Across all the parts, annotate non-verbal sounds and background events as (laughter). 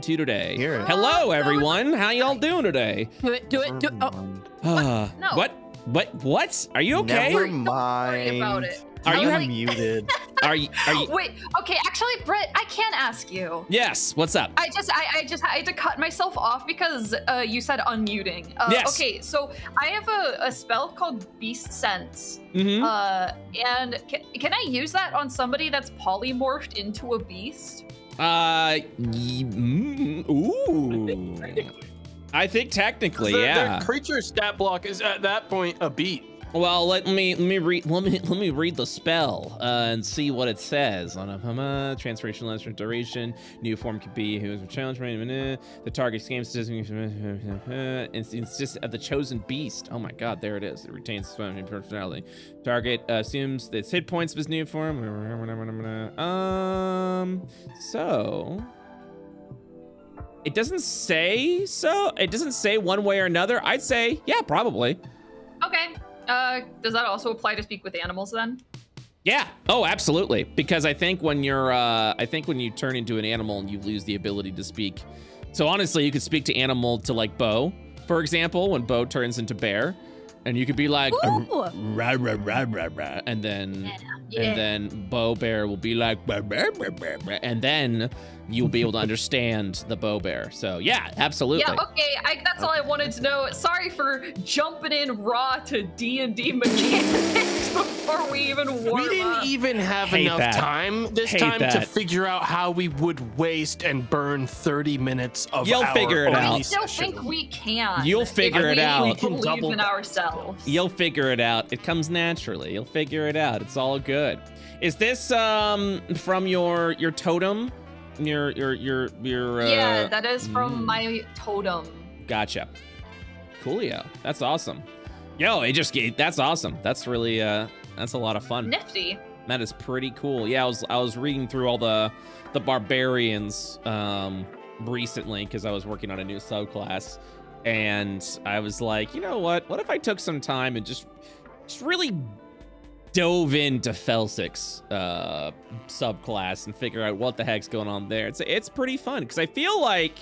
to today. Hear it. Hello, everyone. How y'all doing today? Do it, do it, do it. Oh, Uh, No. What? What? What? Are you okay? Never mind. about it. Are you like- muted? (laughs) Are you? Are you? Wait, okay, actually, Brett, I can ask you. Yes. What's up? I just, I, I just, I had to cut myself off because uh, you said unmuting. Uh, Yes. Okay, so I have a, a spell called Beast Sense, Mm-hmm. uh, and can, can I use that on somebody that's polymorphed into a beast? Uh. mm, ooh. (laughs) I think technically, Their- yeah. Their creature stat block is at that point a beat. Well, let me let me read let me (laughs) let me read the spell uh, and see what it says. On a uh, transformation lasts for duration. New form could be who is a challenge. The target's game (laughs) it's, it's just of the chosen beast. Oh my god, there it is. It retains its personality. Target uh, assumes its hit points of his new form. (laughs) Um, so it doesn't say so. It doesn't say one way or another. I'd say yeah, probably. Okay. Uh, does that also apply to speak with animals then? Yeah. Oh, absolutely. Because I think when you're, uh, I think when you turn into an animal and you lose the ability to speak. So honestly, you could speak to animal to like Bo, for example, when Bo turns into bear, and you could be like, rah, rah, rah, rah, rah, and then, Yeah. and then Bo Bear will be like, "Rah, rah, rah, rah, rah," and then you'll be able to (laughs) understand the bow Bear. So yeah, absolutely. Yeah, okay, I, that's all I wanted to know. Sorry for jumping in raw to D&D (laughs) mechanics before we even warm we didn't up. even have Hate enough that. time this Hate time to figure out how we would waste and burn 30 minutes of You'll our figure it out. I still session. think we can. You'll figure it out. we out. believe Double in ourselves. You'll figure it out. It comes naturally. You'll figure it out. It's all good. Is this um from your your totem? Your your your your uh, yeah, that is from mm. my totem. Gotcha. Coolio. That's awesome. Yo, it just gave that's awesome. That's really uh that's a lot of fun. Nifty. That is pretty cool. Yeah, I was I was reading through all the the barbarians um recently because I was working on a new subclass, and I was like, you know what? What if I took some time and just just really dove into Felsic's uh subclass and figure out what the heck's going on there. It's it's pretty fun because I feel like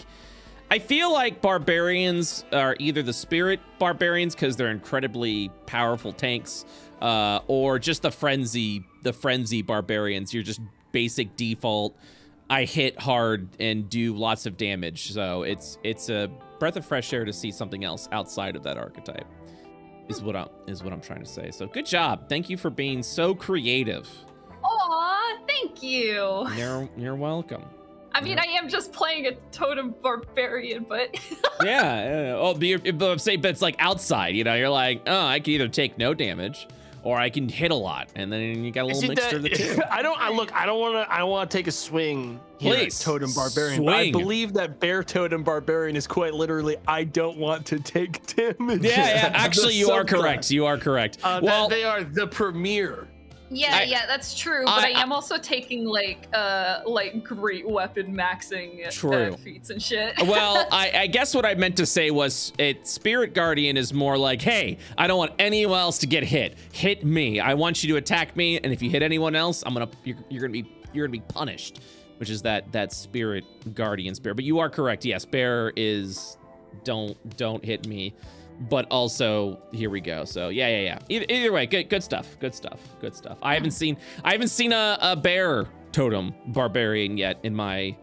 I feel like barbarians are either the spirit barbarians because they're incredibly powerful tanks, uh, or just the frenzy, the frenzy barbarians. You're just basic default. I hit hard and do lots of damage. So it's it's a breath of fresh air to see something else outside of that archetype. Is what I'm is what I'm trying to say. So good job. Thank you for being so creative. Aw, thank you. You're you're welcome. I mean, I am just playing a totem barbarian, but (laughs) yeah, yeah. Oh, but, but say, but it's like outside. You know, you're like, oh, I can either take no damage, or I can hit a lot, and then you got a little mixture of the two. (laughs) I don't. I look. I don't want to. I don't want to take a swing. Here at Please, totem barbarian. I believe that bear totem barbarian is quite literally. I don't want to take damage. Yeah, yeah. (laughs) Actually, you are correct. You are correct. Uh, well, they are the premier. Yeah, I- yeah, that's true. But I- I, am also taking like, uh, like great weapon master True. Uh, feats and shit. (laughs) well, I, I guess what I meant to say was, it Spirit Guardian is more like, hey, I don't want anyone else to get hit. Hit me. I want you to attack me, and if you hit anyone else, I'm gonna you're, you're gonna be you're gonna be punished. Which is that that Spirit Guardian spirit. But you are correct. Yes, Bear is don't don't hit me. But also, here we go. So yeah, yeah, yeah. Either, either way, good good stuff. Good stuff. Good stuff. I haven't seen I haven't seen a, a bear totem barbarian yet in my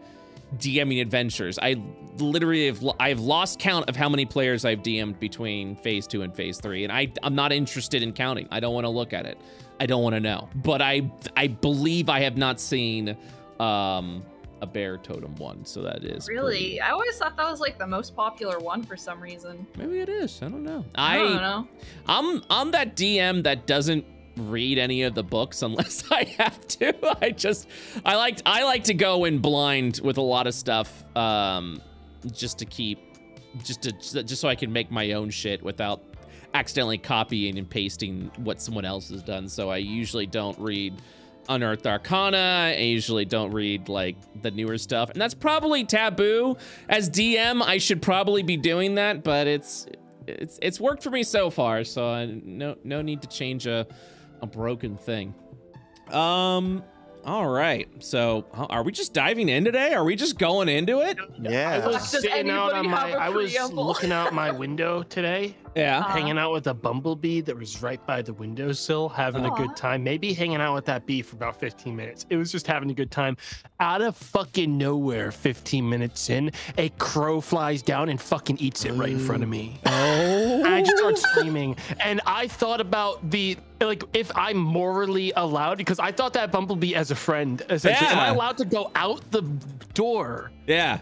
DMing adventures. I literally have I've lost count of how many players I've DM'd between phase two and phase three, and I I'm not interested in counting. I don't want to look at it. I don't want to know. But I I believe I have not seen um a bear totem one, so that is really, pretty- I always thought that was like the most popular one for some reason. maybe it is. I don't know. I, don't know. I'm I'm that DM that doesn't read any of the books (laughs) unless I have to. (laughs) I just I like I like to go in blind with a lot of stuff um just to keep just to just so I can make my own shit without accidentally copying and pasting what someone else has done. So I usually don't read Unearthed Arcana. I usually don't read like the newer stuff. And that's probably taboo. As DM, I should probably be doing that, but it's it's it's worked for me so far, so I, no no need to change a a broken thing. Um All right. So, uh, are we just diving in today? Are we just going into it? Yeah. I was Does sitting out on my. I was looking out my window today, Yeah. Uh, hanging out with a bumblebee that was right by the windowsill, having a good time. Maybe hanging out with that bee for about 15 minutes. It was just having a good time. Out of fucking nowhere, 15 minutes in, a crow flies down and fucking eats it right in front of me. Oh. I just start screaming. And I thought about the like if I'm morally allowed because I thought that bumblebee as a friend. Essentially, am I Yeah. allowed to go out the door, Yeah.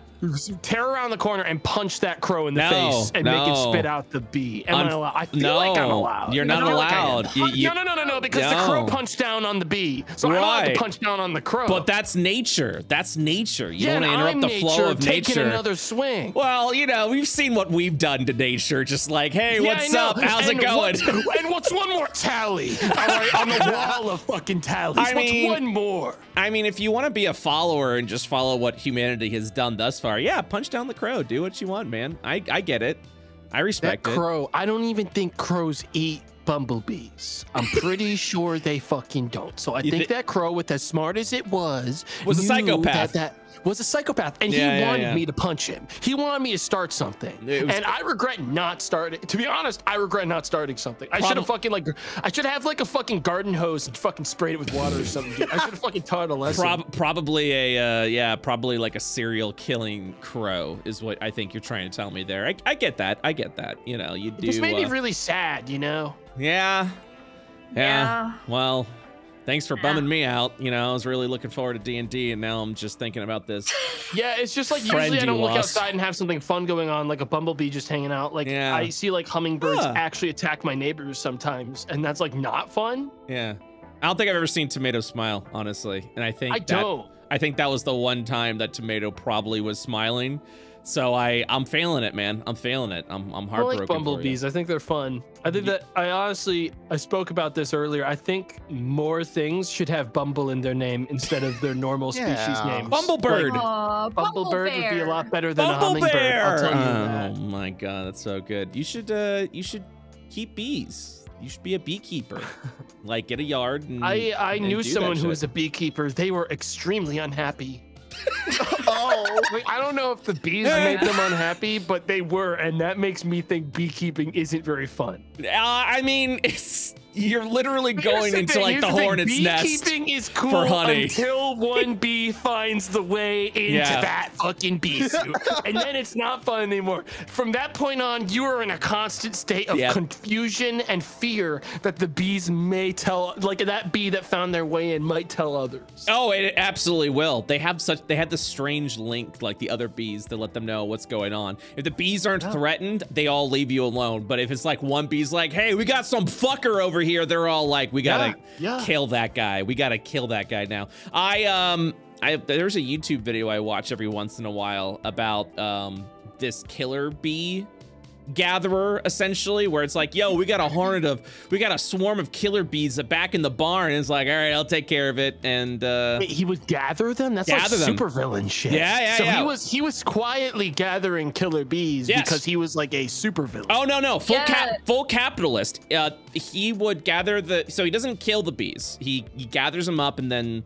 Tear around the corner, and punch that crow in the No, face and make it spit out the bee? Am I Unf- allowed? I feel no, like I'm allowed. you're not feel like allowed. You- you- no, no, no, no, no, because the crow punched down on the bee, so I'm allowed to punch down on the crow. But that's nature. That's nature. You yeah, don't want to interrupt I'm the flow nature of taking nature. another swing. Well, you know, we've seen what we've done to nature. Just like, hey, Yeah, what's up? How's And it going? what's- (laughs) and what's one more tally? All right, on the wall of fucking tallies. I what's mean- one more? I mean, if you want to be a follower and just follow what humanity has done thus far, yeah, punch down the crow. Do what you want, man. I, I get it. I That respect it. crow. I don't even think crows eat bumblebees. I'm pretty (laughs) sure they fucking don't. So I think thi- that crow, with as smart as it was, Was a psychopath. That, that was a psychopath, and Yeah, he yeah, wanted yeah. me to punch him. He wanted me to start something, It was- and I regret not starting. To be honest, I regret not starting something. I should have fucking like, I should have like a fucking garden hose and fucking sprayed it with water or something. dude. I should have fucking taught a (laughs) lesson. Prob- probably a uh, yeah, probably like a serial killing crow is what I think you're trying to tell me there. I, I get that. I get that. You know, you it do. just made me uh, really sad, you know. yeah, yeah. Yeah. Well, thanks for bumming me out. You know, I was really looking forward to D and D, and now I'm just thinking about this. (laughs) Yeah, it's just like usually I don't look lost. outside and have something fun going on, like a bumblebee just hanging out. Like Yeah. I see like hummingbirds Huh. actually attack my neighbors sometimes, and that's like not fun. Yeah. I don't think I've ever seen Tomato smile, honestly, and I think I that- don't. I think that was the one time that Tomato probably was smiling. So I, I'm failing it, man. I'm failing it. I'm, I'm I heartbroken. like bumblebees. I think they're fun. I think that I honestly I spoke about this earlier. I think more things should have bumble in their name instead of their normal (laughs) species Yeah. names. Bumblebird. Like, Aw, Bumblebird would be a lot better than a Bumble hummingbird. I'll tell you Oh that. my god, that's so good. You should, uh, you should keep bees. You should be a beekeeper. (laughs) like get a yard. And, I I and knew do someone who was a beekeeper. They were extremely unhappy. Oh. Like, I don't know if the bees made them unhappy, but they were, and that makes me think beekeeping isn't very fun. Uh, I mean, it's you're literally going into thing, like the thing, hornet's nest. Beekeeping is cool for honey. until one (laughs) bee finds the way into Yeah. that fucking bee (laughs) suit, and then it's not fun anymore. From that point on, you are in a constant state of Yep. confusion and fear that the bees may tell, like that bee that found their way in might tell others. Oh, it absolutely will. They have such they had this strange link, like the other bees, to let them know what's going on. If the bees aren't threatened, they all leave you alone. But if it's like one bee's like, "Hey, we got some fucker over here," they're all like, "We gotta Yeah, yeah. kill that guy. We gotta kill that guy now." I um, I there's a YouTube video I watch every once in a while about um this killer bee gatherer essentially where it's like yo we got a hornet of we got a swarm of killer bees back in the barn and it's like all right i'll take care of it and uh Wait, he would gather them? That's Gather like them. supervillain shit. Yeah, yeah, so yeah. he was he was quietly gathering killer bees Yes. because he was like a supervillain. Oh no no full Yeah. cap full capitalist. Uh, he would gather the so he doesn't kill the bees. He he gathers them up and then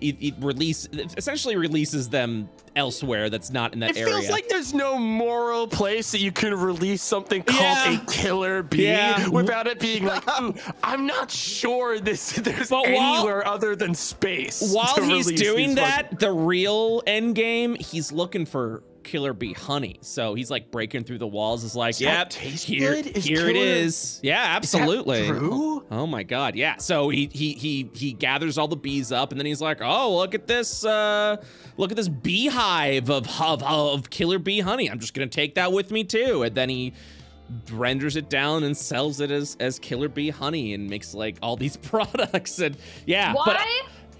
he, he release essentially releases them elsewhere that's not in that It area. It feels like there's no moral place that you can release something called Yeah. a killer bee Yeah. without it being like, I'm not sure this (laughs) there's But while- anywhere other than space. While he's doing that, fucking- the real end game, he's looking for killer bee honey. So he's like breaking through the walls. Is like, yeah, that here, good? Is here it killer- is. Yeah, Is that absolutely. true? Oh my god, yeah. So he he he he gathers all the bees up, and then he's like, "Oh, look at this! uh Look at this beehive of of, of killer bee honey. I'm just gonna take that with me too." And then he renders it down and sells it as as killer bee honey and makes like all these (laughs) products. And yeah, Why but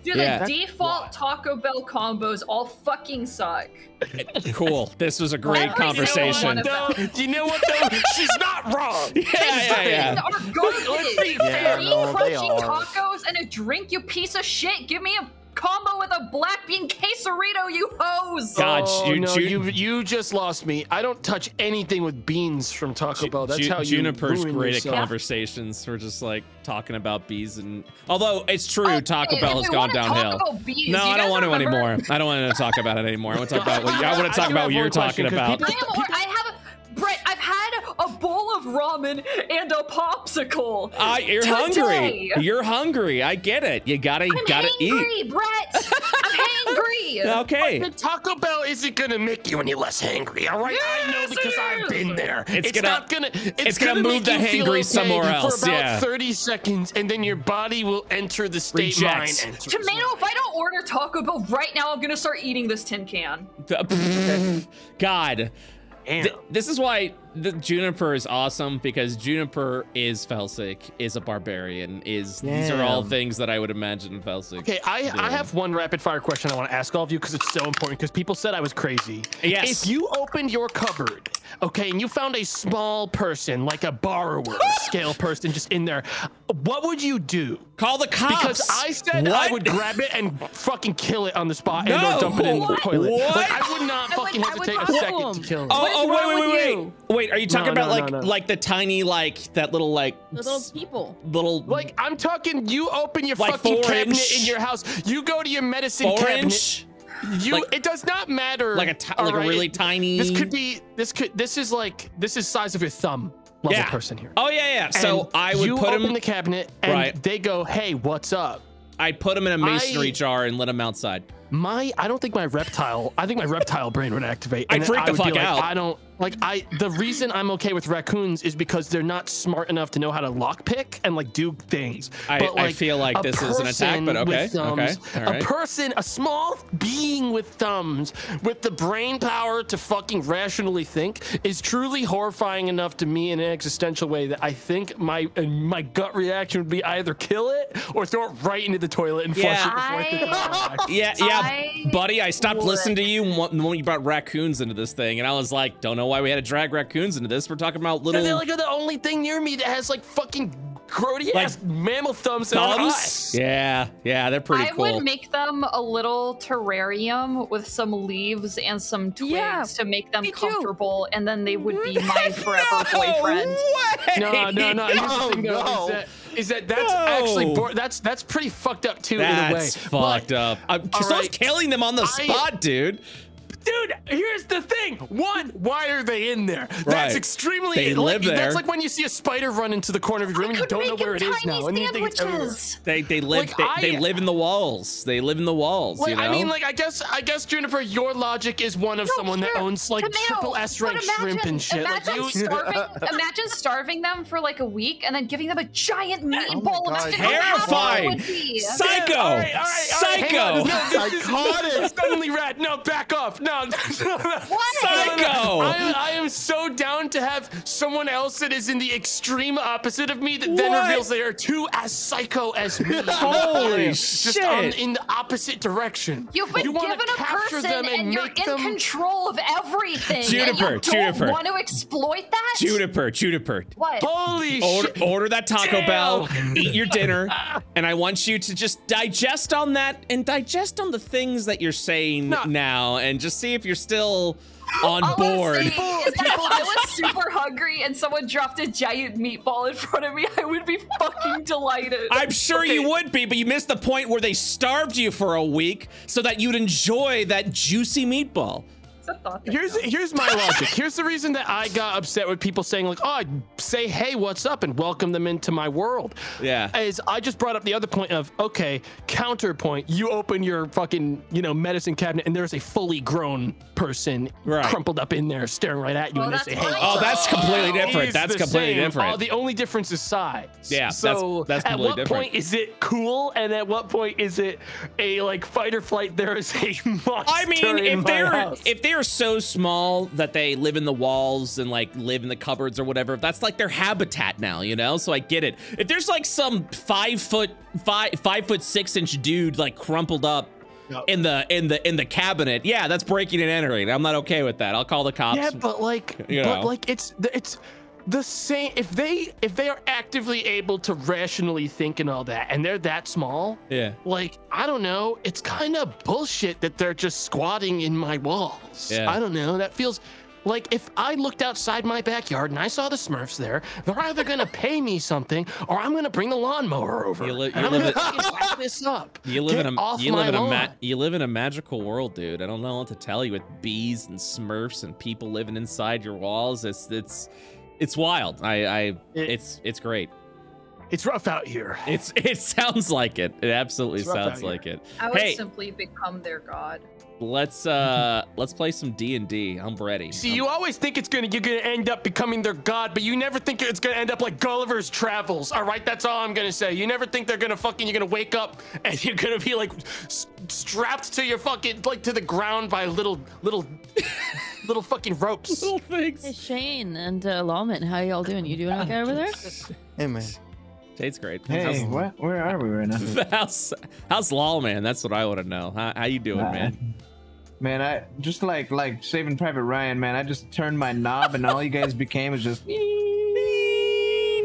do yeah. the default Taco Bell combos all fucking suck? (laughs) cool. This was a great Every conversation. one of them. No, (laughs) do you know what though? She's not wrong. (laughs) Yeah, yeah, yeah. Are garbage. Let's be fair. Me no, they tacos and a drink, you piece of shit. Give me a combo with a black bean quesarito, you hoes! God, oh, Ju- no, you you just lost me. I don't touch anything with beans from Taco Bell. That's Ju- how you Juniper's ruin great yourself. at conversations. We're just like talking about bees and although it's true, Oh, Taco if Bell we has gone downhill. bees, No, I don't guys want to anymore. I don't want to talk about it anymore. I want to talk about what I want to (laughs) talk about what you're one question, talking 'cause about. I am. I have. Brett, I've had a bowl of ramen and a popsicle. Ah, you're today. hungry. You're hungry. I get it. You gotta I'm gotta eat. hangry, Brett. I'm hangry. (laughs) Okay. The Taco Bell isn't gonna make you any less hangry, all right? I know because I've been there. It's gonna- not gonna. It's, it's gonna move the hangry okay somewhere else, for about yeah. 30 seconds, and then your body will enter the state Reject. mind. enters Tomato, if I don't order Taco Bell right now, I'm gonna start eating this tin can. (laughs) God. Th- this is why the Juniper is awesome because Juniper is Felsic, is a barbarian, is these are all things that I would imagine Felsic. Okay, I, I have one rapid fire question I want to ask all of you because it's so important because people said I was crazy. Yes. If you opened your cupboard, okay, and you found a small person, like a borrower (laughs) scale person just in there, what would you do? Call the cops. Because I said I would (laughs) grab it and fucking kill it on the spot and No. or dump it in the What? toilet. What? Like I would not I would- fucking I would hesitate talk a to second him. to kill it. Oh, What is oh, wait, wrong wait, with wait, wait. You? Wait, are you talking No, about no, like no, no. like the tiny like that little like The little people. little Like I'm talking, you open your Like fucking cabinet inch? in your house. You go to your medicine four cabinet. inch? You, Like- it does not matter. Like a ti- all like a really tiny This could be. This could. This is like. This is size of your thumb level Yeah. person here. Oh yeah, yeah. So And I would you put open in the cabinet and Right. they go, "Hey, what's up?" I'd put him in a masonry I- jar and let him outside. My, I don't think my reptile. I think my reptile brain would activate. I'd and freak I the fuck like, out. I don't like. I the reason I'm okay with raccoons is because they're not smart enough to know how to lockpick and like do things. I- but, I feel like this is an attack, but okay, with thumbs, okay, all right. A person, a small being with thumbs, with the brain power to fucking rationally think, is truly horrifying enough to me in an existential way that I think my my gut reaction would be either kill it or throw it right into the toilet and Yeah. flush it before I it. (laughs) Yeah, yeah, I buddy. I stopped would- listening to you when when you brought raccoons into this thing, and I was like, don't know why we had to drag raccoons into this. We're talking about little And they're like the only thing near me that has like fucking grody ass mammal thumbs thumbs. Yeah, yeah, they're pretty I cool. would make them a little terrarium with some leaves and some twigs Yeah, to make them me too. comfortable, and then they would be (laughs) my forever boyfriend. way! No, no, no. Here's Oh, the thing, though, no. is that that's No. actually bo- that's that's pretty fucked up too in a way. That's fucked up. I'm all just right. killing them on the I- spot, dude. Dude, here's the thing. One, why are they in there? That's Right. extremely. They like, live there. That's like when you see a spider run into the corner of your room and you don't know where it them is tiny now, and you think it's everywhere. They they live Like, they, they I- live in the walls. They live in the walls. Like, you know. I mean, like, I guess, I guess, Juniper, your logic is one of No, someone that owns like tomato, triple S but rank shrimp and shit. Like, Imagine, you, starving, (laughs) imagine starving them for like a week and then giving them a giant meatball. Oh God. Imagine how happy Terrifying. they would be. Psycho! Psycho! on. No, this is- Psychotic. Suddenly rat. No, back off. No. (laughs) What? Psycho! I, I am so down to have someone else that is in the extreme opposite of me that then reveals they are too as psycho as me. (laughs) Holy Just on, shit. in the opposite direction. You've been you given a person them and, you're in them- control of everything. Juniper, and you don't Juniper. want to exploit that? Juniper, Juniper. What? Holy Order, shit. order that Taco Damn. Bell, eat your dinner, and I want you to just digest on that and digest on the things that you're saying No. now and just see if you're still on All board. if I was super hungry and someone dropped a giant meatball in front of me, I would be fucking delighted. I'm sure you would be, but you missed the point where they starved you for a week so that you'd enjoy that juicy meatball. It's a thought Here's counts. here's my logic. Here's the reason that I got upset with people saying like, "Oh, I'd say hey, what's up?" and welcome them into my world. Yeah. Is I just brought up the other point of okay, counterpoint. You open your fucking you know medicine cabinet and there's a fully grown person Right. crumpled up in there staring right at you, Well, and they say, "Hey." Oh, that's completely different. It's That's completely same. different. Oh, the only difference is size. Yeah, So that's at completely what different. point is it cool, and at what point is it a like fight or flight? There is a (laughs) monster. I mean, in if my they're house. If they're so small that they live in the walls and like live in the cupboards or whatever, that's like their habitat now, you know. So I get it. If there's like some five foot five five foot six inch dude like crumpled up Yep. in the in the in the cabinet, yeah, that's breaking and entering. I'm not okay with that. I'll call the cops. Yeah, but like, You but like, it's it's the same if they if they are actively able to rationally think and all that and they're that small Yeah. like i don't know it's kind of bullshit that they're just squatting in my walls Yeah. i don't know that feels like if i looked outside my backyard and i saw the smurfs there they're either gonna (laughs) pay me something or i'm gonna bring the lawnmower over You li- you i'm live gonna in- this up You live Get in a you live in a ma- you live in a magical world, dude. I don't know what to tell you with bees and smurfs and people living inside your walls. It's it's it's wild. I I It- it's it's great. it's rough out here It's (laughs) it sounds like it. It absolutely It's rough out sounds here. like it. I would Hey. simply become their god. Let's uh let's play some D and D. I'm ready. See, I'm- you always think it's gonna you're gonna end up becoming their god, but you never think it's gonna end up like Gulliver's Travels. All right, that's all I'm gonna say. You never think they're gonna fucking you're gonna wake up and (laughs) you're gonna be like s- strapped to your fucking like to the ground by little little (laughs) little fucking ropes. little Hey, things. Shayne and uh, Lawman, how y'all doing? You doing okay over there? (laughs) Hey man. Jade's great. Hey, what? Where are we right now? How's how's Lawman? That's what I want to know. How, how you doing, Uh, man? Man, I just like like Saving Private Ryan, man. I just turned my knob, and all you guys became is just. (laughs)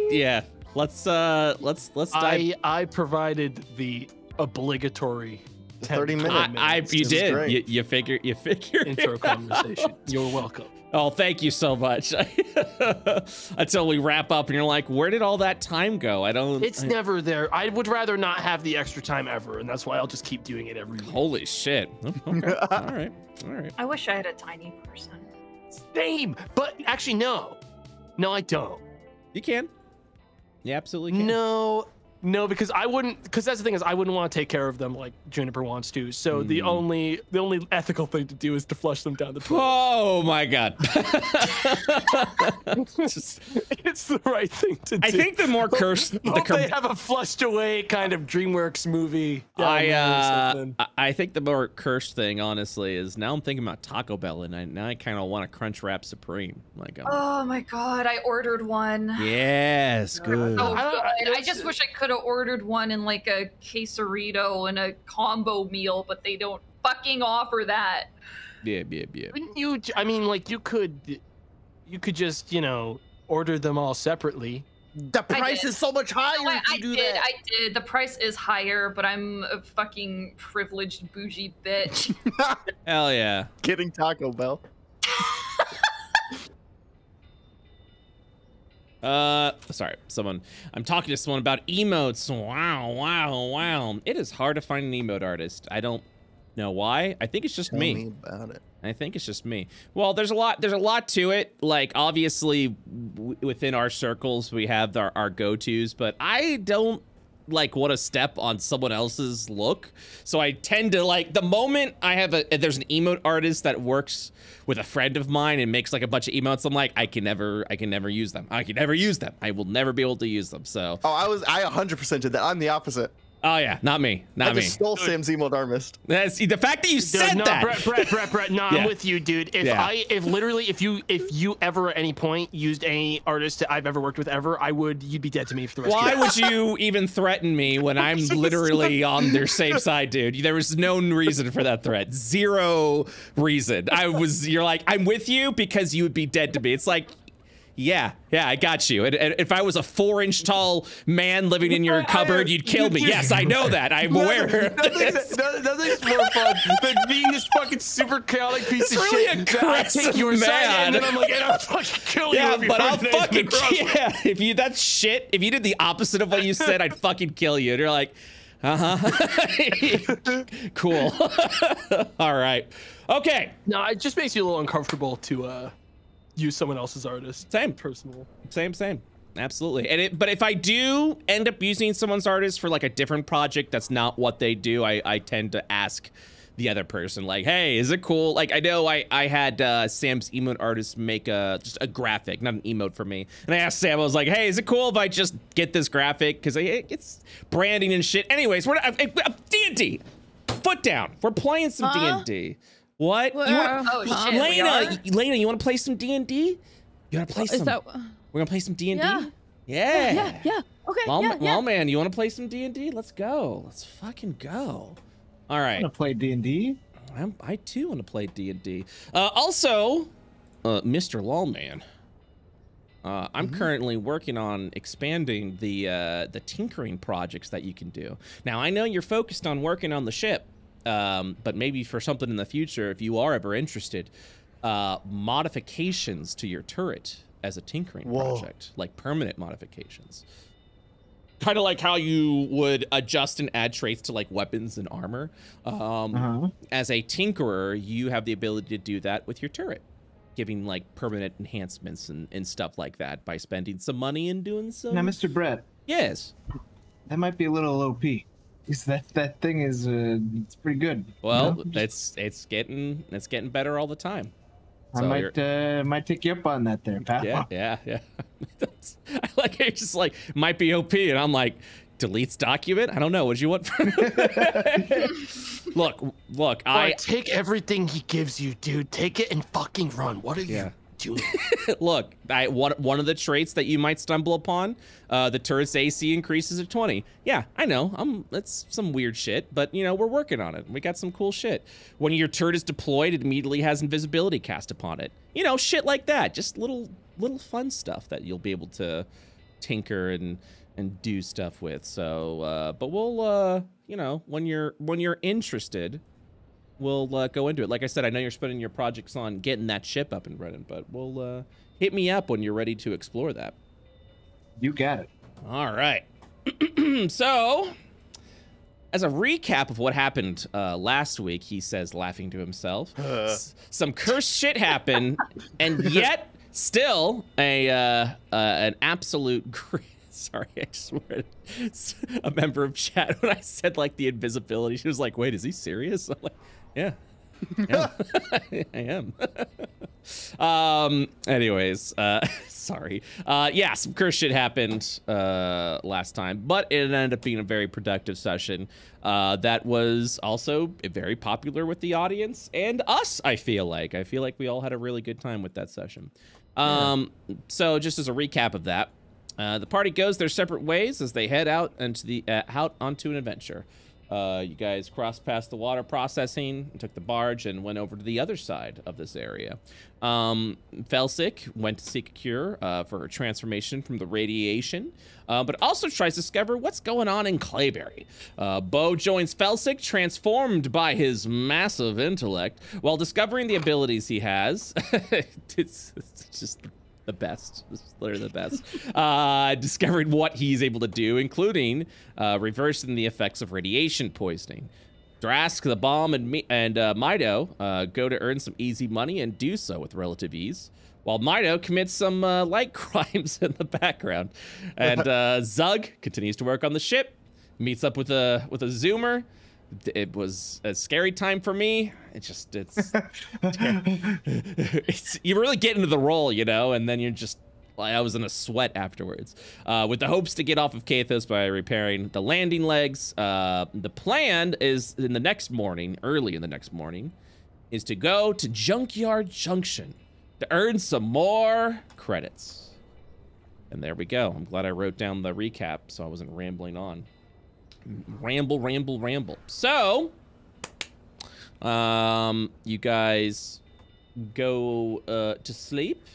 Yeah. Let's uh let's let's dive. I I provided the obligatory 30 minute. 20 I, I minutes you did. You, you figure you (laughs) figure intro conversation. You're welcome. Oh, thank you so much. (laughs) Until we wrap up, and you're like, "Where did all that time go?" I don't. It's I- never there. I would rather not have the extra time ever, and that's why I'll just keep doing it every week. Holy shit! Oh, Okay. (laughs) all right. All right. I wish I had a tiny person. Same, but actually no, no, I don't. You can. You absolutely can. No, no, because I wouldn't. Because that's the thing is, I wouldn't want to take care of them like Juniper wants to. So the Hmm. only the only ethical thing to do is to flush them down the toilet. Oh my god. (laughs) (laughs) it's the right thing to do. I think the more cursed, the Hope they have a flushed away kind of DreamWorks movie. I uh. I- I think the more cursed thing, honestly, is now I'm thinking about Taco Bell, and I now I kind of want a Crunch Wrap Supreme. Like, um, Oh my god, I ordered one. yes, (laughs) good. Oh, I don't- good. I it's- just wish I could have ordered one in like a quesarito and a combo meal, but they don't fucking offer that. Yeah, yeah, yeah. Wouldn't you? j- I mean, like you could, you could just you know order them all separately. The price is so much higher No, I, if I do did, that. I did. The price is higher, but I'm a fucking privileged bougie bitch. (laughs) (laughs) Hell yeah. Getting Taco Bell. Uh, sorry, someone. I'm talking to someone about emotes. Wow, wow, wow. It is hard to find an emote artist. I don't know why. I think it's just Tell me. me about it. I think it's just me. Well, there's a lot. There's a lot to it. Like obviously, w- within our circles, we have our, our go-tos, but I don't like want to step on someone else's look. So I tend to like the moment I have a there's an emote artist that works with a friend of mine and makes like a bunch of emotes. I'm like, I can never, I can never use them. I can never use them. I will never be able to use them. So, Oh, I was I 100% did that. I'm the opposite. Oh yeah, not me, not I me. just stole Sam's emote artist. That's the fact that you Dude, said no, that. Brett, Brett, Brett, Brett. No, Yeah. I'm with you, dude. If Yeah. I, if literally, if you, if you ever at any point used any artist that I've ever worked with ever, I would, you'd be dead to me for the rest Why of would you even threaten me when (laughs) I'm literally on their same side, dude? There was no reason for that threat. Zero reason. I was, you're like, I'm with you because you would be dead to me. It's like, yeah, yeah, I got you. And, and if I was a four inch tall man living in your I- (laughs) I- cupboard, you'd kill me. Yes, I know that. I'm aware Nothing's, no- nothing's more fun than being this fucking super chaotic piece It's of really shit. aggressive, I take your side, man. and then I'm like, and I'll fucking kill you. Yeah, if you but I'll into the fucking yeah. (laughs) If you that's shit. If you did the opposite of what you said, I'd fucking kill you. And you're like, uh huh. (laughs) cool. All right. Okay. No, it just makes you a little uncomfortable to uh, use someone else's artist. Same. Personal. Same, same. Absolutely. And it, but if I do end up using someone's artist for like a different project that's not what they do, I, I tend to ask the other person like, hey, is it cool? Like I know I, I had uh, Sam's emote artist make a just a graphic, not an emote for me. And I asked Sam, I was like, hey, is it cool if I just get this graphic? Because it's branding and shit. Anyways, we're not, D&D. Foot down. We're playing some Huh? D&D. What? You wanna- Oh, shit. Layna, Layna, you want to play some D&D? You want to play Is some? that? We're gonna play some D and D. Yeah. Yeah, yeah. Okay, Well, yeah, yeah. man, you want to play some D and D? Let's go. Let's fucking go. All I right. want to play D and D. I'm, I too want to play D and D. Uh, also, uh, Mr. Lawman, Uh, I'm currently working on expanding the uh, the tinkering projects that you can do. Now I know you're focused on working on the ship, um, but maybe for something in the future, if you are ever interested, uh, modifications to your turret as a tinkering Whoa. project, like permanent modifications. Kind of like how you would adjust and add traits to like weapons and armor. Um, Uh-huh. as a tinkerer, you have the ability to do that with your turret, giving like permanent enhancements and, and stuff like that by spending some money and doing some. Now, Mr. Brett, yes. that might be a little OP. Because that that thing is uh, it's pretty good. you Well, know? Just- it's it's getting it's getting better all the time. I might uh, might take you up on that there, pal. Yeah, (laughs) yeah, yeah. (laughs) I like it. It's just like might be OP, and I'm like, deletes document. I don't know. What you want? From (laughs) look, look. I I take everything he gives you, dude. Take it and fucking run. What are Yeah. you doing? (laughs) look. I one one of the traits that you might stumble upon. Uh, the turret's AC increases at 20. Yeah, I know. I'm. That's some weird shit, but you know we're working on it. We got some cool shit. When your turret is deployed, it immediately has invisibility cast upon it. You know, shit like that. Just little little fun stuff that you'll be able to tinker and and do stuff with. So, uh, but we'll, uh, you know, when you're when you're interested, we'll uh, go into it. Like I said, I know you're spending your projects on getting that ship up and running, but we'll uh, hit me up when you're ready to explore that. You got it. All right. (clears throat) so, as a recap of what happened uh, last week, he says, laughing to himself, (laughs) s- some cursed shit happened, (laughs) and yet still a uh, uh, an absolute. (laughs) Gr- Sorry, I swear. A member of chat when I said like the invisibility, she was like, "Wait, is he serious?" I'm like, "Yeah." yeah, (laughs) I am. (laughs) um. Anyways, uh, (laughs) sorry. Uh, yeah, some curse shit happened uh last time, but it ended up being a very productive session. Uh, that was also very popular with the audience and us. I feel like I feel like we all had a really good time with that session. Um. So just as a recap of that, uh, the party goes their separate ways as they head out into the uh, out onto an adventure. Uh, you guys crossed past the water processing, took the barge, and went over to the other side of this area. Um, Felsic went to seek a cure uh, for her transformation from the radiation, uh, but also tries to discover what's going on in Clayberry. Uh, Bo joins Felsic, transformed by his massive intellect, while discovering the abilities he has. (laughs) it's, it's just the best. This is literally the best. (laughs) Uh, discovering what he's able to do, including uh, reversing the effects of radiation poisoning. Drask, the bomb, and me and uh, Mido uh, go to earn some easy money and do so with relative ease, while Mido commits some uh, light (laughs) crimes in the background. And (laughs) uh, Zug continues to work on the ship, meets up with a with a Zoomer. It was a scary time for me. It just it's (laughs) (laughs) it's you really get into the role, you know, and then you're just like I was in a sweat afterwards. Uh, with the hopes to get off of Kathos by repairing the landing legs. Uh, the plan is in the next morning, early in the next morning, is to go to Junkyard Junction to earn some more credits. And there we go. I'm glad I wrote down the recap so I wasn't rambling on. Ramble, ramble, ramble. So, um, you guys go uh, to sleep.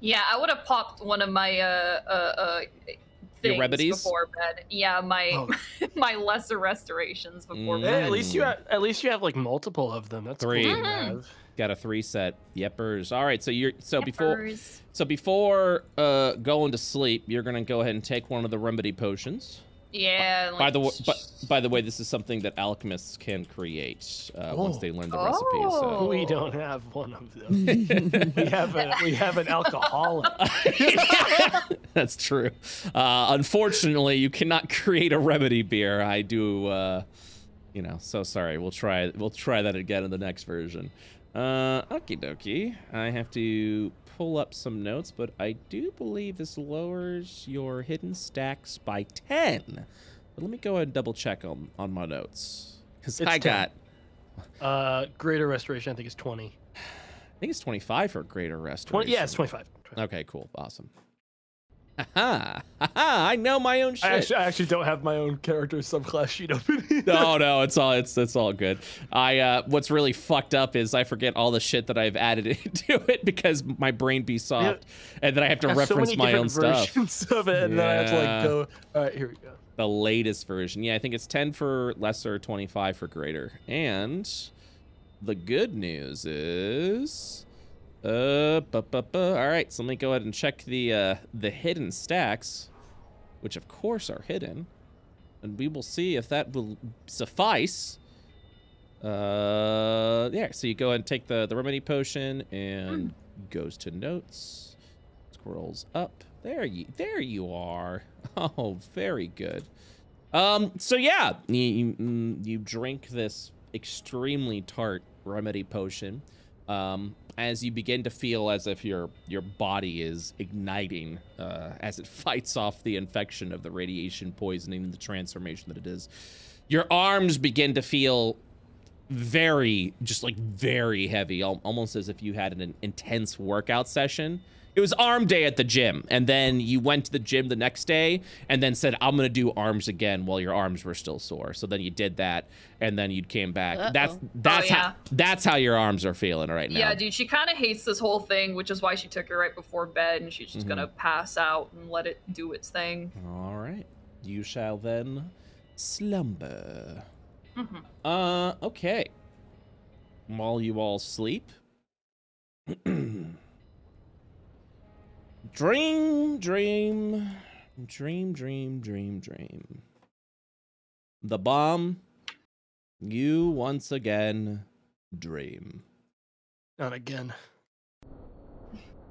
Yeah, I would have popped one of my uh uh, uh Your things remedies? before bed. Yeah, my Oh. (laughs) my lesser restorations before Mm. bed. at least you have, at least you have like multiple of them. That's Three. cool. to Mhm. have. Got a three set. Yepers. All right. So you're so before so before uh going to sleep, you're gonna go ahead and take one of the remedy potions. Yeah. By the way, but by the way, this is something that alchemists can create uh, once Oh. they learn the recipe. So. Oh. We don't have one of them. (laughs) we have a we have an alcoholic. (laughs) That's true. Uh, unfortunately, you cannot create a remedy beer. I do, uh, you know. So sorry. We'll try. We'll try that again in the next version. Uh, okie dokie. I have to pull up some notes, but I do believe this lowers your hidden stacks by ten. But let me go ahead and double check on on my notes because I 10. got. Uh, greater restoration, I think is twenty. I think it's twenty five for greater restoration. 20 yeah, it's 25. Okay, cool. Awesome. Haha, haha, I know my own shit. I actually, I actually don't have my own character subclass sheet open. no, no, it's all it's it's all good. I uh what's really fucked up is I forget all the shit that I've added (laughs) into it because my brain be soft, and then I have to I have so reference many my own stuff. versions of it, and then I have to like go. All right, here we go. The latest version, yeah, I think it's ten for lesser, twenty five for greater, and the good news is. Uh, bu- bu- bu- all right. So let me go ahead and check the uh, the hidden stacks, which of course are hidden, and we will see if that will suffice. Uh, yeah. So you go ahead and take the the remedy potion and goes to notes, scrolls up. There you there you are. (laughs) Oh, very good. Um. So yeah, you you, mm, you drink this extremely tart remedy potion. Um, as you begin to feel as if your your body is igniting uh, as it (laughs) fights off the infection of the radiation poisoning and the transformation that it is, your arms begin to feel very, just like very heavy, al- almost as if you had an intense workout session. It was arm day at the gym, and then you went to the gym the next day, and then said, "I'm gonna do arms again," while your arms were still sore. So then you did that, and then you came back. That's Uh-oh. that's Oh, how that's how your arms are feeling right now. Yeah, dude, she kind of hates this whole thing, which is why she took it right before bed, and she's just Mhm. gonna pass out and let it do its thing. All right, you shall then slumber. Mhm. Uh, okay. While you all sleep. (clears throat) dream, dream, dream, dream, dream, dream. The bomb, you once again dream. Not again.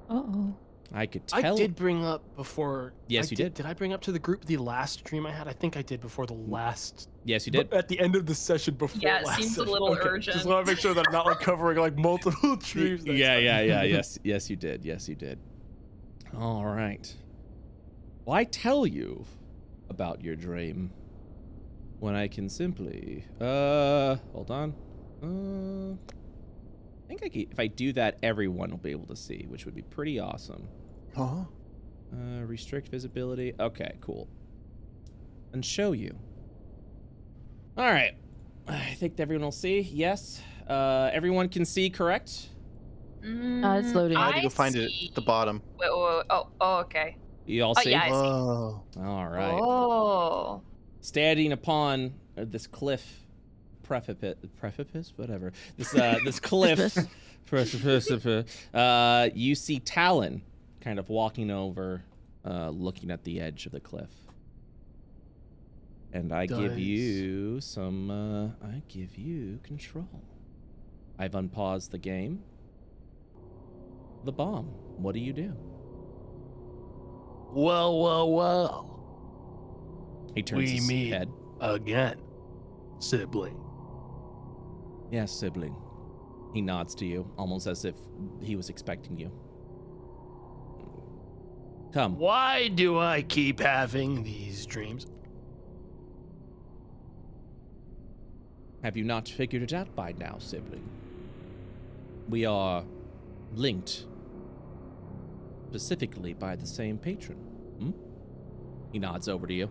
Uh oh. I could tell. I did bring up before. Yes, I you did. did. Did I bring up to the group the last dream I had? I think I did before the last. Yes, you did. At the end of the session before. Yeah, it last seems a session. little Okay, urgent. Just want to make sure that I'm not like covering like multiple (laughs) dreams. next yeah, yeah, yeah. (laughs) Yes, yes, you did. Yes, you did. All right. Why tell you about your dream when I can simply uh hold on. Uh, I think I can, if I do that, everyone will be able to see, which would be pretty awesome. Huh? Uh, restrict visibility. Okay, cool. And show you. All right. I think everyone will see. Yes. Uh, everyone can see, correct? Uh, it's loading. I had to go find it see. at the bottom. Wait, wait, wait. Oh, oh, okay. You all Oh, see? yeah, I see. Oh. All right. Oh. Standing upon uh, this cliff, precipice, precipice, whatever. This uh, (laughs) this cliff, precipice. Uh, you see Talon, kind of walking over, uh, looking at the edge of the cliff. And I give you some. Uh, I give you control. I've unpaused the game. The bomb. What do you do? Well, well, well. He turns We his meet. head. Again, sibling. Yes, sibling. He nods to you, almost as if he was expecting you. Come. Why do I keep having these dreams? Have you not figured it out by now, sibling? We are linked specifically by the same patron. Hmm? He nods over to you.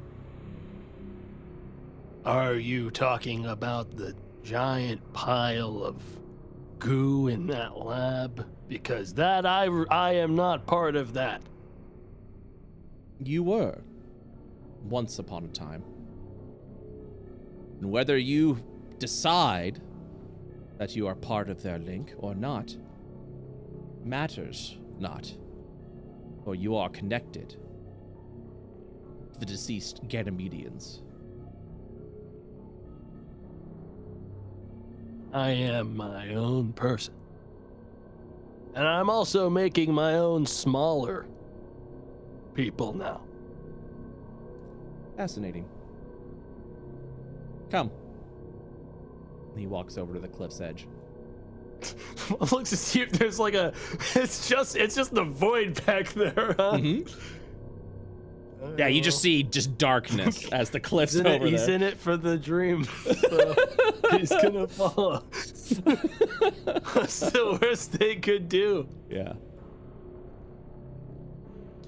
Are you talking about the giant pile of goo in that lab? Because that I, I am not part of that. You were. Once upon a time. And whether you decide that you are part of their link or not matters not. For you are connected to the deceased Ganymedians. I am my own person. And I'm also making my own smaller people now. Fascinating. Come. He walks over to the cliff's edge. (laughs) Look to see if there's like a. (laughs) It's just it's just the void back there. Huh? Mhm. Yeah, you just see just darkness (laughs) as the cliff's He's in, it, he's there. in it for the dream. So he's gonna follow. What's the worst they could do? Yeah.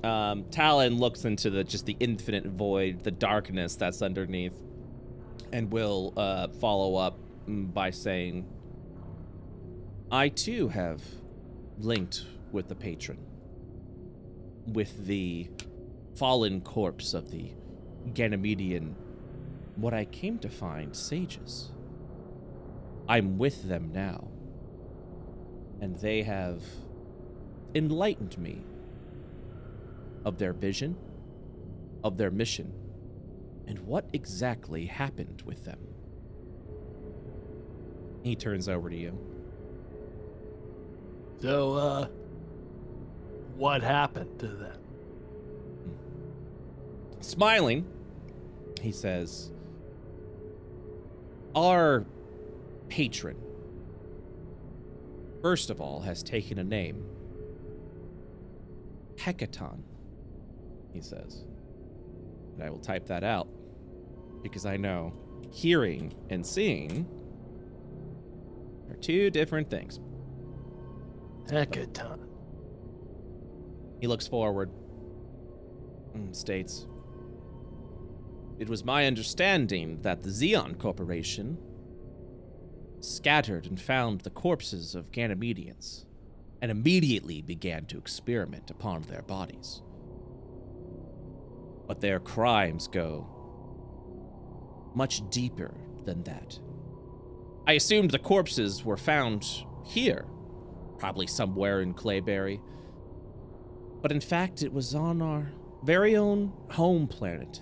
Um, Talon looks into the just the infinite void, the darkness that's underneath, and will uh, follow up mm, by saying, "I too have linked with the patron, with the fallen corpse of the Ganymedian. What I came to find, sages. I'm with them now, and they have enlightened me." of their vision, of their mission, and what exactly happened with them. He turns over to you. So, uh, what happened to them? Smiling, he says, Our patron, first of all, has taken a name Hecaton he says. And I will type that out because I know hearing and seeing are two different things. Hecaton. He looks forward and states It was my understanding that the Xeon Corporation scattered and found the corpses of Ganymedians and immediately began to experiment upon their bodies but their crimes go much deeper than that. I assumed the corpses were found here, probably somewhere in Clayberry. But in fact, it was on our very own home planet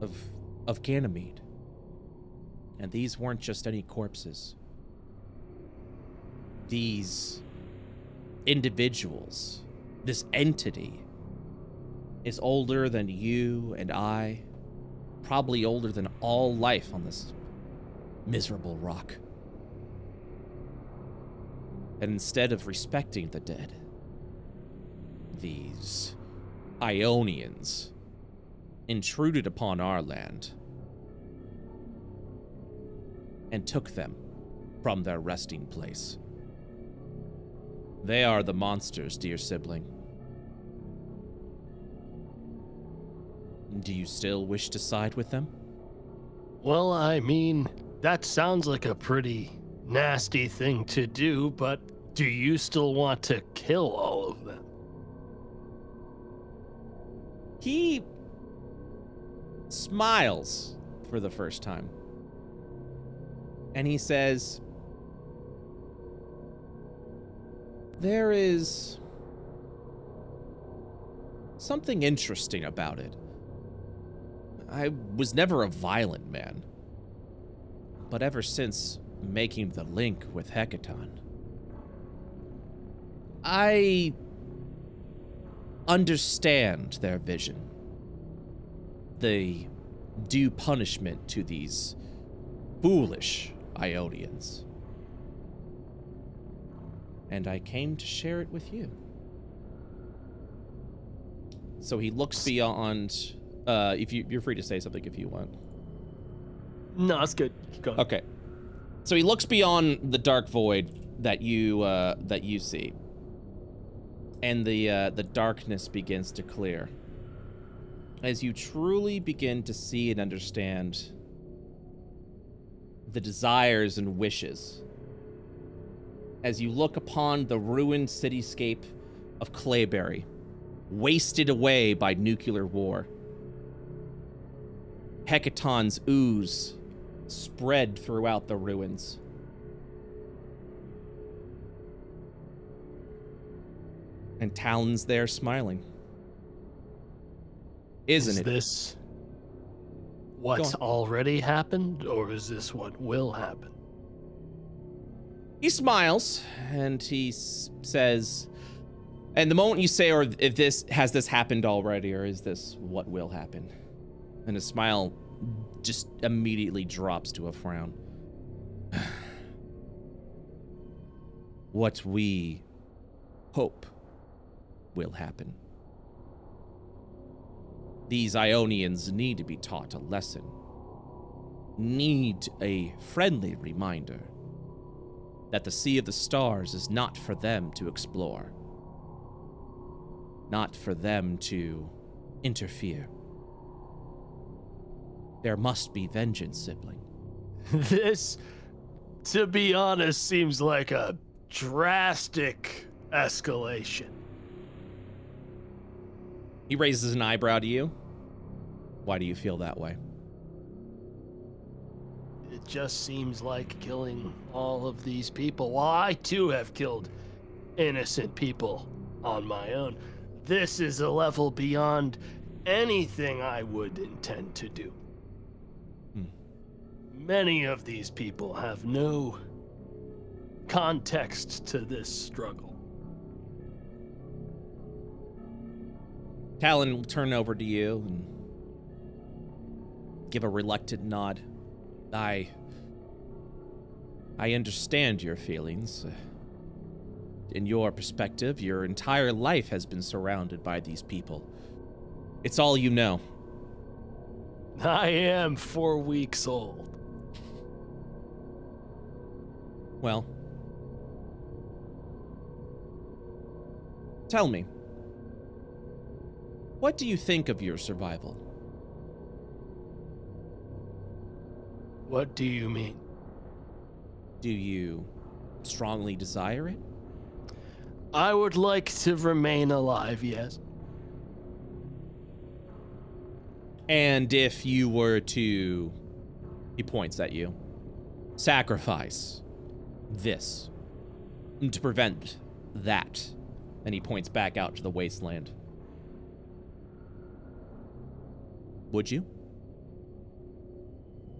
of, of Ganymede. And these weren't just any corpses. These individuals, this entity, is older than you and I, probably older than all life on this miserable rock. And instead of respecting the dead, these Ionians intruded upon our land and took them from their resting place. They are the monsters, dear sibling. Do you still wish to side with them? Well, I mean, that sounds like a pretty nasty thing to do, but do you still want to kill all of them? He smiles for the first time. And he says, There is something interesting about it. I was never a violent man. But ever since making the link with Hecaton, I understand their vision. They do punishment to these foolish Ionians. And I came to share it with you. So he looks beyond uh, if you you're free to say something if you want. No, that's good. Okay. So he looks beyond the dark void that you uh, that you see, and the uh, the darkness begins to clear. As you truly begin to see and understand the desires and wishes, as you look upon the ruined cityscape of Clayberry, wasted away by nuclear war Hecatons ooze spread throughout the ruins. And Talon's there smiling. Isn't is it? this what's already happened, or is this what will happen? He smiles and he says, and the moment you say, or if this has this happened already, or is this what will happen? And his smile just immediately drops to a frown. (sighs) what we hope will happen. These Ionians need to be taught a lesson, need a friendly reminder that the Sea of the Stars is not for them to explore. not for them to interfere. There must be vengeance, sibling. (laughs) This, to be honest, seems like a drastic escalation. He raises an eyebrow to you. Why do you feel that way? It just seems like killing all of these people. While I too have killed innocent people on my own, this is a level beyond anything I would intend to do. Many of these people have no context to this struggle. Talon will turn over to you and give a reluctant nod. I. I understand your feelings. In your perspective, your entire life has been surrounded by these people. It's all you know. I am four weeks old. Well, tell me, what do you think of your survival? What do you mean? Do you strongly desire it? I would like to remain alive, yes. And if you were to, he points at you, sacrifice this to prevent that, and he points back out to the wasteland. Would you?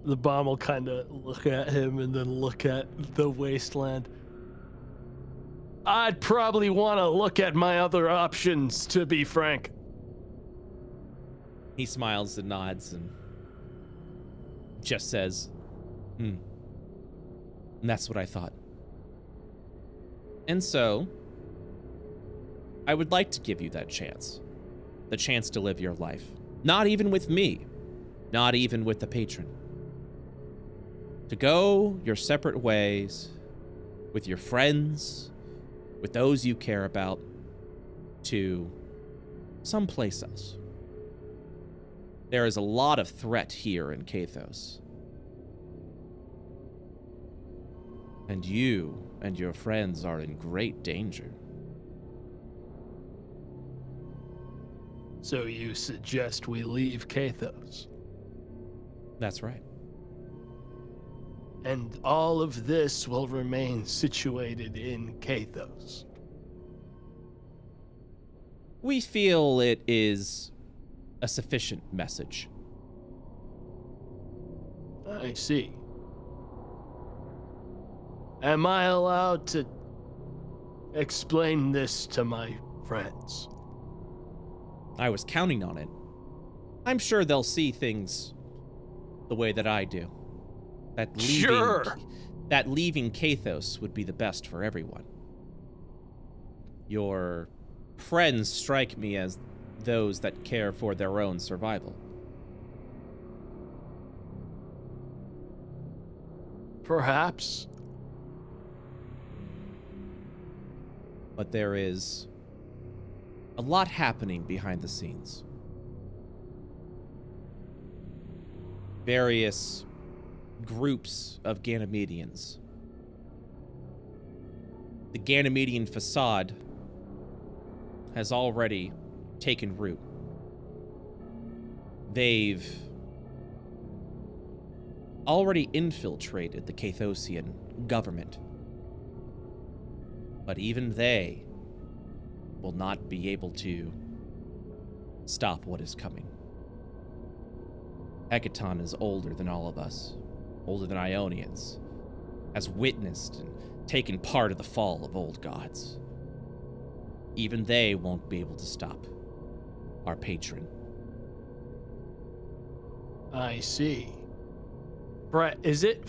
The bomb will kind of look at him and then look at the wasteland. I'd probably want to look at my other options, to be frank. He smiles and nods and just says, hmm. And that's what I thought. And so, I would like to give you that chance. The chance to live your life. Not even with me. Not even with the patron. To go your separate ways with your friends, with those you care about, to someplace else. There is a lot of threat here in Kathos. And you and your friends are in great danger. So you suggest we leave Kathos? That's right. And all of this will remain situated in Kathos. We feel it is a sufficient message. I see. Am I allowed to explain this to my friends? I was counting on it. I'm sure they'll see things the way that I do. That leaving, Sure. that leaving Kathos would be the best for everyone. Your friends strike me as those that care for their own survival. Perhaps. But there is a lot happening behind the scenes. Various groups of Ganymedians. The Ganymedian facade has already taken root. They've already infiltrated the Kathosian government. But even they will not be able to stop what is coming. Hecaton is older than all of us, older than Ionians, has witnessed and taken part of the fall of old gods. Even they won't be able to stop our patron. I see. Brett, is it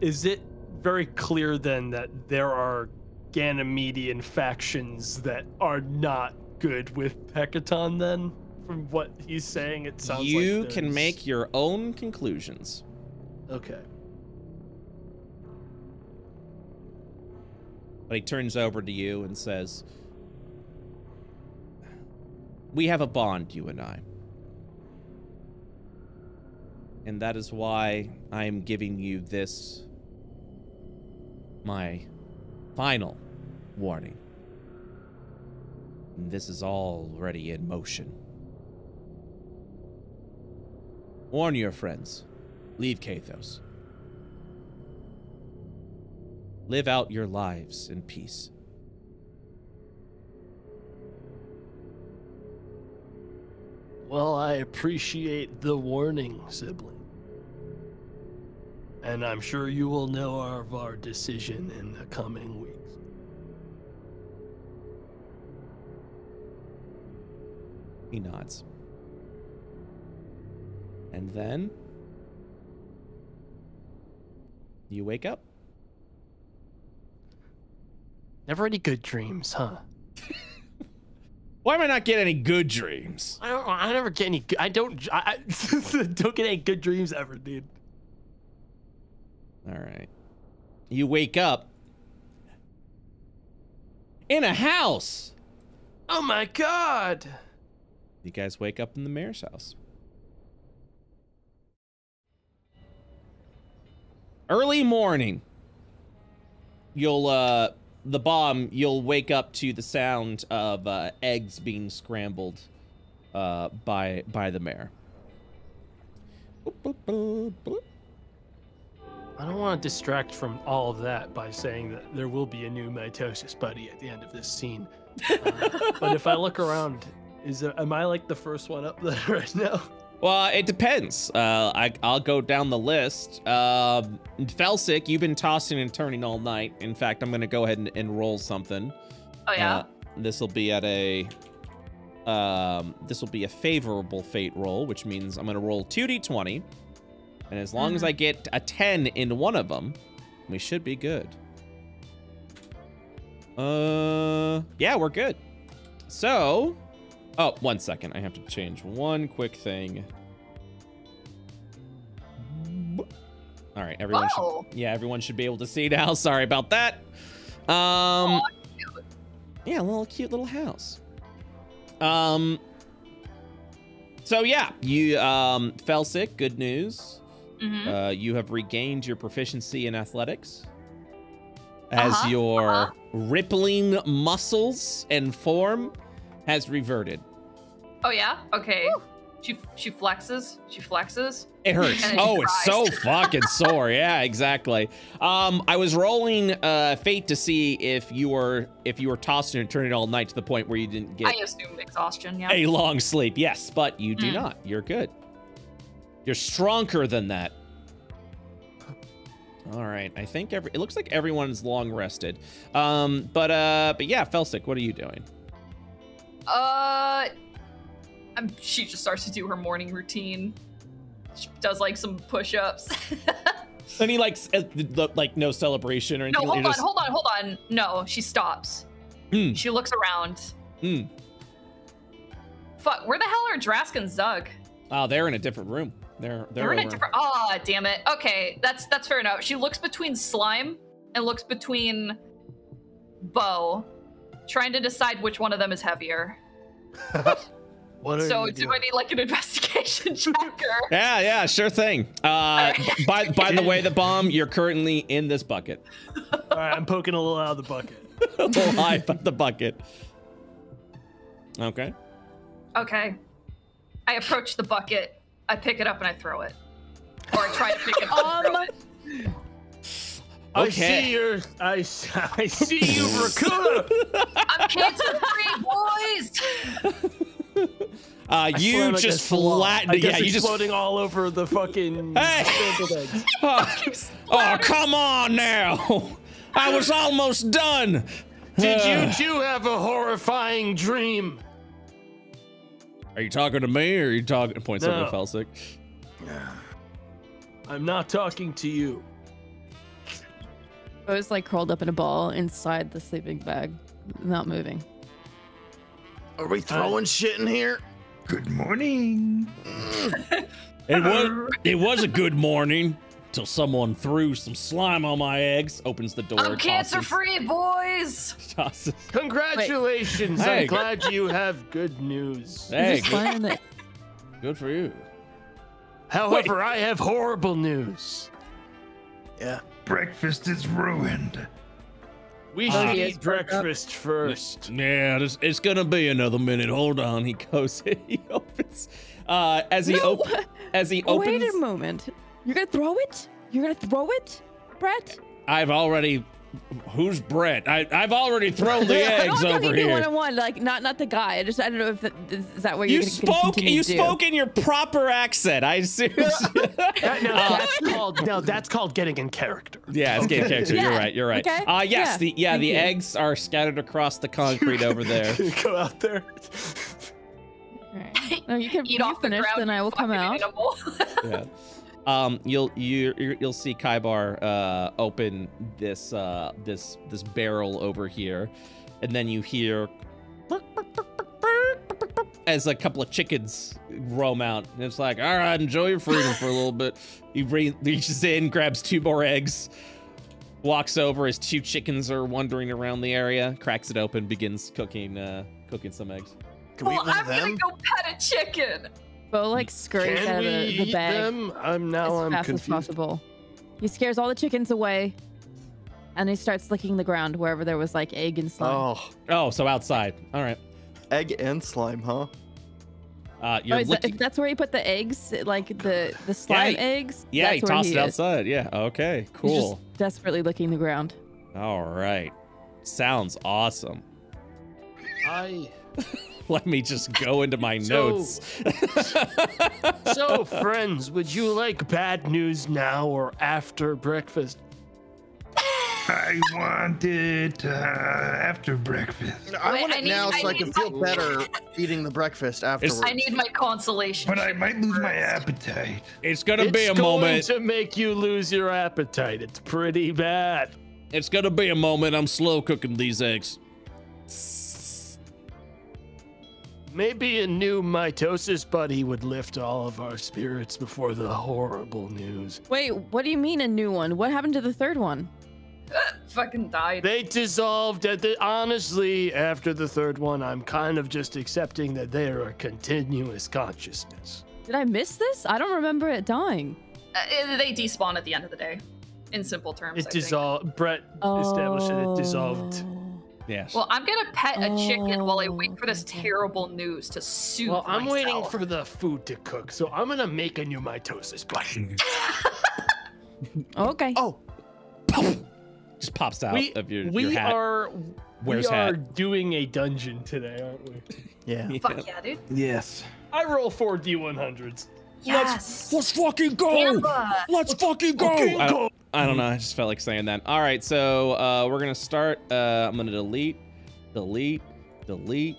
is it very clear then that there are Ganymedian factions that are not good with Hecaton then? From what he's saying, it sounds like you can make your own conclusions. Okay. But he turns over to you and says, we have a bond, you and I. And that is why I am giving you this, my final warning. And This is already in motion. Warn your friends. Leave Kathos. Live out your lives in peace. Well, I appreciate the warning, sibling. And I'm sure you will know of our decision in the coming weeks. He nods. And then you wake up. Never any good dreams, huh? (laughs) Why am I not getting any good dreams? I don't. I never get any. I don't. I, I (laughs) don't get any good dreams ever, dude. All right. You wake up in a house. Oh my god! You guys wake up in the mayor's house. Early morning. You'll uh the bomb, you'll wake up to the sound of uh, eggs being scrambled uh by by the mayor. Boop, boop, boop, boop. I don't want to distract from all of that by saying that there will be a new mitosis buddy at the end of this scene. Uh, but if I look around, is there, am I like the first one up (laughs) there right now? Well, it depends. Uh, I, I'll go down the list. Um, Felsic, you've been tossing and turning all night. In fact, I'm going to go ahead and, and roll something. Oh yeah. Uh, this will be at a. Um, this will be a favorable fate roll, which means I'm going to roll 2d20. And as long as I get a 10 in one of them, we should be good. Uh, yeah, we're good. So, oh, one second. I have to change one quick thing. All right, everyone Whoa. should, yeah, everyone should be able to see now. (laughs) Sorry about that. Um, yeah, a little cute little house. Um, so yeah, you um Felsic. Good news. Hmm Uh, you have regained your proficiency in athletics as Uh-huh, your uh-huh. rippling muscles and form has reverted. Oh yeah. Okay. She she flexes. She flexes. It hurts. And Oh, she it's so fucking (laughs) sore. Yeah, exactly. Um, I was rolling uh fate to see if you were if you were tossing and turning all night to the point where you didn't get I assume exhaustion. Yeah. a long sleep. Yes, but you do Mm. not. You're good. You're stronger than that. All right. I think every it looks like everyone's long rested. Um, but uh, but yeah, Felsic, what are you doing? Uh, um, she just starts to do her morning routine. She does like some push-ups. (laughs) Any like uh, like no celebration or anything. no, hold You're on, just- hold on, hold on. No, she stops. Hmm. She looks around. Hmm. Fuck, where the hell are Drask and Zug? Oh, they're in a different room. They're they're, They're in a different. Ah, damn it. Okay, that's that's fair enough. She looks between slime and looks between Bo, trying to decide which one of them is heavier. (laughs) What are So you do doing? I need like an (laughs) investigation (laughs) checker? Yeah, yeah, sure thing. Uh, by by the way, the bomb, you're currently in this bucket. All right, I'm poking a little out of the bucket. a little high above the bucket. Okay. Okay. I approach the bucket. I pick it up and I throw it, or I try to pick it up. and (laughs) throw it. I Okay. see your. I, s- (laughs) I see you, Rakuna. I'm cancer free, boys. Uh, you slam just sloth. flattened. I guess Yeah, it's you just. floating all over the fucking (laughs) Hey! Oh, oh, come on now! I was almost done. Did Uh, you two have a horrifying dream? Are you talking to me, or are you talking? Points over to No. Felsic. I'm not talking to you. I was like curled up in a ball inside the sleeping bag, not moving. Are we throwing shit in here? Good morning. It was. (laughs) It was a good morning. Till someone threw some slime on my eggs. Opens the door. I'm cancer free, boys. (laughs) tosses- Congratulations! Hey. I'm glad you have good news. (laughs) Hey, good, (laughs) good for you. However, I have horrible news. Yeah. Breakfast is ruined. We Ah. should he eat broke up. breakfast first. Yeah, it's, it's gonna be another minute. Hold on. He goes. He opens. Uh, as he No. op- as he opens. Wait a moment. You're gonna throw it? You're gonna throw it, Brett? I've already. Who's Brett? I, I've already thrown the (laughs) eggs no, eggs I'm over talking to you one here. on one, like not not the guy. I just I don't know if that is, is that what You you're gonna, gonna spoke. You do? spoke in your proper accent. I seriously. (laughs) (laughs) That- now, that's called now that's called getting in character. Yeah, it's getting character. You're right. You're right. okay, Uh yes, yeah, the yeah, thank the you. eggs are scattered across the concrete over there. Go out there. Alright. No, you can Eat you off the ground. then I will come out. Yeah. Um, you'll you you're- you'll see Kaibar uh open this uh this this barrel over here, and then you hear as a couple of chickens roam out. And it's like, all right, enjoy your freedom for a little bit. He re- reaches in, grabs two more eggs, walks over as two chickens are wandering around the area, cracks it open, begins cooking uh cooking some eggs. Can we well, eat I'm them? gonna go pet a chicken. Bo like scurries Can out of the, the eat bag them? I'm now as I'm fast confused. as possible. He scares all the chickens away, and he starts licking the ground wherever there was like egg and slime. Oh, Oh, so outside. All right. egg and slime, huh? Uh, Oh, you're is that, if that's where he put the eggs, like the the slime he- eggs. yeah, he that's where tossed it is. outside. Yeah. Okay. He's Cool. just desperately licking the ground. All right. Sounds awesome. I (laughs) (laughs) Let me just go into my So- notes. (laughs) so friends, would you like bad news now or after breakfast? I want it uh, after breakfast. I Wait, want I it need- now I so I need can feel my- better (laughs) eating the breakfast afterwards. I need my consolation. But I might lose my appetite. it's gonna it's be a going moment. to make you lose your appetite. It's pretty bad. It's gonna be a moment. I'm slow cooking these eggs. Maybe a new mitosis buddy would lift all of our spirits before the horrible news. Wait, what do you mean a new one? What happened to the third one? (laughs) fucking died. They dissolved at the honestly after the third one. I'm kind of just accepting that they are a continuous consciousness. Did I miss this? I don't remember it dying. Uh, they despawn at the end of the day. In simple terms. It dissolved. Brett established that it dissolved. Oh. Yes. Well, I'm gonna pet a chicken while I wait for this Oh, terrible news to soothe Well, I'm waiting for the food to cook, so I'm gonna make a new mitosis buddy. Okay. oh, (laughs) just pops out we of your, we your hat. are Wears we are doing a dungeon today, aren't we? (laughs) yeah. Fuck yeah, dude. Yes. I roll four d100s. Yes. Let's fucking go. Amber. Let's fucking go. fucking I, don't, I don't know. I just felt like saying that. All right, so uh, we're gonna start. Uh, I'm gonna delete, delete, delete,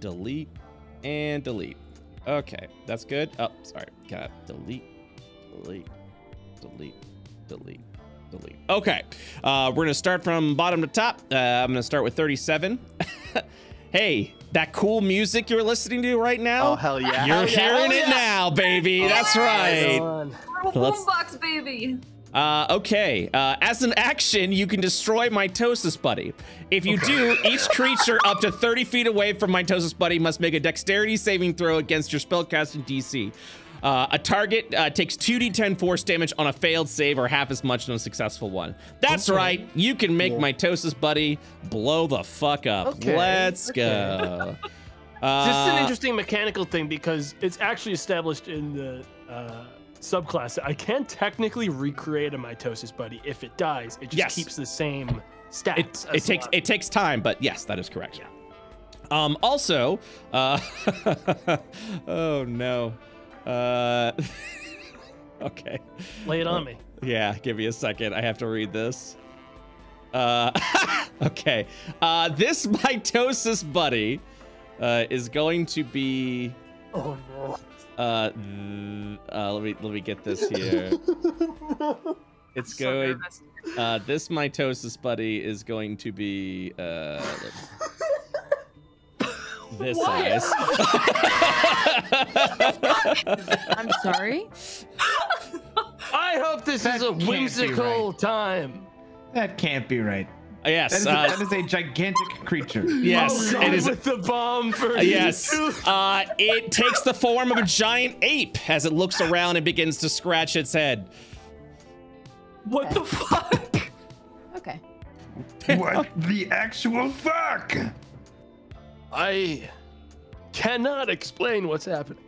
delete, and delete. Okay, that's good. Oh, sorry. Got delete, delete, delete, delete, delete. Okay, uh, we're gonna start from bottom to top. Uh, I'm gonna start with 37. (laughs) hey, that cool music you're listening to right now. Oh hell yeah! You're Hell hearing hell it yeah. now, baby. That's right. On. Let's- Boombox baby. Uh, okay. Uh, as an action, you can destroy Mitosis Buddy. If you do, each creature up to 30 feet away from Mitosis Buddy must make a dexterity saving throw against your spellcasting DC. Uh, a target uh, takes 2d10 force damage on a failed save or half as much on a successful one. That's right. You can make Mitosis Buddy blow the fuck up. Okay, Let's okay. go. (laughs) This is an Uh, interesting mechanical thing because it's actually established in the uh, subclass. I can technically recreate a mitosis buddy if it dies. It just Yes. keeps the same stats. it, it takes it takes time, but yes, that is correct. Um. Also, uh, (laughs) oh no. Uh. (laughs) okay. one. Lay it on me. Yeah. Give me a second. I have to read this. Uh. (laughs) okay. Uh. This (laughs) mitosis buddy, uh, is going to be. Oh no. Uh. uh. Let me let me get this here. It's So going. nervous. Uh, this mitosis buddy is going to be uh, this size. (laughs) I'm sorry. I hope. This That is a whimsical right. time. That can't be right. Yes, That is, a, uh, that is a gigantic creature. (laughs) yes, oh, God, it is. with the bomb for Uh, yes. Uh, it takes the form of a giant ape as it looks around and begins to scratch its head. What the fuck? Okay. What the actual fuck? I cannot explain what's happening.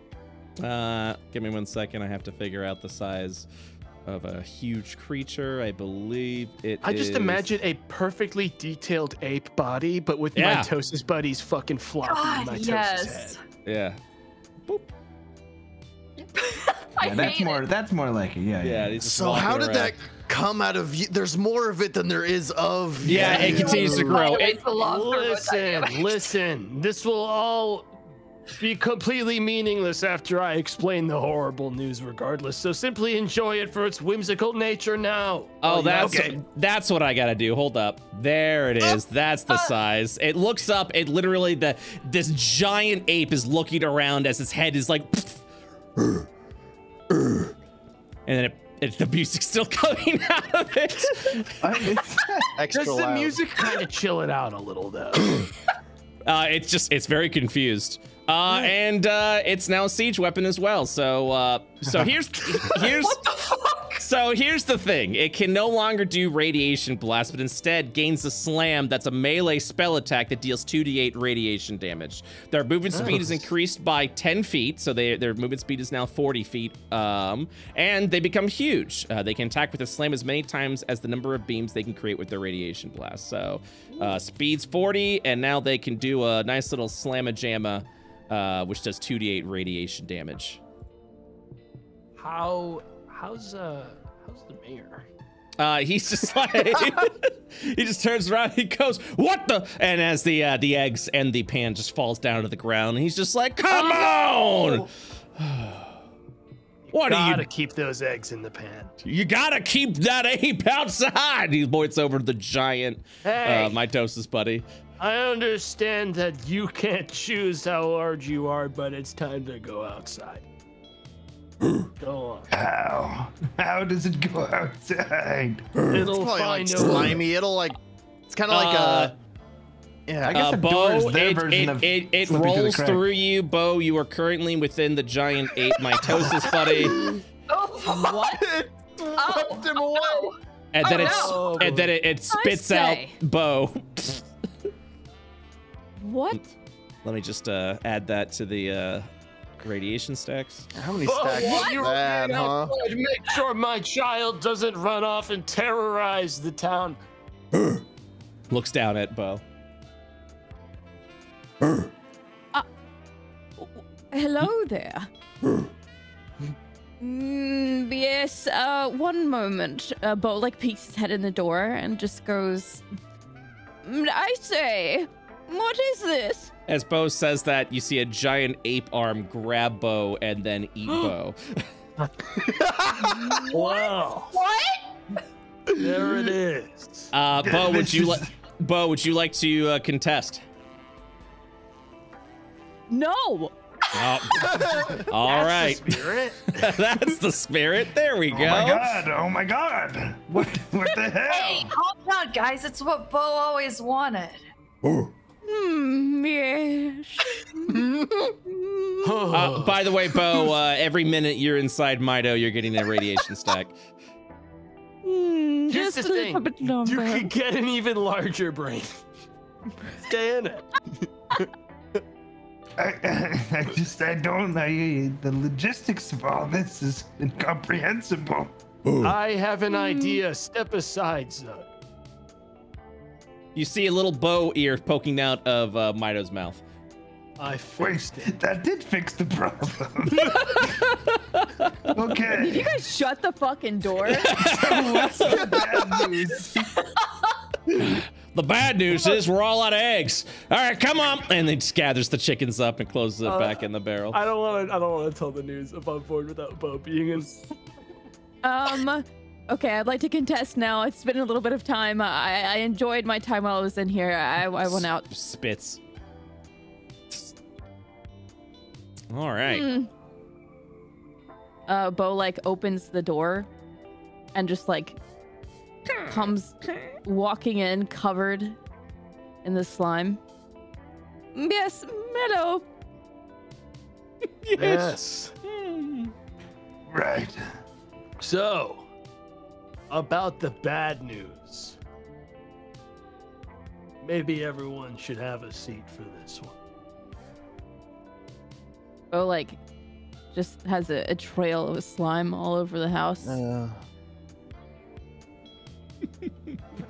Uh, give me one second. I have to figure out the size of a huge creature. I believe it I just is- imagine a perfectly detailed ape body, but with Yeah. mitosis buddies fucking flopping in God, mitosis yes. head. Yeah. (laughs) I Yeah, that's more. it. That's more like it. Yeah. Yeah. Yeah. So how walking did that around. Come out of you? There's more of it than there is of. Yeah, it continues to grow. It's It, the Listen, listen. This will all be completely meaningless after I explain the horrible news regardless. So simply enjoy it for its whimsical nature now. oh, you that's Okay. that's what I gotta do. Hold up. There it is. (laughs) That's the size. It looks up. It literally the this giant ape is looking around as its head is like, (laughs) and then it, it the music's still (laughs) coming out of it. (laughs) Extra Does the loud. music kind of chill it out a little though? (coughs) Uh, it's just it's very confused. Uh, and uh, it's now a siege weapon as well. So uh, so (laughs) here's here's so here's the thing. It can no longer do radiation blast, but instead gains a slam that's a melee spell attack that deals 2d8 radiation damage. Their movement speed is increased by 10 feet, so they, their movement speed is now 40 feet. Um, and they become huge. Uh, they can attack with a slam as many times as the number of beams they can create with their radiation blast. So uh, speed's 40, and now they can do a nice little slamma jamma, uh, which does 2d8 radiation damage. How how's uh how's the mayor? Uh, he's just (laughs) like he just turns around. He goes, "What the?" And as the uh, the eggs and the pan just falls down to the ground, he's just like, "Come on!" (sighs) what are Gotta you? keep those eggs in the pan. You gotta keep that ape outside. He points over to the giant Hey. uh, mitosis buddy. I understand that you can't choose how large you are, but it's time to go outside. Go on. How? How does it go outside? It's It'll probably like find a slimy. It'll like. It's kind of like Uh, a. Yeah. I guess Uh, a door is their it, version it, of it, it slipping through the rolls through you, Bo. You are currently within the giant ape mitosis buddy, (laughs) Oh, what? Oh, Whipped him away. oh. and then Oh, it's no. and then it, it spits out. Bo. What? Let me just uh, add that to the uh, radiation stacks. How many Oh, stacks what? is You're that, right huh? outside. Make sure my child doesn't run off and terrorize the town. (gasps) Looks down at Bo. Hello there. Mm, yes, uh, one moment. Uh, Bo like peeks his head in the door and just goes, "Mm, I say, what is this? As Bo says that, you see a giant ape arm grab Bo and then eat (gasps) Bo. (laughs) Wow. What? There it is. Uh, Bo, (laughs) would you like? Bo, would you like to uh, contest? No. Oh. (laughs) All right, That's the spirit. that's the spirit. There we go. Oh my god! Oh my god! What? What the hell? Hey, hell? calm down, guys. It's what Bo always wanted. Hmm, yes. Uh, by the way, Bo, (laughs) uh, every minute you're inside Mido, you're getting a radiation stack. Here's just the a thing. little bit You longer. could get an even larger brain. Stay in it. I, I just I don't. I the logistics of all this is incomprehensible. I have an idea. Step aside, Zug. You see a little bow ear poking out of uh, Mido's mouth. I Wait, fixed it. that did fix the problem. (laughs) okay. Did you guys shut the fucking door? (laughs) What's the bad news? The bad news is we're all out of eggs. All right, come on. And he just gathers the chickens up and closes it back in the barrel. I don't want to. I don't want to tell the news above board without Bo being in. um, okay, I'd like to contest now. It's been a little bit of time. I, I enjoyed my time while I was in here. I, I went out. Spits. All right. Hmm. Uh, Bo like opens the door and just like comes walking in covered in the slime. Yes, Meadow. (laughs) Yes. Right. So, about the bad news. Maybe everyone should have a seat for this one. Oh, like, just has a, a trail of slime all over the house. Uh,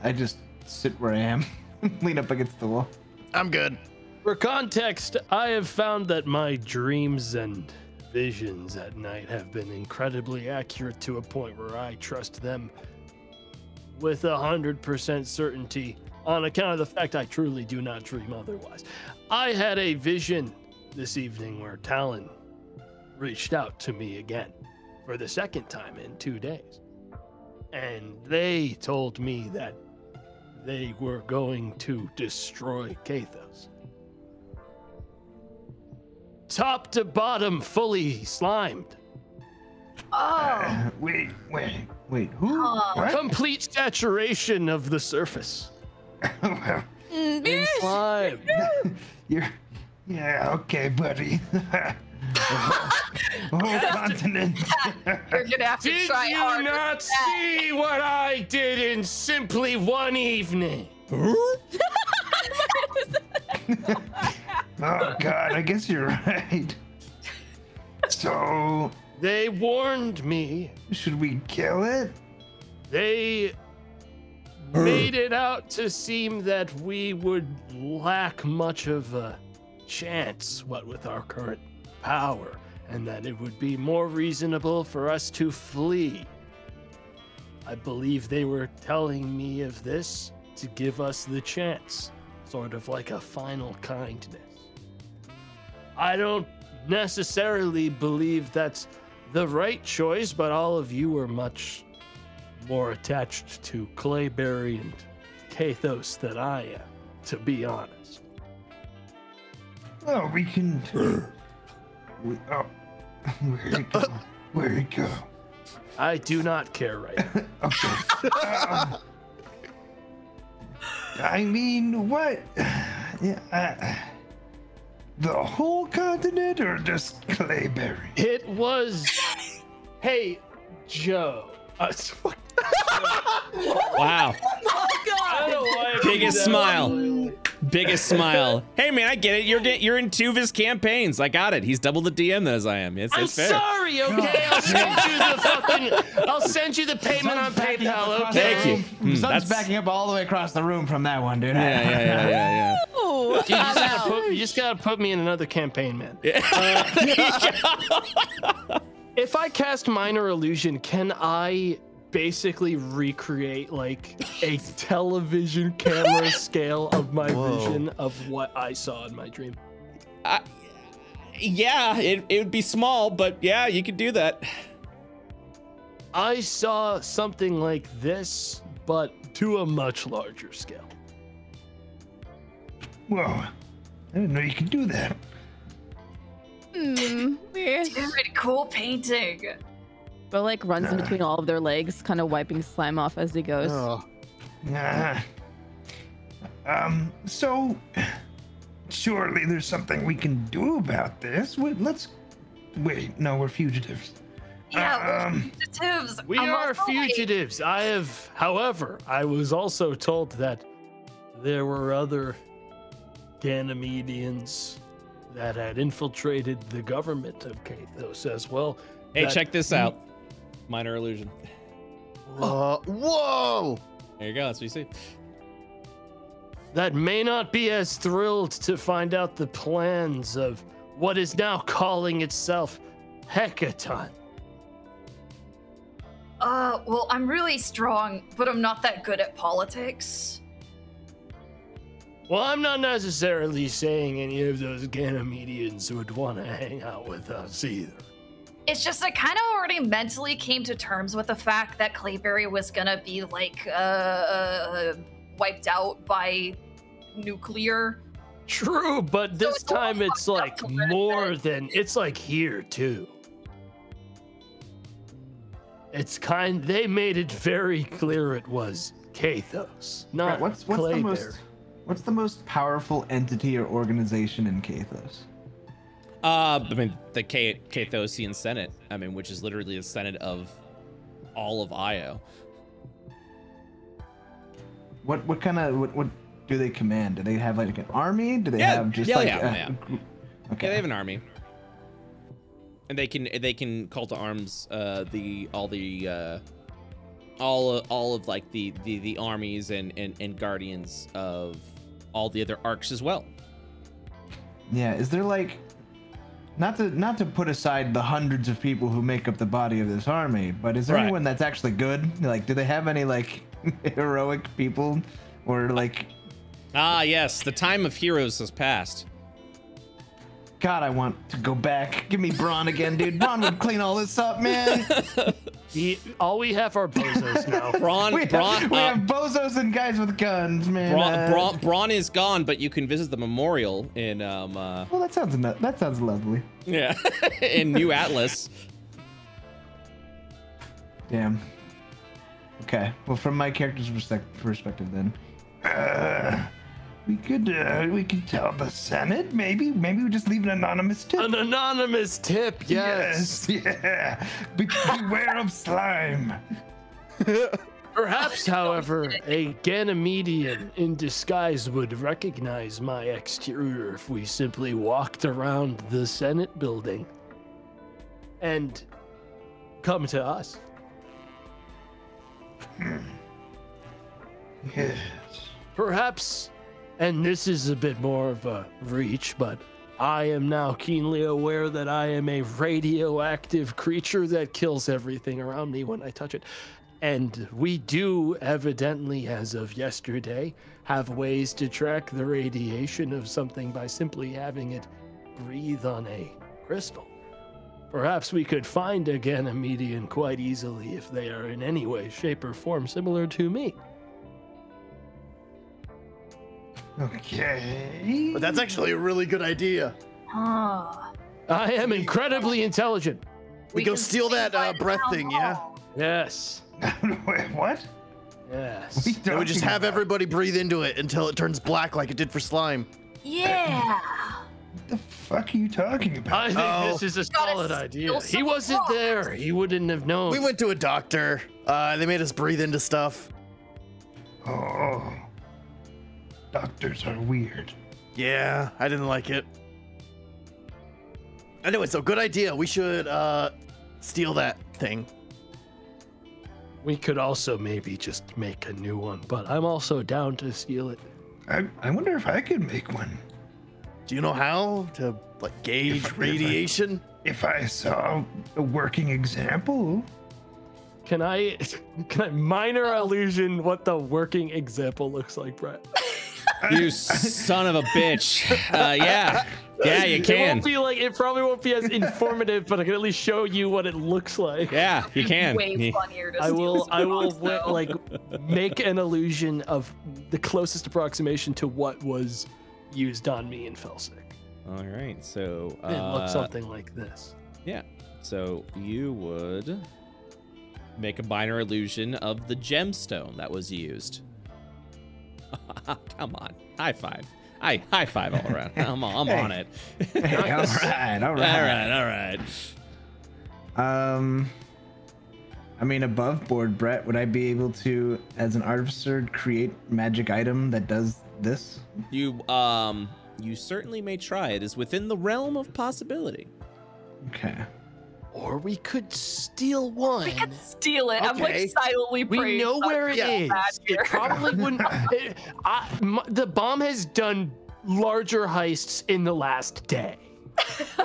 I just sit where I am, (laughs) lean up against the wall. I'm good. For context, I have found that my dreams and visions at night have been incredibly accurate to a point where I trust them with a hundred percent certainty on account of the fact I truly do not dream otherwise. I had a vision this evening where Talon reached out to me again for the second time in two days. And they told me that they were going to destroy Kathos top to bottom, fully slimed. Oh. Uh, (laughs) wait, wait, wait. Who? Oh. Complete saturation of the surface. well, Mm, In yes. slime. you're. Yeah, okay, buddy. the whole continent. You're gonna have to Did try you harder. not see what I did in simply one evening? (laughs) oh God, I guess you're right. So, They warned me. should we kill it? They made it out to seem that we would lack much of a chance, what with our current power, and that it would be more reasonable for us to flee. I believe they were telling me of this to give us the chance, sort of like a final kindness. I don't necessarily believe that's the right choice, but all of you are much more attached to Clayberry and Kathos than I am, to be honest. Well, we can. (laughs) we, oh, (laughs) where'd it go? Where'd it go? I do not care right now. (laughs) Okay. Um, I mean, what? (sighs) Yeah, uh, the whole continent or just Clayberry? It was. Hey, Joe. Uh, (laughs) fuck. Wow. I don't know why I Biggest smile. Biggest (laughs) smile. Hey man, I get it. You're get, you're in two of his campaigns. I got it. He's double the DM as I am. It's, I'm it's fair. sorry, okay? I'll send you the fucking. I'll send you the payment on Sun's backing up PayPal, okay? the Thank you. room. Hmm, Sun's that's- backing up all the way across the room from that one, dude. Yeah, yeah, yeah, yeah, yeah. Oh, (laughs) You just, gotta put, you just gotta put me in another campaign, man. If I cast minor illusion, can I basically recreate like a (laughs) television camera (laughs) scale of my Whoa. vision of what I saw in my dream? Uh, yeah, it, it would be small, but yeah, you could do that. I saw something like this, but to a much larger scale. Whoa. I didn't know you could do that. Hmm, yes. Pretty cool painting. But like runs in between all of their legs, kind of wiping slime off as he goes. oh, Ah. um, so surely there's something we can do about this. Wait, let's wait. No, we're fugitives. Yeah, Um, we're fugitives. We I'm are also, like- fugitives. I have, however, I was also told that there were other Ganymedians that had infiltrated the government of Kathos as well. Hey, check this out. Minor illusion. uh, whoa! There you go. That's what you see. that may not be as thrilled to find out the plans of what is now calling itself Hecaton. Uh, well, I'm really strong, but I'm not that good at politics. Well, I'm not necessarily saying any of those Ganymedians would want to hang out with us either. It's just I kind of already mentally came to terms with the fact that Clayberry was gonna be like uh, uh wiped out by nuclear. True, but this it's time it's like more it's- than it's like here too. It's kind. They made it very clear it was Kathos, not Brett, what's what's the most what's the most powerful entity or organization in Kathos? Uh, I mean, the K- Kathosian Senate. I mean, which is literally the Senate of all of Io. What what kind of what, what do they command? Do they have like an army? Do they Yeah, have just yeah, like yeah, a yeah. group? Yeah, Okay. they have an army, and they can they can call to arms uh, the all the uh, all all of like the the, the armies and, and and guardians of all the other arcs as well. Yeah, is there like not to not to put aside the hundreds of people who make up the body of this army, but is there Right. anyone that's actually good? Like, do they have any like (laughs) heroic people, or like, Ah, yes, the time of heroes has passed. God, I want to go back. Give me Braun again, dude. Braun would clean all this up, man. We- all we have are bozos now. (laughs) Braun, we Braun, have, we uh, have bozos and guys with guns, man. Braun, Uh, Braun, Braun is gone, but you can visit the memorial in um uh, Well, that sounds that sounds lovely. yeah (laughs) in New Atlas. Damn. Okay. Well, from my character's perspective, then. Uh, we could uh, we could tell the Senate. Maybe maybe we just leave an anonymous tip. An anonymous tip, yes. Yes, (laughs) yeah. Be- beware of slime. Perhaps, however, a Ganymedian in disguise would recognize my exterior if we simply walked around the Senate building and come to us. Yes. Perhaps, and this is a bit more of a reach, but I am now keenly aware that I am a radioactive creature that kills everything around me when I touch it. And we do evidently, as of yesterday, have ways to track the radiation of something by simply having it breathe on a crystal. Perhaps we could find a Ganymedian quite easily if they are in any way, shape, or form similar to me. Okay. But that's actually a really good idea. Huh. I am incredibly intelligent. We, go steal that uh, breath town thing, yeah? Yes. Wait, (laughs) what? Yes. We And we just have about? everybody breathe into it until it turns black like it did for slime. Yeah. What the fuck are you talking about? I think Oh. this is a solid idea. He wasn't rocks. there. He wouldn't have known. We went to a doctor. Uh, they made us breathe into stuff. Oh. Doctors are weird. Yeah, I didn't like it. Anyway, so good idea. We should uh, steal that thing. We could also maybe just make a new one, but I'm also down to steal it. I, I wonder if I could make one. Do you know how to like gauge If I- if I- radiation? If I saw a working example. Can I (laughs) can I minor illusion what the working example looks like, Brett? You son of a bitch. Uh, yeah, yeah, you It can. won't be like it probably won't be as informative, but I can at least show you what it looks like. Yeah, you can. Way You- funnier to I will I will though. like make an illusion of the closest approximation to what was used on me in Felsic. All right, so It looks uh, something like this. Yeah. So you would make a minor illusion of the gemstone that was used. (laughs) Come on. High five. Hi, high five all around. I'm, on- I'm on it. Hey, all (laughs) right, all all right. right, all right. Um, I mean, above board, Brett, would I be able to, as an artificer, create magic item that does this? You um you certainly may try. It is within the realm of possibility. Okay. Or we could steal one. we could steal it. I'm Okay. like silently praying. We know where it is. it get is. bad It here. probably wouldn't. (laughs) (laughs) it- I- m- the bomb has done larger heists in the last day. (laughs)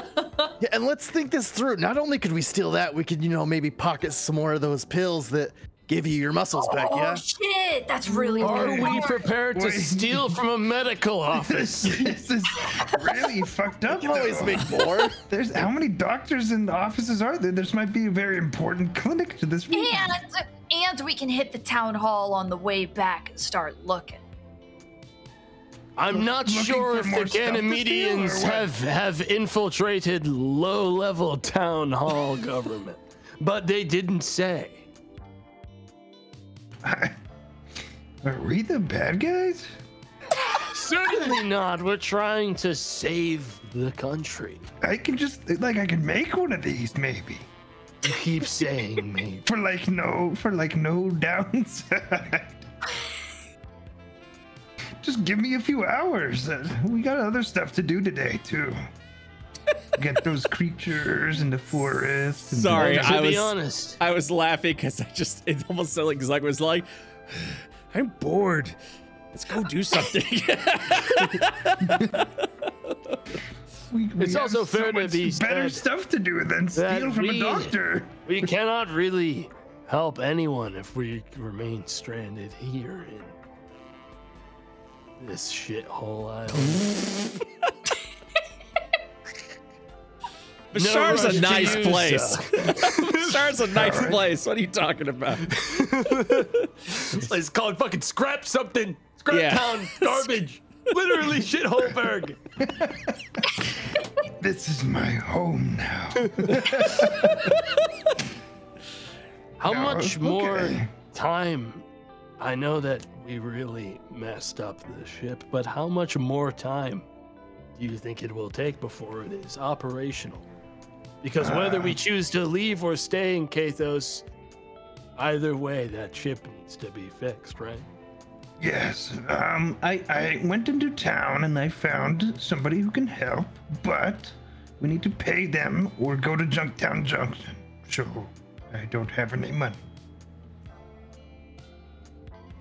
Yeah, and let's think this through. Not only could we steal that, we could, you know, maybe pocket some more of those pills that give you your muscles back. oh Yeah. shit! That's really Are good. we prepared to Wait. steal from a medical (laughs) office? this is really (laughs) fucked up. You can always make more. There's how many doctors and offices are there? This might be a very important clinic to this region. And and we can hit the town hall on the way back and start looking. I'm not Looking sure if the stuff to steal, or Ganymedians have have infiltrated low-level town hall government, but they didn't say. (laughs) Are we the bad guys? Certainly not. We're trying to save the country. I can just like I can make one of these maybe. You keep saying maybe. For like no for like no downside. (laughs) just give me a few hours. Uh, We got other stuff to do today too. Get those creatures in the forest. and Sorry, to I be was honest, I was laughing because I just it almost sounded like Zug was like, I'm bored. Let's go do something. (laughs) we, we It's have also so fair to be better said stuff to do than steal from we- a doctor. we cannot really help anyone if we remain stranded here in this shithole island. (laughs) Bashar's rush (laughs) a nice place. Bashar's a nice place. What are you talking about? This place is called fucking Scrap something. Scrap Yeah. Town. (laughs) Garbage. Literally shitholeberg. (laughs) This is my home now. How No, much more time? I know that we really messed up the ship, but how much more time do you think it will take before it is operational? Because whether we Uh. choose to leave or stay in Kathos, either way, that ship needs to be fixed, right? Yes. Um, I, I went into town and I found somebody who can help, but we need to pay them or go to Junktown Junction. So I don't have any money.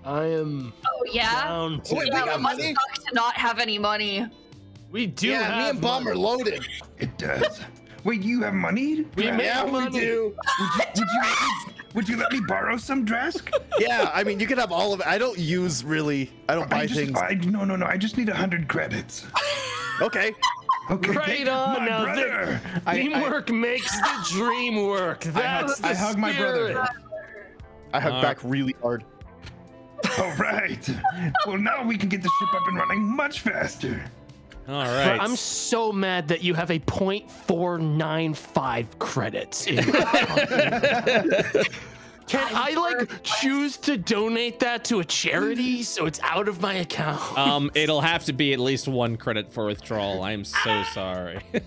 I am Oh yeah. down to. Wait, we got money? suck to not have any money. We do yeah, have me and Bomb money. are loaded. It does. Wait, you have money? We Drask? Yeah, have we money. do. Would you, would, you let me, would you let me borrow some Drask? Yeah, I mean, you can have all of it. I don't use really. I don't buy I just, things. I, no, no, no. I just need a hundred credits. Okay. Okay. Right on my now. brother. I- I- Teamwork makes the dream work. That's the I hug my brother. I hug Uh, back really hard. All right. Well, now we can get the ship up and running much faster. All But. I'm so mad that you have a 0.495 credits. In Can I like choose to donate that to a charity so it's out of my account? um, it'll have to be at least one credit for withdrawal. I'm so sorry. (laughs)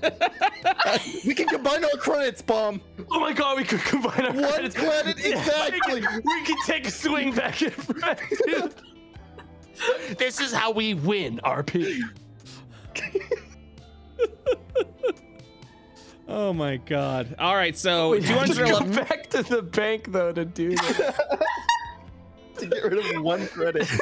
We can combine our credits, Bomb. oh my god, we could combine our One credits. credit, exactly. we, can, we can take a swing back and forth. (laughs) this is how we win, RP. (laughs) oh my god. All right, so We do want to go 211 back to the bank though to do that. (laughs) to get rid of one credit. (laughs)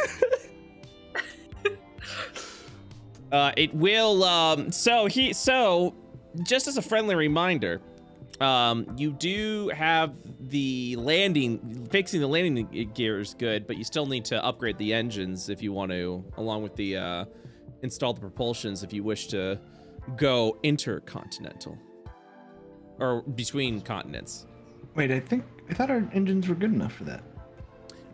Uh, it will. Um, so he. So, just as a friendly reminder, um, you do have the landing. Fixing the landing gear is good, but you still need to upgrade the engines if you want to, along with the uh, install the propulsions if you wish to go intercontinental or between continents. Wait, I think I thought our engines were good enough for that.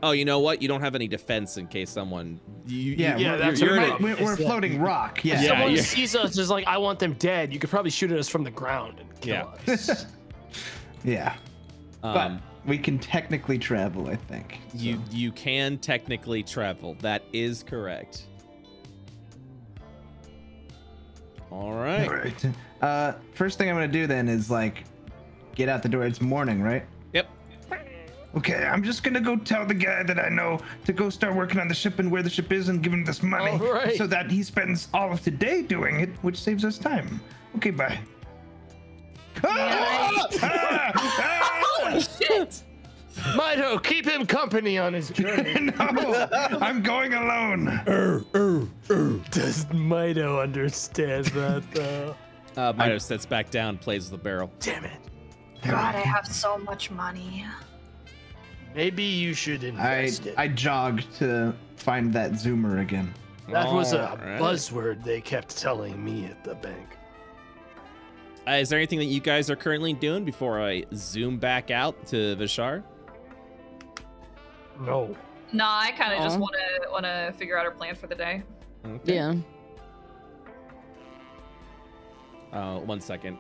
Oh, you know what? You don't have any defense in case someone. You, Yeah, Yeah, we're, that's you're, what we're, I- we're floating rock. Yeah. Yeah, Someone you're- sees us is like, I want them dead. You could probably shoot at us from the ground and kill us. (laughs) Yeah. um, But we can technically travel, I think. You you can technically travel. That is correct. All All right. right. Uh, first thing I'm gonna do then is like get out the door. It's morning, right? Yep. Okay, I'm just gonna go tell the guy that I know to go start working on the ship and where the ship is and give him this money All right. so that he spends all of today doing it, which saves us time. Okay, bye. Ah! Ah! Ah! (laughs) Shit. Mito, keep him company on his journey. (laughs) no, I'm going alone. Does Mito understand that though? (laughs) Uh, Mido sits back down, plays with the barrel. Damn it. God, I have so much money. Maybe you should I invest it. I jog to find that zoomer again. that was a All right. buzzword they kept telling me at the bank. Uh, is there anything that you guys are currently doing before I zoom back out to Vishar? No. Nah, I kind of just want to want to figure out our plan for the day. Okay. Yeah. Uh, one second.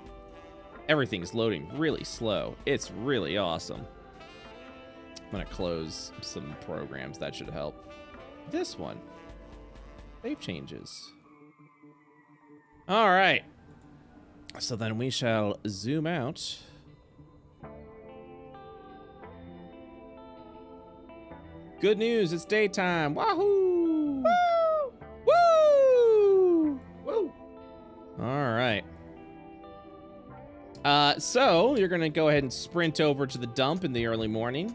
Everything's loading really slow. It's really awesome. I'm gonna close some programs. That should help. This one. Save changes. All right. So then we shall zoom out. Good news, it's daytime. Wahoo! Woo! Woo! Woo! All right. Uh, so you're gonna go ahead and sprint over to the dump in the early morning.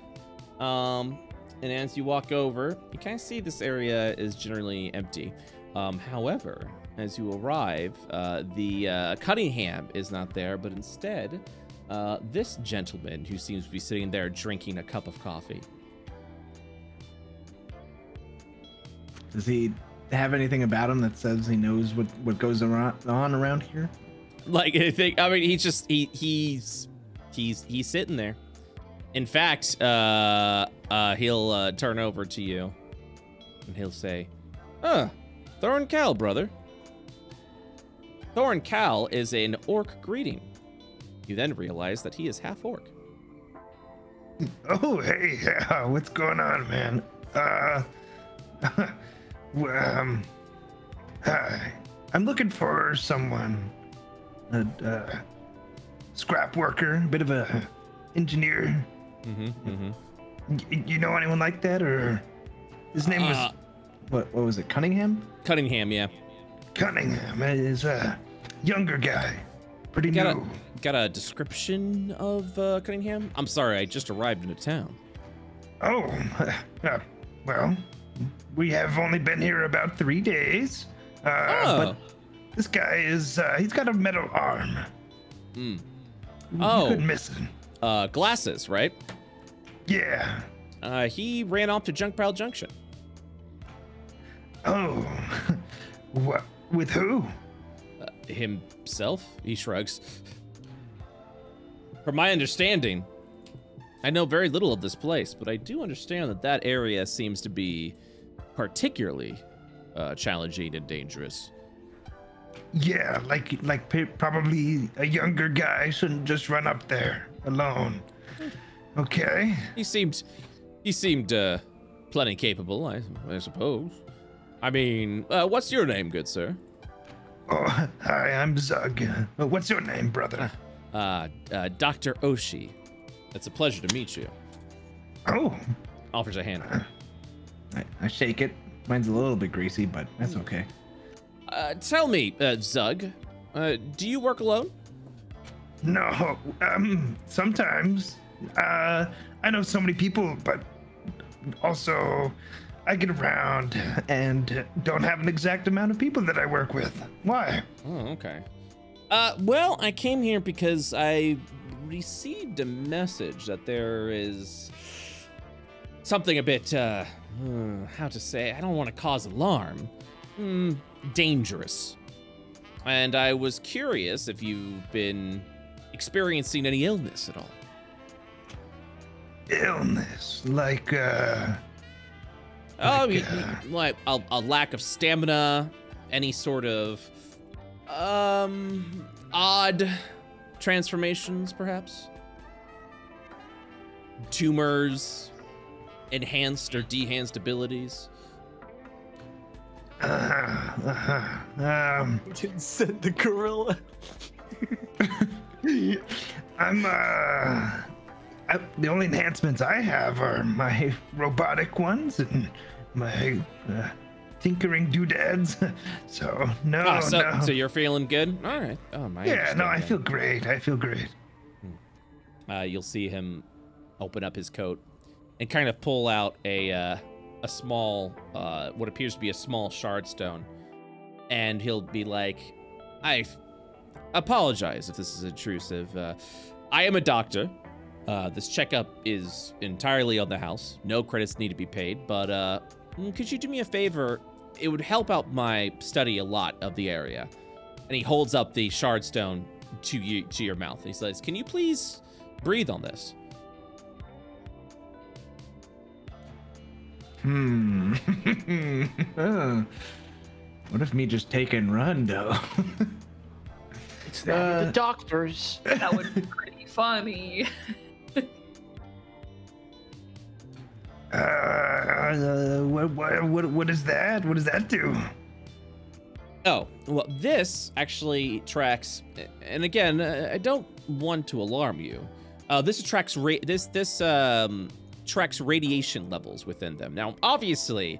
Um, and as you walk over, you kind of see this area is generally empty. Um, however, as you arrive, uh, the uh, Cunningham is not there, but instead, uh, this gentleman who seems to be sitting there drinking a cup of coffee. Does he have anything about him that says he knows what what goes on around here? Like (laughs) I think, I mean, he's just he he's he's he's sitting there. In fact, uh, uh, he'll uh, turn over to you, and he'll say, "Uh, Thorin Cal, brother." Thorin Cal is an orc greeting. You then realize that he is half orc. (laughs) Oh, hey, uh, (laughs) what's going on, man? Uh, well, um, hi. (sighs) I'm looking for someone, a uh, scrap worker, a bit of a engineer. Mm-hmm. mm-hmm. Y- you know anyone like that, or his name was Uh, What what was it? Cunningham? Cunningham, yeah. Cunningham? Is a younger guy, pretty Got new. a got a description of uh, Cunningham? I'm sorry, I just arrived in into town. Oh, (laughs) uh, well, we have only been here about three days. Uh, Oh. But this guy is, uh, he's got a metal arm. Hmm. You Oh. miss him. Uh, glasses, right? Yeah. Uh, he ran off to Junk Pile Junction. Oh, (laughs) what? With who? Uh, himself? He shrugs. From my understanding, I know very little of this place, but I do understand that that area seems to be particularly uh, challenging and dangerous. Yeah, like like probably a younger guy shouldn't just run up there alone. Okay. He seemed, he seemed uh, plenty capable, I, I suppose. I mean, uh, what's your name, good sir? Oh, (laughs) hi, I'm Zug. Uh, What's your name, brother? Uh, uh, Dr. Oshi. It's a pleasure to meet you. Oh, Offers a hand. I, I shake it. Mine's a little bit greasy, but that's okay. Uh, tell me, uh, Zug, uh, do you work alone? no. Um, sometimes. Uh, I know so many people, but also I get around and don't have an exact amount of people that I work with. Why? Oh, okay. Uh, well, I came here because I received a message that there is something a bit, uh, uh, how to say, I don't want to cause alarm, hmm, dangerous. And I was curious if you've been experiencing any illness at all. Illness, like uh. Oh, Like, uh, like a, a lack of stamina, any sort of um odd transformations, perhaps. Tumors, enhanced or dehanced abilities. Uh, uh, um, Send the gorilla. (laughs) I'm uh, I, the only enhancements I have are my robotic ones and my uh, tinkering doodads. (laughs) So no, Ah, so, no. so you're feeling good? All right. Oh my. yeah, no, I feel great. I feel great. uh, you'll see him open up his coat and kind of pull out a uh, a small, uh, what appears to be a small shard stone, and he'll be like, "I apologize if this is intrusive. Uh, I am a doctor. Uh, this checkup is entirely on the house. No credits need to be paid. But uh, mm, could you do me a favor? It would help out my study a lot of the area." And he holds up the shard stone to you to your mouth. He says, "Can you please breathe on this?" Hmm. Uh, (laughs) what if me just take and run, though? (laughs) It's that Uh, the doctors. That would be pretty funny. (laughs) Uh, what, what, what, what is that? What does that do? Oh, well, this actually tracks, and again, uh, I don't want to alarm you. Uh, this attracts ra- this this um, tracks radiation levels within them. Now, obviously,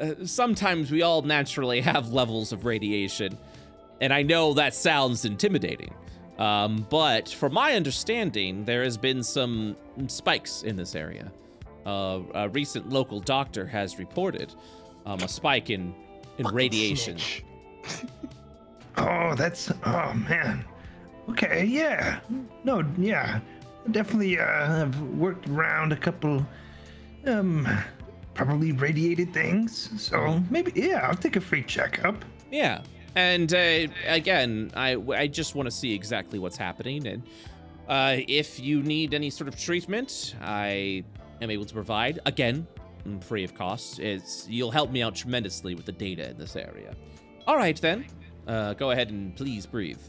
uh, sometimes we all naturally have levels of radiation, and I know that sounds intimidating. Um, but from my understanding, there has been some spikes in this area. Uh, a recent local doctor has reported um, a spike in in radiation. (laughs) Oh, that's oh man. Okay, yeah. No, yeah. Definitely uh have worked around a couple um probably radiated things. So maybe yeah, I'll take a free checkup. Yeah. And uh, again, I, I just want to see exactly what's happening. And uh, if you need any sort of treatment, I am able to provide. Again, mm, free of cost. It's, you'll help me out tremendously with the data in this area. All right, then. Uh, go ahead and please breathe.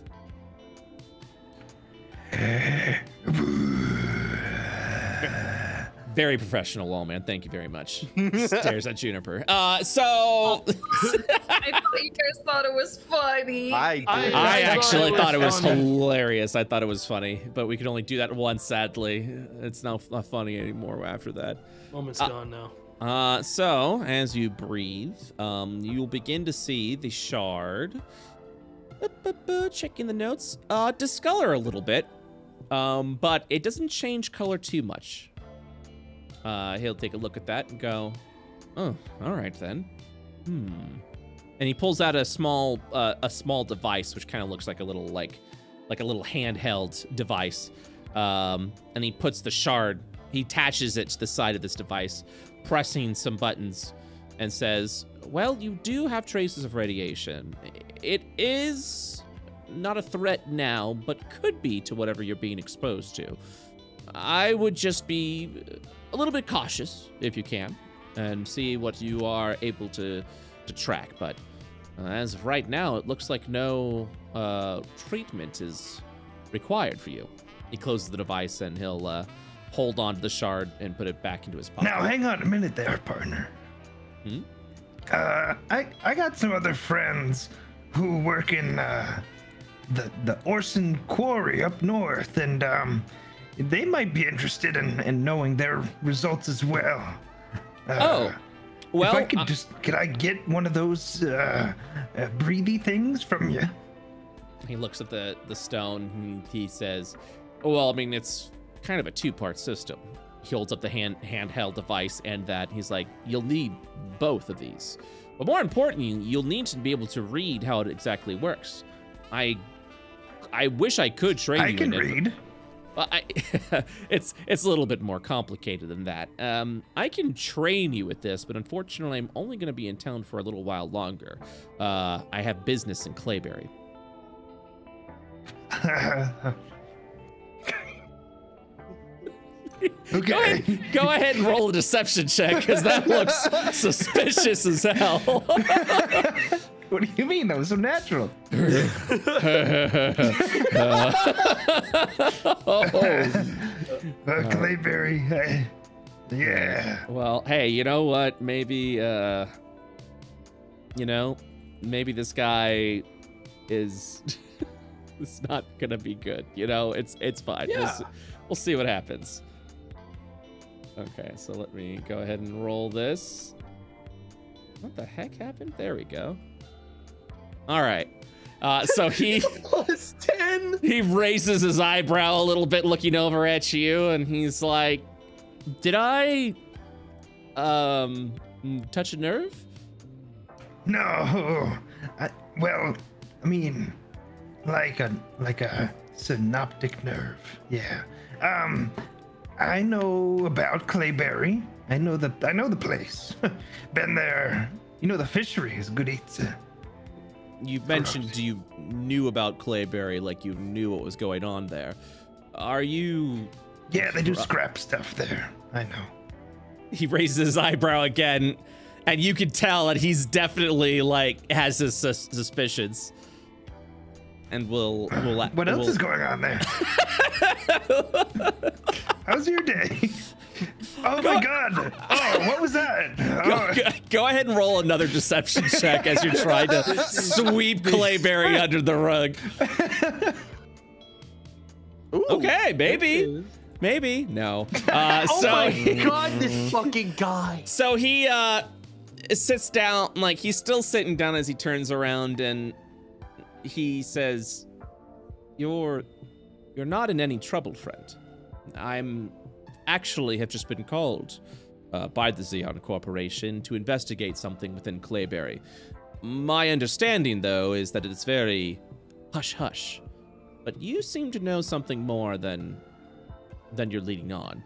Very professional, Lawlman. Thank you very much. (laughs) Stares at Juniper. Uh, so (laughs) I thought you guys thought it was funny. I did. I- I I actually thought thought it it was was hilarious. I thought it was funny, but we could only do that once. Sadly, it's not, not funny anymore after that. Moment's Uh, gone now. Uh, so as you breathe, um, you'll begin to see the shard. Checking the notes. Uh, discolor a little bit, um, but it doesn't change color too much. Uh, he'll take a look at that and go, "Oh, all right then." Hmm. And he pulls out a small, uh, a small device which kind of looks like a little, like, like a little handheld device. Um, and he puts the shard. He attaches it to the side of this device, pressing some buttons, and says, "Well, you do have traces of radiation. It is not a threat now, but could be to whatever you're being exposed to. I would just be a little bit cautious if you can, and see what you are able to to track. But uh, as of right now, it looks like no uh, treatment is required for you." He closes the device and he'll uh, hold on to the shard and put it back into his pocket. Now hang on a minute there, partner. Hmm? Uh I I got some other friends who work in uh the the Orson Quarry up north and um they might be interested in, in knowing their results as well. Uh, Oh, well, if I could uh, just could I get one of those uh, uh breathy things from you? He looks at the the stone. And he says, "Well, I mean, it's kind of a two-part system." He holds up the hand handheld device and that. He's like, "You'll need both of these, but more importantly, you'll need to be able to read how it exactly works." I I wish I could train I you can in it. read. Well, I, (laughs) it's it's a little bit more complicated than that. Um, I can train you with this, but unfortunately, I'm only going to be in town for a little while longer. Uh, I have business in Clayberry. (laughs) Go okay. ahead, go ahead and roll a deception check because that looks (laughs) suspicious as hell. What do you mean? That was so natural. Oh, (laughs) Uh, Clayberry. I- yeah. well, hey, you know what? Maybe, uh, you know, maybe this guy is (laughs) it's not gonna be good. You know, it's it's fine. We'll, we'll see what happens. Okay, so let me go ahead and roll this. What the heck happened? There we go. All right. Uh, so (laughs) he Plus 10. he raises his eyebrow a little bit, looking over at you, and he's like, "Did I, um, touch a nerve?" No. I, well, I mean, like a like a synoptic nerve. Yeah. Um, I know about Clayberry. I know the I know the place. (laughs) Been there. You know the fishery is good eats. uh, You mentioned you knew about Clayberry, like you knew what was going on there. Are you? Yeah, they do scrap stuff there. I know. He raises his eyebrow again, and you can tell that he's definitely like has his sus- suspicions. And we'll we'll. What else we'll, is going on there? (laughs) (laughs) How's your day? Oh my god! Oh, what was that? Go, Oh, go- go ahead and roll another deception check as you're trying to sweep Clayberry under the rug. Okay, maybe. Maybe. No. Uh, (laughs) Oh so my god, this (laughs) fucking guy. So he uh sits down, like he's still sitting down as he turns around and he says, You're you're not in any trouble, friend. I'm actually have just been called uh, by the Xeon Corporation to investigate something within Clayberry. My understanding, though, is that it's very hush hush. But you seem to know something more than than you're leading on.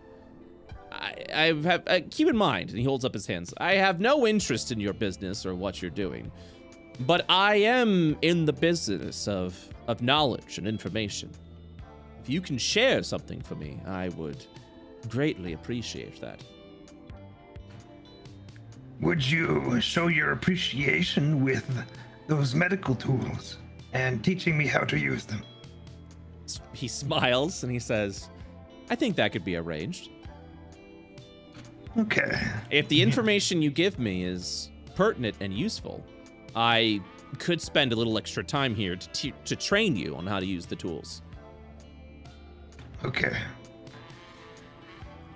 I, I have uh, keep in mind, and he holds up his hands. I have no interest in your business or what you're doing, but I am in the business of of knowledge and information. If you can share something for me, I would greatly appreciate that. would you show your appreciation with those medical tools and teaching me how to use them? He smiles and he says, "I think that could be arranged. Okay. If the information you give me is pertinent and useful, I could spend a little extra time here to to train you on how to use the tools." Okay.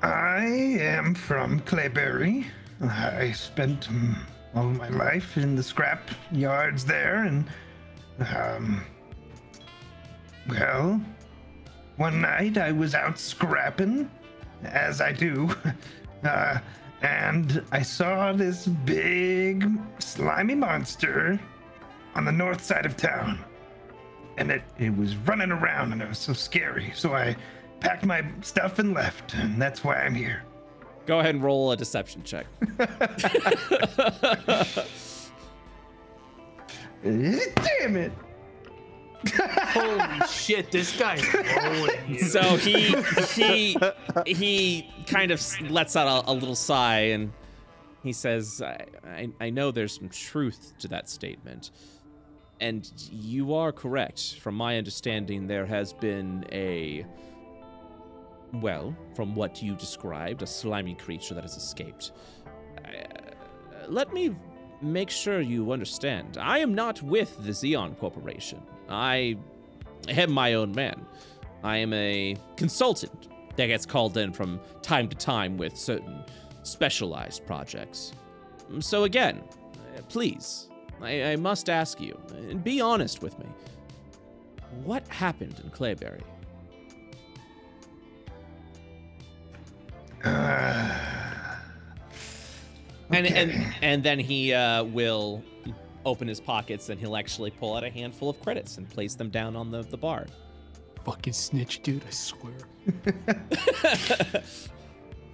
I am from Clayberry. I spent mm, all my life in the scrap yards there, and um, well, one night I was out scrapping, as I do, (laughs) uh, and I saw this big slimy monster on the north side of town and it, it was running around and it was so scary. So I packed my stuff and left, and that's why I'm here. Go ahead and roll a deception check. (laughs) Damn it! Holy shit, this guy's blowing you. So he he he kind of lets out a, a little sigh and he says, I, I, "I know there's some truth to that statement, and you are correct. From my understanding, there has been a well, from what you described, a slimy creature that has escaped. Uh, let me make sure you understand. I am not with the Xeon Corporation. I am my own man. I am a consultant that gets called in from time to time with certain specialized projects. So, again, please, I, I must ask you, and be honest with me. What happened in Clayberry? (sighs) And, and and then he uh, will open his pockets and he'll actually pull out a handful of credits and place them down on the, the bar. Fucking snitch, dude, I swear. (laughs)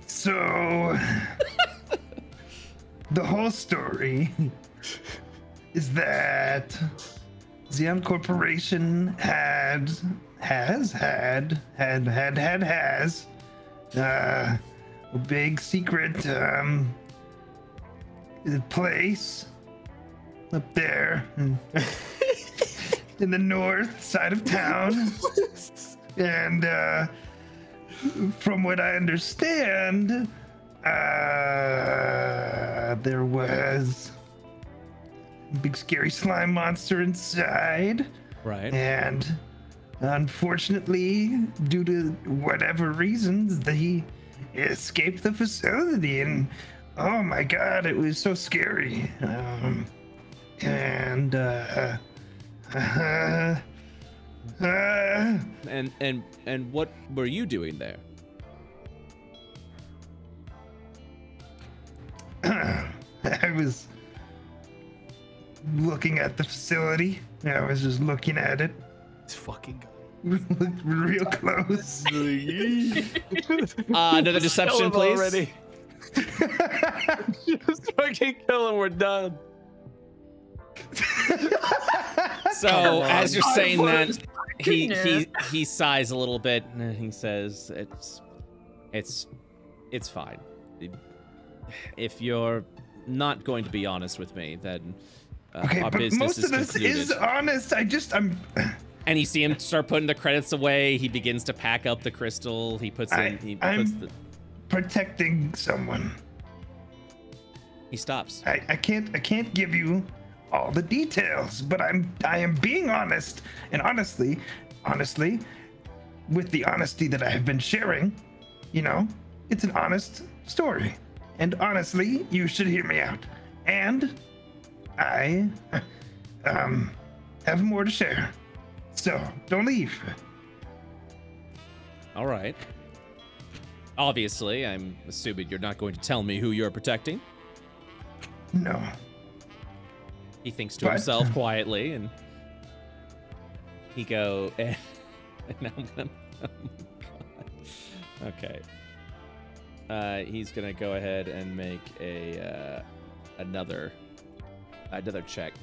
So, (laughs) the whole story is that Xeon Corporation had, has had, had, had, had, has uh, a big secret um, place up there in, (laughs) in the north side of town. (laughs) and uh, from what I understand, uh, there was big scary slime monster inside. Right. And unfortunately, due to whatever reasons, they escaped the facility. And oh my god, it was so scary. Um, and uh, uh, uh, And and and what were you doing there? (clears throat) I was looking at the facility. I was just looking at it. It's fucking guy. (laughs) Looked real close. (laughs) Uh, another deception, Kill please. already. (laughs) Just fucking kill him, we're done. So as you're saying that, he he he sighs a little bit and he says, "It's it's it's fine. If you're not going to be honest with me, then uh, Okay, but most of this concluded." is honest. I just I'm (sighs) and you see him start putting the credits away. He begins to pack up the crystal. He puts I- in. He I'm- puts the. protecting someone. He stops. I, I can't I can't give you all the details, but I'm I am being honest. And honestly, honestly, with the honesty that I have been sharing, you know, it's an honest story. And honestly, you should hear me out. And I um have more to share. So don't leave. All right. Obviously, I'm assuming you're not going to tell me who you're protecting. No. He thinks to But- himself quietly, and he go. (laughs) And, now I'm gonna. Oh. Okay. Uh, he's gonna go ahead and make a uh, another another check.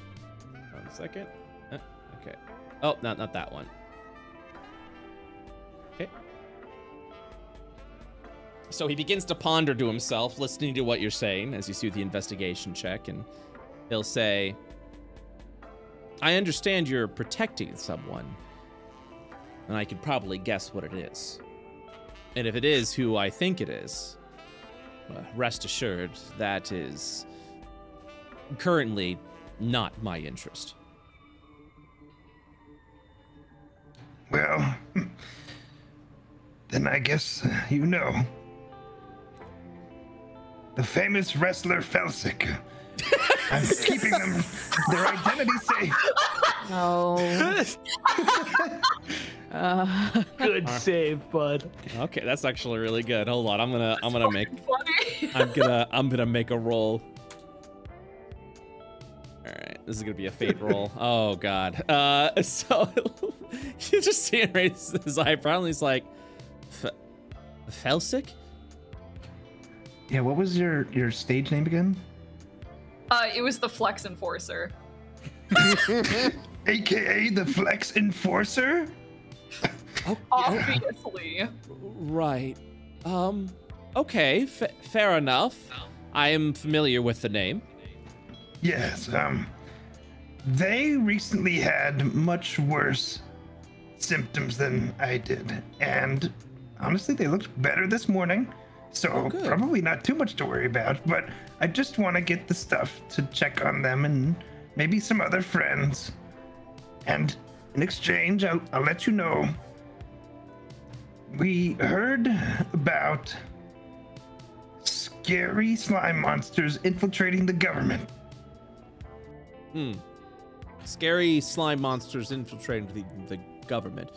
One second. Uh, okay. Oh, not not that one. Okay. So he begins to ponder to himself, listening to what you're saying as you see the investigation check, and he'll say, I understand you're protecting someone, and I could probably guess what it is. And if it is who I think it is, uh, rest assured that is currently not my interest. Well, (laughs) then I guess uh, you know. The famous wrestler Felsic. (laughs) I'm keeping them their identity safe. (laughs) No. uh, Good save, bud. Okay, that's actually really good. Hold on, I'm gonna I'm gonna make Funny. I'm gonna I'm gonna make a roll. All right, this is gonna be a fate roll. (laughs) Oh god. Uh, (laughs) so (laughs) you just see him raise his eyebrow, and he's like, "F- "Felsic." Yeah, what was your your stage name again? Uh, it was the Flex Enforcer. AKA the Flex Enforcer? Oh, Obviously. right. Um. Okay. F- fair enough. I am familiar with the name. Yes, um. They recently had much worse symptoms than I did. And honestly, they looked better this morning. So Oh, probably not too much to worry about. But I just want to get the stuff to check on them and maybe some other friends. And in exchange, I'll, I'll let you know. We heard about scary slime monsters infiltrating the government. Hmm. Scary slime monsters infiltrating the, the government.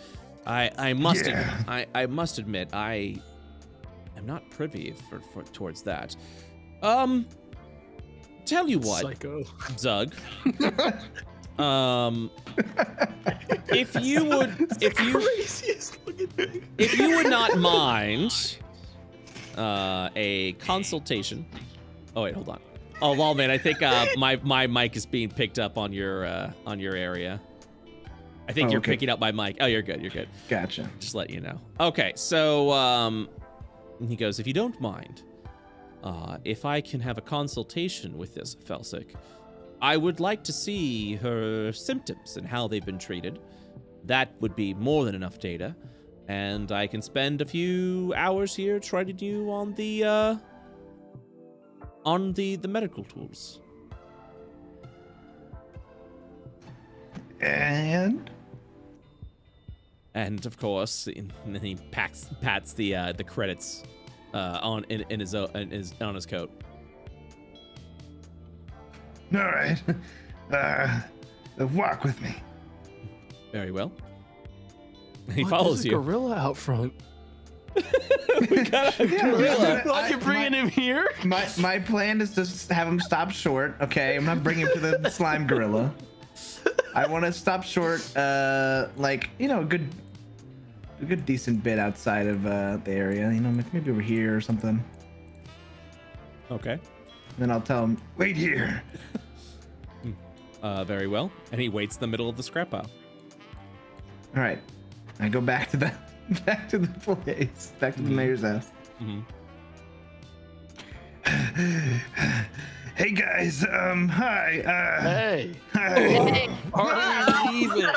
I I must ad- Yeah. I I must admit I am not privy for, for towards that. Um. Tell you what, Psycho. Zug. (laughs) um. If you would, if you Craziest looking thing. if you would not (laughs) mind uh, a consultation. Oh wait, hold on. Oh well, man, I think uh, my my mic is being picked up on your uh, on your area. I think Oh, you're okay. picking up my mic. Oh, you're good. You're good. Gotcha. Just let you know. Okay, so um, he goes, if you don't mind, uh, if I can have a consultation with this Felsic, I would like to see her symptoms and how they've been treated. That would be more than enough data, and I can spend a few hours here training you on the uh, on the the medical tools. And And of course, and then (laughs) he packs, pats the uh, the credits uh, on in, in his in his on his coat. all right, (laughs) uh, walk with me. Very well. (laughs) He What, follows there's a you. gorilla out front. We got a gorilla. Why you I- bringing him here? My my plan is to have him stop short. Okay, I'm not bringing him to the (laughs) slime gorilla. I want to stop short, uh, like you know, a good, a good decent bit outside of uh, the area. You know, maybe over here or something. Okay. Then I'll tell him. Wait here. (laughs) Uh, very well. And he waits in the middle of the scrap pile. All right, I go back to the (laughs) back to the place, back to the mayor's house. hmm Hey guys, um, hi, uh, Hey, hi. are we leaving?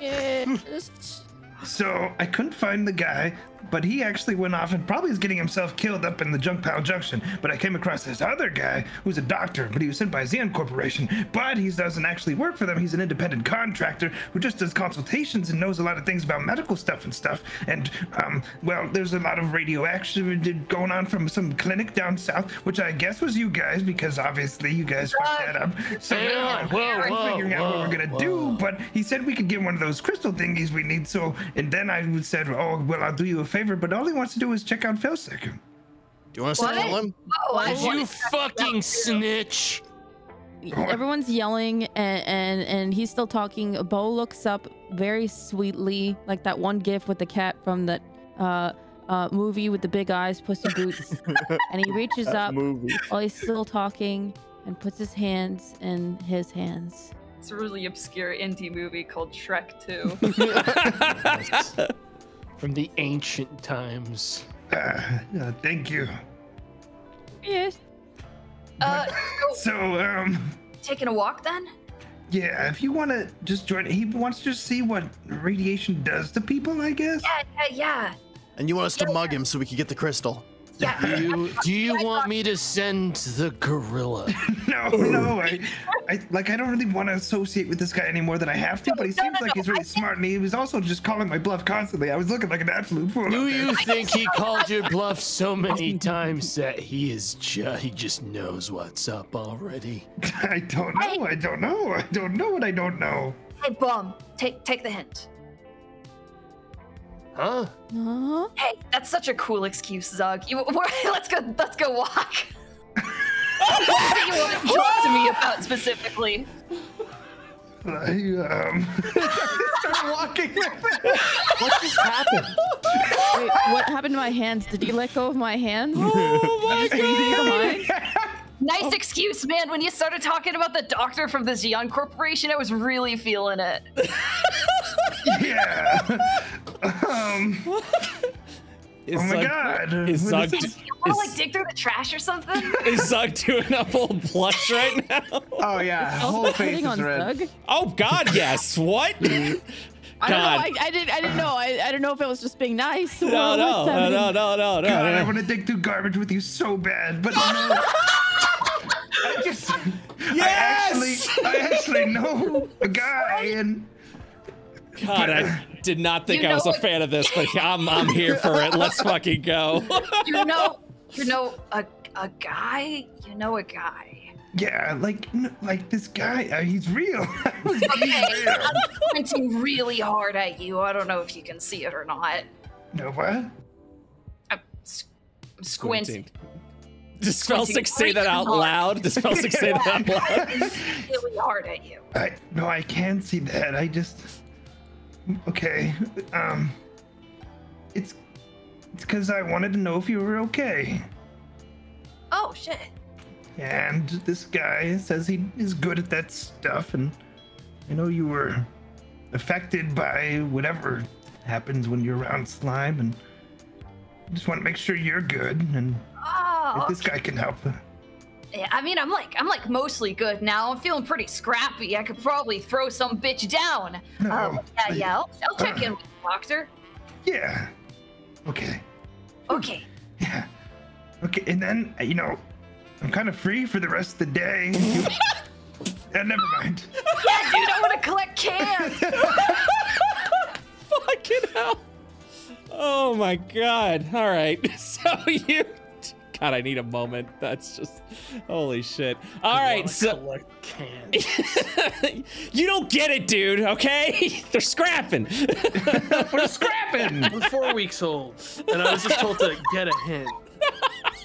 yes. So I couldn't find the guy, but he actually went off and probably is getting himself killed up in the Junk Pile Junction. But I came across this other guy who's a doctor, but he was sent by Xeon Corporation. But he doesn't actually work for them. He's an independent contractor who just does consultations and knows a lot of things about medical stuff and stuff. And um, well, there's a lot of radioactivity going on from some clinic down south, which I guess was you guys because obviously you guys fucked that up. So Hang now on, whoa, I'm whoa, figuring out what we're gonna do. But he said we could get one of those crystal thingies we need. So and then I said, oh well, I'll do you a favor. But all he wants to do is check out Felsic. Do you want us to What? tell him? Oh, I you fucking snitch? Everyone's yelling, and, and and he's still talking. Bo looks up very sweetly, like that one gif with the cat from that uh, uh, movie with the big eyes, Puss in Boots. (laughs) and he reaches up movie. while he's still talking and puts his hands in his hands. It's a really obscure indie movie called Shrek 2. (laughs) (laughs) From the ancient times. Uh, uh, thank you. Yes. uh, so So um. taking a walk then? Yeah, if you want to just join, he wants to see what radiation does to people, I guess. Yeah, yeah, yeah. And you want us to mug him so we can get the crystal? Yeah. Do you, do you want uh, me to send the gorilla? (laughs) No, (laughs) no, I, I like I don't really want to associate with this guy any more than I have to. But he No, no, seems like no, he's really I- smart, and he was also just calling my bluff constantly. I was looking like an absolute fool. Do you think he called your bluff so (laughs) many times that he is just he just knows what's up already? I don't know. I don't know. I don't know what I don't know. Hey, bum, take take the hint. Huh? Huh? Hey, that's such a cool excuse, Zug. You, (laughs) let's go. Let's go walk. (laughs) what do you want to talk to me about specifically? I, um, (laughs) Start walking. What just happened? Wait, what happened to my hands? Did he let go of my hands? Oh my Did you just leave me behind? Nice excuse, man. When you started talking about the doctor from the Xeon Corporation, I was really feeling it. yeah. Um. (laughs) Is Oh my Zug- God. Is What Zug, is You want to like dig through the trash or something? (laughs) is Zug doing a full blush right now? (laughs) Oh yeah, whole face is on red. Zug? Oh God, yes. What? I don't know. God. I, I didn't. I didn't know. I, I don't know if it was just being nice. or No, no, no, no, no, no, no. God, I want to dig through garbage with you so bad, but no. I just. Yes! I actually, I actually know a guy, and God, I did not think You I was a know- fan of this, but I'm I'm here for it. Let's fucking go. (laughs) you know, you know a a guy. You know a guy. yeah, like, like this guy, uh, he's real. (laughs) Okay, I'm pointing really hard at you. I don't know if you can see it or not. no, what? I'm, s- I'm squinting. Does Squinting Felsic say that out really loud? Does Felsic say that out (laughs) loud? really hard at you. I no, I can see that. I just okay. Um, it's it's because I wanted to know if you were okay. Oh shit. And this guy says he is good at that stuff, and I know you were affected by whatever happens when you're around slime, and I just want to make sure you're good, and Oh. if this guy can help. Yeah, I mean, I'm like, I'm like mostly good now. I'm feeling pretty scrappy. I could probably throw some bitch down. No, um, yeah, yeah. I'll, I'll check in with the doctor. Yeah. Okay. Okay. Yeah. Okay, and then uh, you know, I'm kind of free for the rest of the day. (laughs) You- Uh, never mind. Yeah, dude, I want to collect cans. (laughs) Fucking hell. Oh my god. All right. (laughs) So you God, I need a moment. That's just holy shit. All right, so (laughs) you don't get it, dude, okay? (laughs) They're scrapping. We're scrapping. I'm four weeks old, and I was just told to get a hint. (laughs)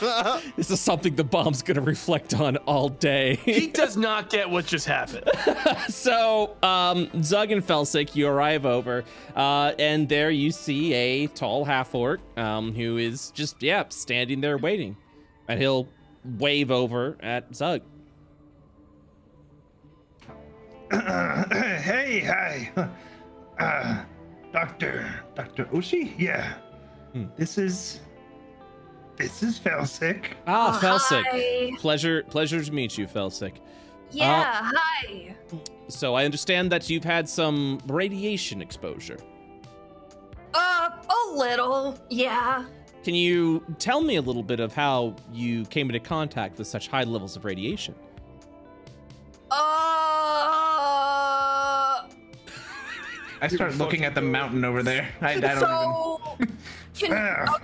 (laughs) this is something the bomb's gonna reflect on all day. (laughs) He does not get what just happened. (laughs) so, um, Zug and Felsic, you arrive over, uh, and there you see a tall half orc, um, who is just, yeah, standing there waiting. And he'll wave over at Zug. (coughs) Hey, hi. (coughs) Uh, Doctor, Doctor Oshi. Yeah. Hmm. This is. This is Felsic. Ah, Oh, Felsic. hi. Pleasure, pleasure to meet you, Felsic. Yeah, hi. So I understand that you've had some radiation exposure. Uh, a little, yeah. Can you tell me a little bit of how you came into contact with such high levels of radiation? Uh. I start looking at the mountain over there. I, I don't So, can, (laughs) Ah,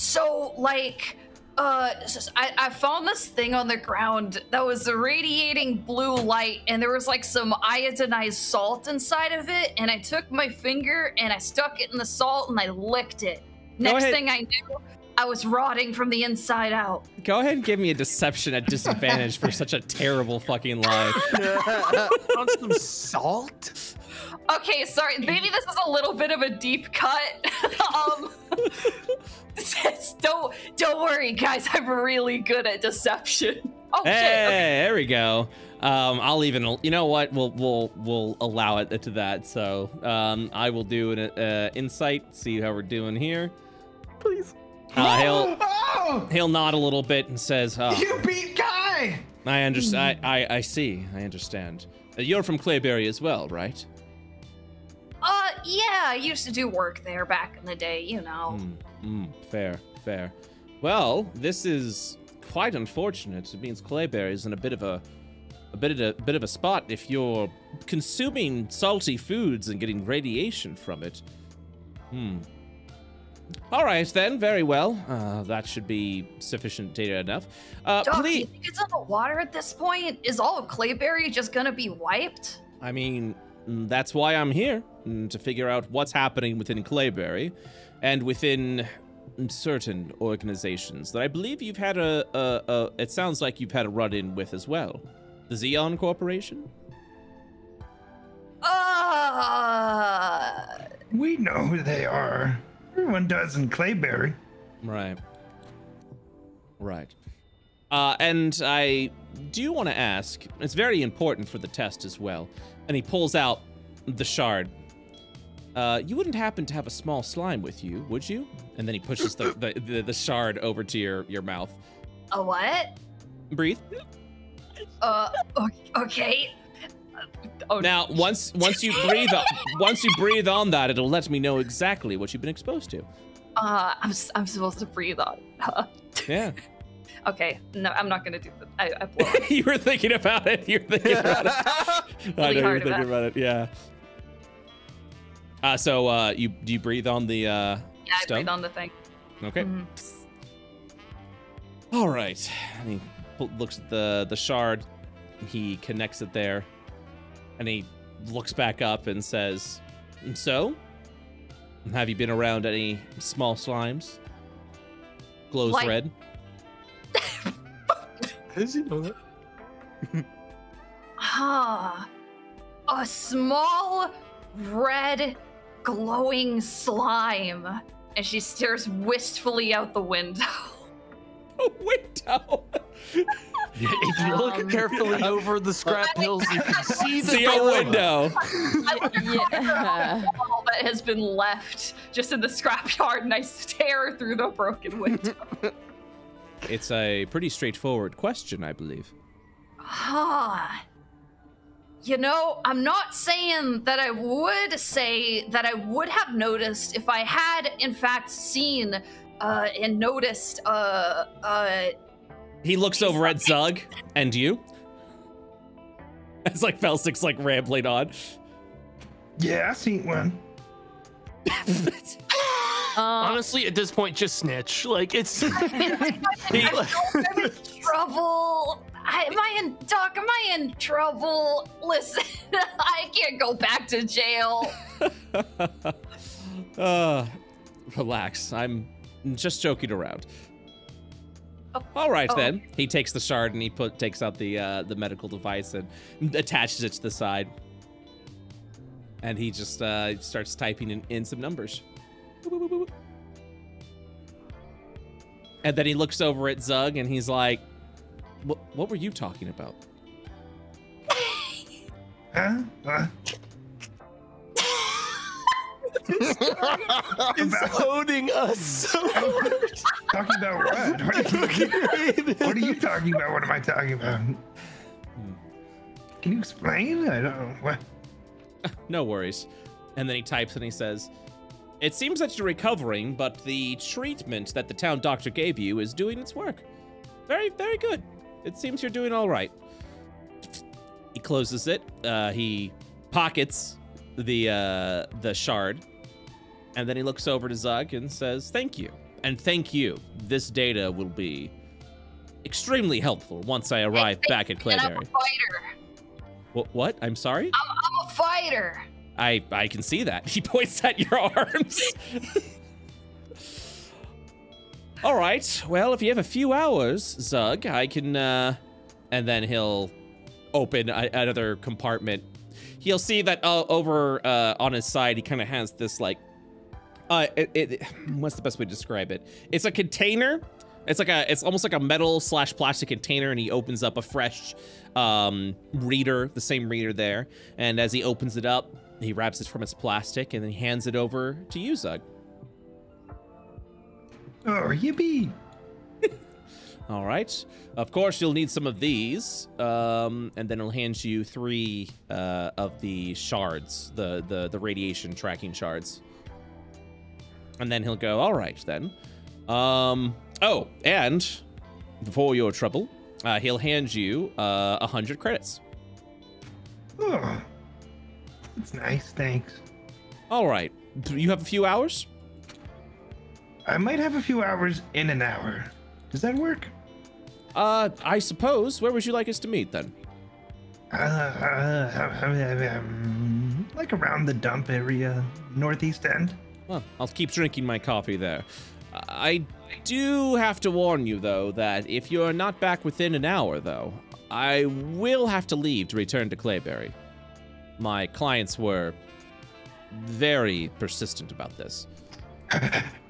so like, uh, s- I, I found this thing on the ground that was radiating blue light, and there was like some iodinized salt inside of it. And I took my finger and I stuck it in the salt and I licked it. Next thing I knew, I was rotting from the inside out. Go ahead and give me a deception at disadvantage for such a terrible fucking lie. (laughs) On some salt? Okay, sorry. Maybe this is a little bit of a deep cut. (laughs) um, (laughs) don't don't worry, guys. I'm really good at deception. (laughs) Oh Hey, shit. Okay. there we go. Um, I'll even, you know what? We'll we'll we'll allow it to that. So, um, I will do an uh, insight. See how we're doing here. Please. Uh, he'll Oh, he'll nod a little bit and says, oh, you beat Guy. "I understand. I, I I see. I understand. Uh, you're from Clayberry as well, right?" Yeah. I used to do work there back in the day. You know. Mm, mm, fair, fair. Well, this is quite unfortunate. It means Clayberry is in a bit of a, a bit of a bit of a spot if you're consuming salty foods and getting radiation from it. Hmm. All right then. Very well. Uh, that should be sufficient data enough. Uh, Doc, do please. you think it's in the water at this point? Is all of Clayberry just gonna be wiped? I mean, mm, that's why I'm here to figure out what's happening within Clayberry, and within certain organizations that I believe you've had a, a, a it sounds like you've had a run-in with as well. The Xeon Corporation. Uh. we know who they are. Everyone does in Clayberry. Right. Right. Uh, and I do want to ask, it's very important for the test as well. And he pulls out the shard. Uh, you wouldn't happen to have a small slime with you, would you? And then he pushes the, the, the, the shard over to your, your mouth. A what? Breathe. Uh. Okay. Uh, Oh, Now, once once you breathe on, once you breathe on that, it'll let me know exactly what you've been exposed to. Uh, I'm I'm supposed to breathe on. Yeah. (laughs) okay, no, I'm not gonna do that. I, I (laughs) you were thinking about it. You were thinking about it. (laughs) I know you were hard thinking about it. Yeah. Uh, so uh, you do you breathe on the uh, yeah, I stone? breathe on the thing. Okay. Mhm. All right. And he looks at the the shard. He connects it there, and he looks back up and says, "So, have you been around any small slimes? Glows Like- red." (laughs) How does he know that? (laughs) Ah, a small red glowing slime, and she stares wistfully out the window. (laughs) A window. (laughs) If you look Um, carefully (laughs) over the scrap hills, you can see the See a window. I look across Yeah. the wall that has been left just in the scrapyard, and I stare through the broken window. It's a pretty straightforward question, I believe. Ah. You know, I'm not saying that I would say that I would have noticed if I had, in fact, seen uh, and noticed uh, uh, He looks over at Zug and you. (laughs) It's like Felsic's like rambling on. Yeah, I seen one. (laughs) Uh, Honestly, at this point, just snitch. Like it's. He- I'm in trouble. I, am I in Doc? Am I in trouble? Listen, (laughs) I can't go back to jail. (laughs) uh, relax. I'm just joking around. Oh, All right oh. then. He takes the shard and he put takes out the uh, the medical device and attaches it to the side. And he just uh, starts typing in, in some numbers. And then he looks over at Zug and he's like, "What? What were you talking about?" Huh? Uh, It's owning us so (laughs) hard. talking about what? What are, you, what are you talking about? What am I talking about? Can you explain? I don't know. What? (laughs) No worries. And then he types and he says, It seems that you're recovering, but the treatment that the town doctor gave you is doing its work. Very, very good. It seems you're doing all right. He closes it. Uh, he pockets the uh, the shard, and then he looks over to Zug and says, "Thank you, and thank you. This data will be extremely helpful once I arrive Hey, back at And I'm a Clayberry." fighter. What? What? I'm sorry. I'm, I'm a fighter. I I can see that. (laughs) He points at your (laughs) arms. (laughs) All right. Well, if you have a few hours, Zug, I can uh and then he'll open another compartment. He'll see that uh, over uh on his side he kind of has this like uh it, it what's the best way to describe it? It's a container. It's like a it's almost like a metal slash plastic container and he opens up a fresh um reader, the same reader there. And as he opens it up, he wraps it from its plastic and then he hands it over to you, Zug. Oh, yippee! (laughs) All right. Of course, you'll need some of these, um, and then he'll hand you three uh, of the shards, the, the the radiation tracking shards. And then he'll go, "All right, then." Um, oh, and for your trouble, uh, he'll hand you uh, a hundred credits. Oh, that's nice. Thanks. All right. You have a few hours. I might have a few hours in an hour. Does that work? Uh, I suppose. Where would you like us to meet then? Uh, um, like around the dump area, northeast end. Well, I'll keep drinking my coffee there. I do have to warn you, though, that if you're not back within an hour, though, I will have to leave to return to Clayberry. My clients were very persistent about this. (laughs)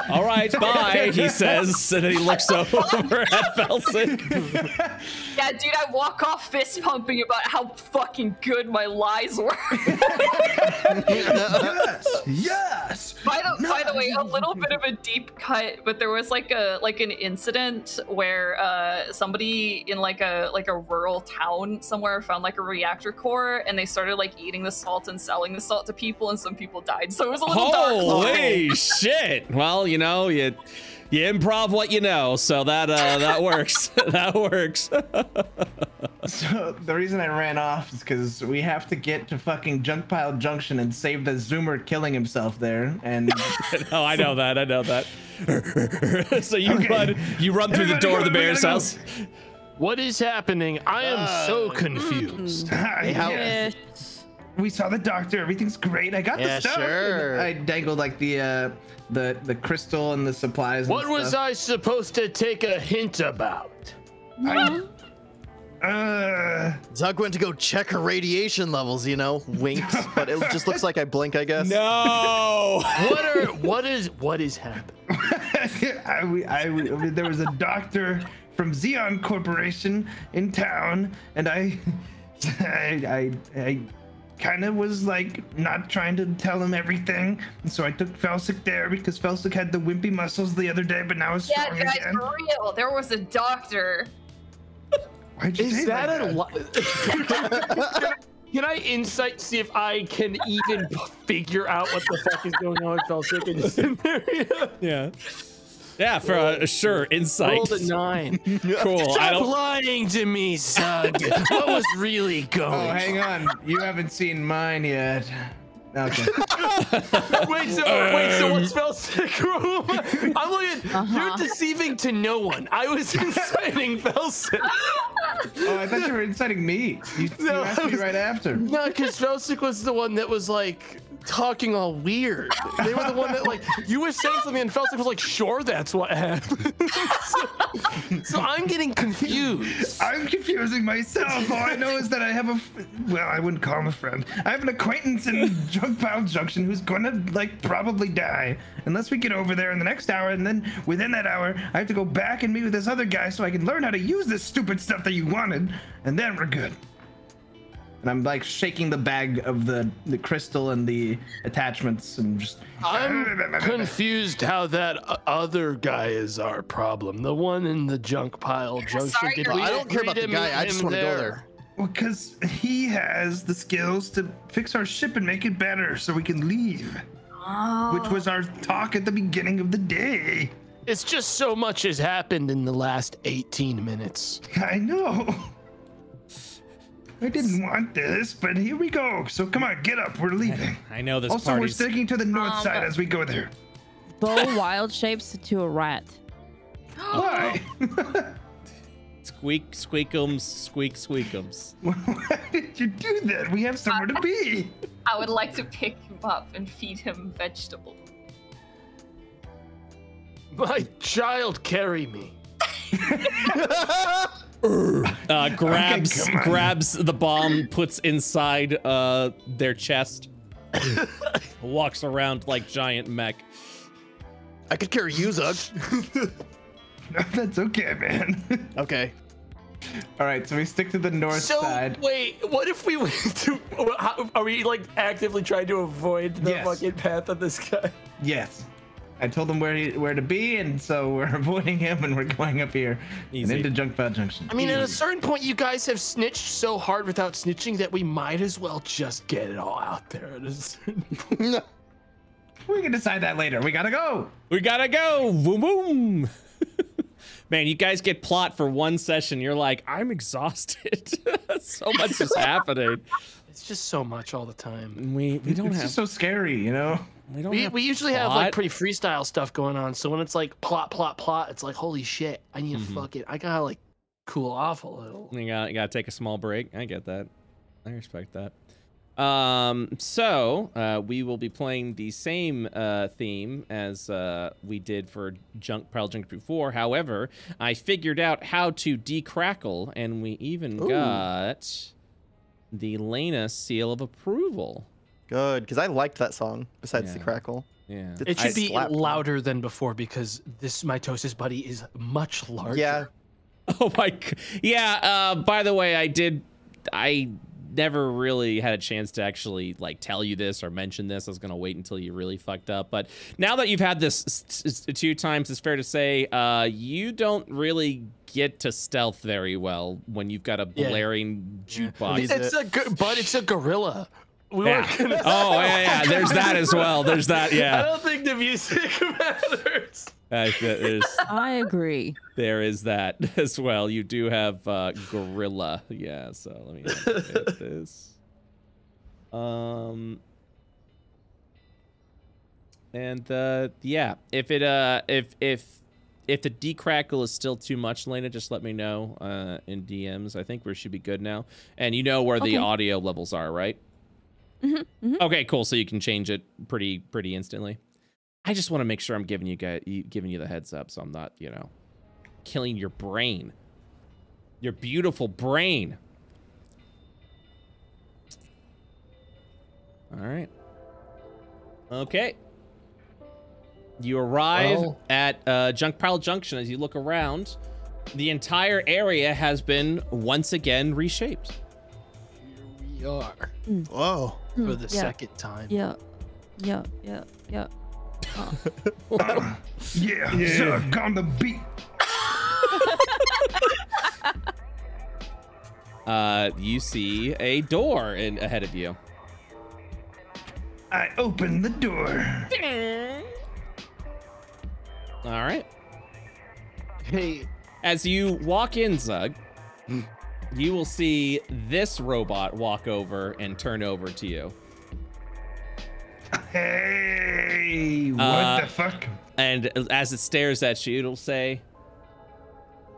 All right, (laughs) bye, he says, and then he looks (laughs) over at Felsic. Yeah, dude, I walk off fist pumping about how fucking good my lies were. yes, yes. by the by the way, a little bit of a deep cut, but there was like a like an incident where uh somebody in like a like a rural town somewhere found like a reactor core and they started like eating the salt and selling the salt to people and some people died. So it was a little dark. Holy shit! Well, you know, you you improv what you know, so that uh that (laughs) works. (laughs) that works. So the reason I ran off is because we have to get to fucking Junk Pile Junction and save the Zoomer killing himself there. And (laughs) oh, I know that. I know that. so you Okay. run you run through the door of the bear's mayor's go. house. What is happening? I am so confused. Hi, how- yes. Yes. We saw the doctor. Everything's great. I got Yeah, the stuff. sure. I dangled like the uh, the the crystal and the supplies. And What was. I supposed to take a hint about? I, uh, Zug went to go check her radiation levels, you know, winks, (laughs) but it just looks like I blink, I guess. No. (laughs) What are what is what is happening? (laughs) I, we- I, there was a doctor from Xeon Corporation in town, and I, I, I, I kind of was like not trying to tell him everything, and so I took Felsic there because Felsic had the wimpy muscles the other day, but now it's Yeah, strong guys, again. for real. There was a doctor. Why'd you say Is that like a li- (laughs) Can I insight see if I can even figure out what the fuck is going on with Felsic in this area? Yeah. Yeah, for uh, sure insight. Rolled a nine. (laughs) Cool. I Stop lying to me, Zug. what was really going Oh, hang on. You haven't seen mine yet. Okay. (laughs) Wait, so wait, so what's Felsic room? I'm looking. Uh-huh. You're deceiving to no one. I was (laughs) inciting Felsic. oh, I thought you were inciting me. You, you asked I me right after. No, because Felsic was the one that was like talking all weird. They were the one that like you were saying something and Felsic was like, "Sure, that's what happened." (laughs) so, so I'm getting confused. I'm confusing myself. All I know is that I have a well, I wouldn't call him a friend. I have an acquaintance in (laughs) Junk Pile Junction who's gonna, like, probably die unless we get over there in the next hour. And then within that hour, I have to go back and meet with this other guy so I can learn how to use this stupid stuff that you wanted. And then we're good. And I'm like shaking the bag of the the crystal and the attachments and just. I'm confused how that other guy is our problem. The one in the junk pile junction. Sorry, Did you're we I don't care about the guy, I just wanna go there? there. Because he has the skills to fix our ship and make it better so we can leave, Oh. which was our oh. talk at the beginning of the day. It's just so much has happened in the last 18 minutes. I know. I didn't want this, but here we go. So come on, get up. We're leaving. (laughs) I know this Also, we're party's. sticking to the north Um, side as we go there. Bo (laughs) wild shapes to a rat. Why? (gasps) (laughs) Squeak, squeakums, squeak, squeakums. Why did you do that? We have somewhere to be. I would like to pick him up and feed him vegetables. My child, carry me. Uh, grabs come on. grabs the bomb, puts inside uh their chest, (laughs) walks around like giant mech. I could carry you, Zug. (laughs) No, that's okay, man. (laughs) Okay. All right, so we stick to the north So side. wait, what if we went to? How, are we like actively trying to avoid the Yes. fucking path of this guy? Yes. I told him where he, where to be, and so (laughs) we're avoiding him, and we're going up here Easy. and into Junk Pile Junction. I mean, at a certain point, you guys have snitched so hard without snitching that we might as well just get it all out there. At a certain- (laughs) we can decide that later. We gotta go. We gotta go. Boom boom. (laughs) Man, you guys get plot for one session. You're like, I'm exhausted. so much is happening. it's just so much all the time. We we don't have It's have just so scary, you know. We don't We, have we usually have like pretty freestyle stuff going on. So when it's like plot, plot, plot, it's like holy shit! I need to Mhm. it. I gotta like cool off a little. You got you got to take a small break. I get that. I respect that. Um, so uh, we will be playing the same uh, theme as uh, we did for Junk Pile Junk before. However, I figured out how to decrackle, and we even Ooh. got the Layna seal of approval. Good, because I liked that song. Besides the crackle, Yeah. It I should be slapped one. louder than before because this mitosis buddy is much larger. Yeah. (laughs) Oh my, g- yeah. Uh, by the way, I did. I never really had a chance to actually like tell you this or mention this. I was gonna wait until you really fucked up. But now that you've had this s- s- two times, it's fair to say uh, you don't really get to stealth very well when you've got a Yeah. blaring jukebox. It's a good, but it's a gorilla. We Yeah. weren't Oh yeah, yeah. There's that as well. There's that. (laughs) Yeah. I don't think the music (laughs) matters. Uh, I agree. there is that (laughs) as well. You do have uh, gorilla. Yeah. So let me get this. Um. And uh, yeah, if it uh, if if if the decrackle is still too much, Layna, just let me know uh, in DMs. I think we should be good now, and you know where the audio levels are, right? Mhm, mhm. Okay, cool. So you can change it pretty pretty instantly. I just want to make sure I'm giving you guys giving you the heads up, so I'm not, you know, killing your brain, your beautiful brain. All right. Okay. You arrive Well- at uh, Junk Pile Junction. As you look around, the entire area has been once again reshaped. Here we are Whoa. For Hmm, the yeah, second time. Yeah. Yeah. Yeah. Yeah. Uh, (laughs) yeah, Zug on the beat. Uh, you see a door in ahead of you. I open the door. All right. Hey, As you walk in, Zug, you will see this robot walk over and turn over to you. (laughs) Hey, what Uh, the fuck? And as it stares at you, it'll say,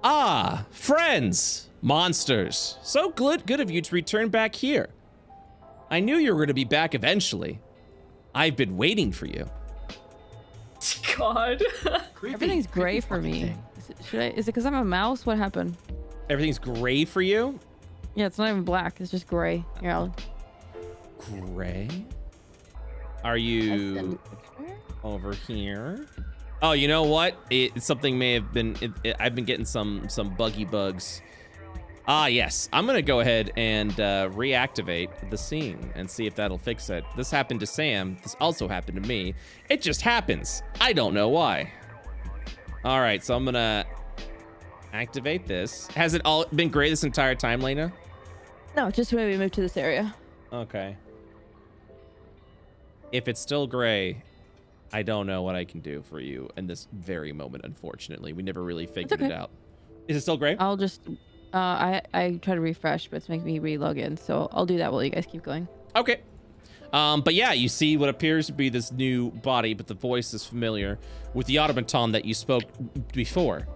Ah, friends, monsters. So good, good of you to return back here. I knew you were going to be back eventually. I've been waiting for you. (laughs) God. Everything's gray for me. Is it. Is it because I'm a mouse? What happened? Everything's gray for you? Yeah, it's not even black. It's just gray. Here, I'll Gray? Are you over here? Oh, you know what? It something may have been. It, it- I've been getting some some buggy bugs. Ah, yes. I'm gonna go ahead and uh, reactivate the scene and see if that'll fix it. This happened to Sam. This also happened to me. It just happens. I don't know why. All right, so I'm gonna activate this. Has it all been gray this entire time, Layna? No, just when we moved to this area. Okay. If it's still gray, I don't know what I can do for you in this very moment, unfortunately. We never really figured it okay. out. Is it still gray? I'll just. Uh, I I try to refresh, but it's making me re-log in. So I'll do that while you guys keep going. Okay. Um, but yeah, you see what appears to be this new body, but the voice is familiar with the automaton that you spoke before.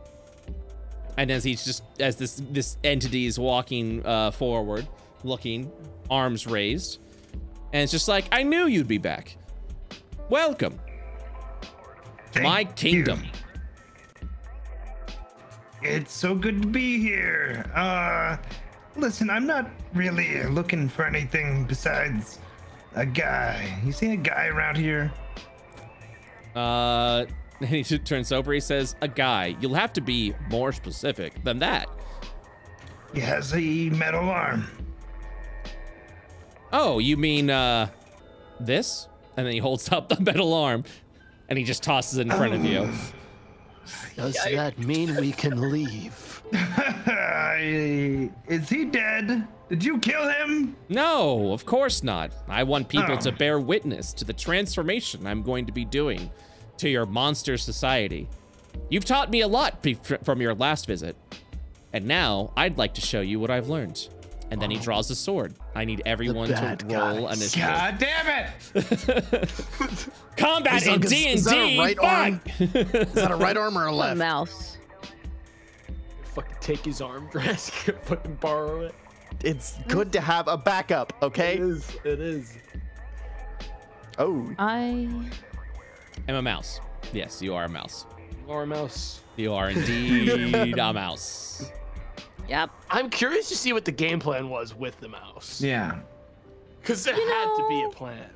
And as he's just as this this entity is walking uh, forward, looking, arms raised, and it's just like, I knew you'd be back. Welcome to my kingdom. you. It's so good to be here. Uh, listen, I'm not really looking for anything besides a guy. You see a guy around here? Uh, (laughs) and he turns over. He says, "A guy. You'll have to be more specific than that." He has a metal arm. Oh, you mean uh, this? And then he holds (laughs) up the metal arm, and he just tosses it in front of you. (laughs) Does that mean we can leave? Is he dead? Did you kill him? No, of course not. I want people Oh. to bear witness to the transformation I'm going to be doing to your monster society. You've taught me a lot from your last visit, and now I'd like to show you what I've learned. And then he draws a sword. I need everyone to roll guys. initiative. God damn it! (laughs) Combat Is- in is- D is that a and D. right arm? Is that a right arm or a (laughs) A left? mouse. Fucking take his arm dress. (laughs) fucking borrow it. It's good to have a backup, okay? It is. It is. Oh, I. I'm a mouse. Yes, you are a mouse. Or mouse. You are (laughs) indeed a mouse. Yep. I'm curious to see what the game plan was with the mouse. Yeah. Because there You had to be a plan.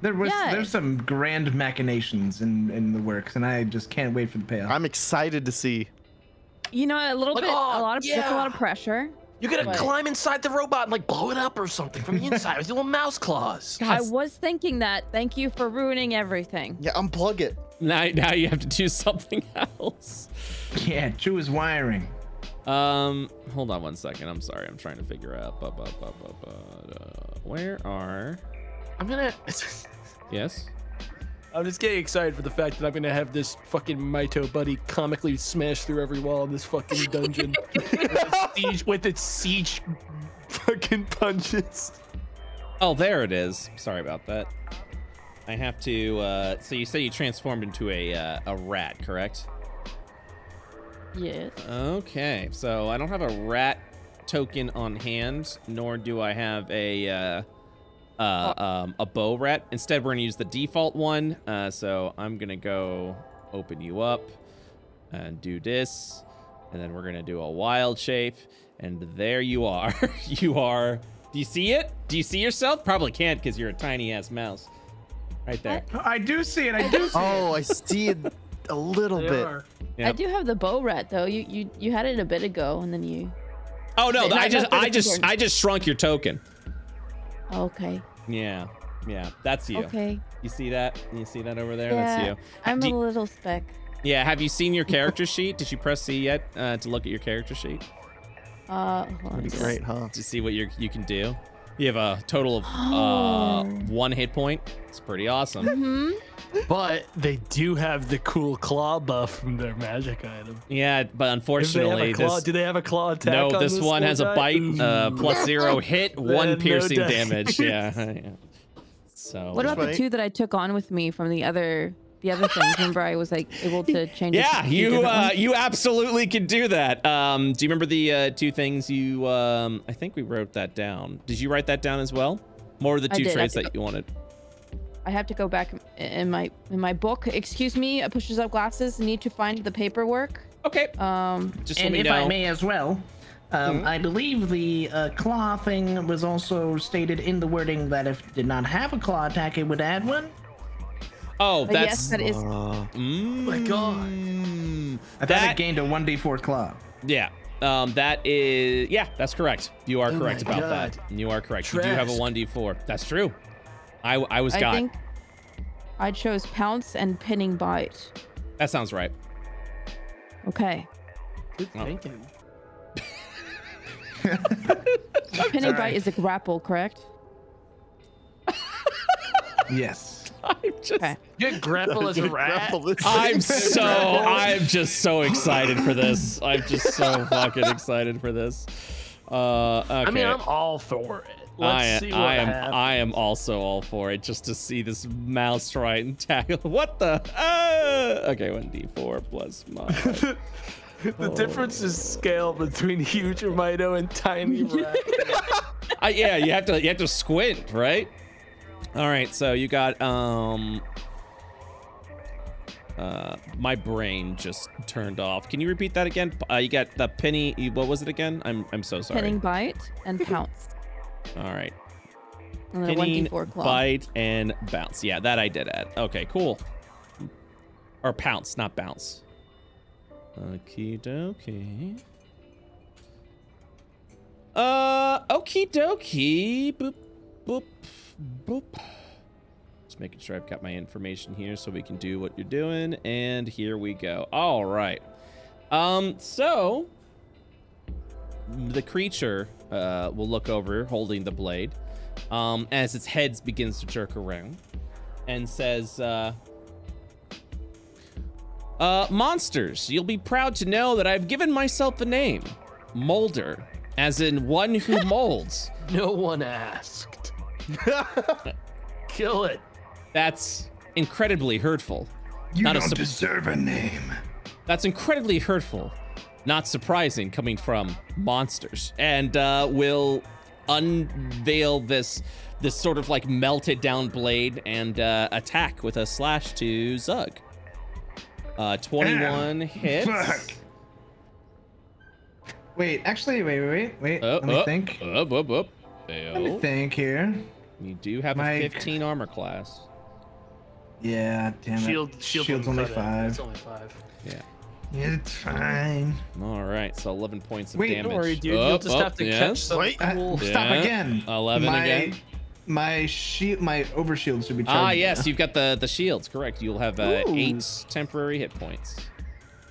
There was Yeah. there's some grand machinations in in the works, and I just can't wait for the payoff. I'm excited to see. You know, a little Like, bit, oh, a lot of, that's a lot of pressure. You're gonna What? climb inside the robot and like blow it up or something from the inside with your little mouse claws. (laughs) I was thinking that. Thank you for ruining everything. Yeah, unplug it. Now, now you have to do (laughs) something else. yeah, Chew is wiring. Um, hold on one second. I'm sorry. I'm trying to figure out. uh, where are? I'm gonna. (laughs) Yes. I'm just getting excited for the fact that I'm gonna have this fucking Mito buddy comically smash through every wall in this fucking dungeon (laughs) with, its siege, with its siege fucking punches. Oh, there it is. Sorry about that. I have to. Uh, so you say you transformed into a uh, a rat, correct? Yes. Okay. So I don't have a rat token on hand, nor do I have a uh, uh, um, a bow rat. Instead, we're gonna use the default one. Uh, so I'm gonna go open you up and do this, and then we're gonna do a wild shape, and there you are. (laughs) you are. Do you see it? Do you see yourself? Probably can't because you're a tiny ass mouse. Right there. I do see it. I do see it. Oh, I see it a little bit. I do have the bow rat though. You you you had it a bit ago, and then you. Oh no! I just, I just. I just shrunk your token. Okay. Yeah, yeah, that's you. Okay. You see that? You see that over there? Yeah, That's you. I'm Do a little speck. Yeah. Have you seen your character (laughs) sheet? Did you press C yet uh, to look at your character sheet Uh, hold on, Pretty just- great, huh? to see what you you can do? You have a total of uh, Oh. one hit point. It's pretty awesome. Mhm. But they do have the cool claw buff from their magic item. Yeah, but If they have unfortunately, a claw, this do they have a claw attack? no, on this one little has a bite, uh, plus zero (laughs) hit, one Then no piercing damage. (laughs) Yeah. (laughs) yeah. So. What about the two that I took on with me from the other the other things? Remember, I was like able to (laughs) change. it Yeah, you uh, you absolutely can do that. Um, do you remember the uh, two things you? Um, I think we wrote that down. Did you write that down as well? More of the two traits that you wanted. I have to go back in my in my book. Excuse me, pushes up glasses. Need to find the paperwork. Okay, Um, just let And me if know. I may as well, um, I believe the uh, claw thing was also stated in the wording that if it did not have a claw attack, it would add one. Oh, but that's. yes, that is. Mm, my God. I thought That it gained a 1d4 claw. yeah. Um, that is yeah, that's correct. You are Oh correct my about that. You are correct. You do have a one d four. That's true. I I was I got. think I chose pounce and pinning bite. That sounds right. Okay. Good Oh. thinking. (laughs) pinning bite is a grapple, correct? Yes. (laughs) I'm just Okay. Good grapple as a rat. I'm thing. so I'm just so excited for this. I'm just so fucking excited for this. Uh okay. I mean, I'm all for it. Let's I see what I am happens. I am also all for it just to see this mouse try and tackle. (laughs) What the? Ah! Okay, one d4 plus my. (laughs) the difference is scale between huge Mito and tiny rat. I, yeah, you have to you have to squint, right? All right, so you got um. Uh, my brain just turned off. Can you repeat that again? Uh, you got the penny. What was it again? I'm I'm so sorry. Pinning bite and pounce. All right. And Pinning, bite, and bounce. Yeah, that I did add. Okay, cool. Or pounce, not bounce. Okie dokie. Uh, okie dokie. Boop, boop, boop. Just making sure I've got my information here so we can do what you're doing. And here we go. All right. Um, so the creature uh, will look over holding the blade um, as its head begins to jerk around and says, uh, uh, Monsters, you'll be proud to know that I've given myself a name Molder, as in one who molds. (laughs) No one asked. (laughs) Kill it. That's incredibly hurtful. You Not a don't sup- deserve a name. That's incredibly hurtful. Not surprising coming from monsters. And uh, will unveil this this sort of like melted down blade and uh, attack with a slash to Zug. Uh, 21 Ow. hits. Fuck. Wait, actually, wait, wait, wait, wait. Uh, Let me uh, think. Up, up, up. Let me think here. You do have My- a 15 armor class. Yeah, damn it. Shield, shield Shield's only cut it. five. It's only five. Yeah. It's fine. All right, so 11 points of Wait, damage. don't worry, dude, you'll just up, have to yes. catch some Wait, Uh, cool. Stop Yeah. again. 11 my, again. My shield, my overshield should be charged. Ah, yes, you've got the the shields. Correct. You'll have uh, Ooh. eight temporary hit points,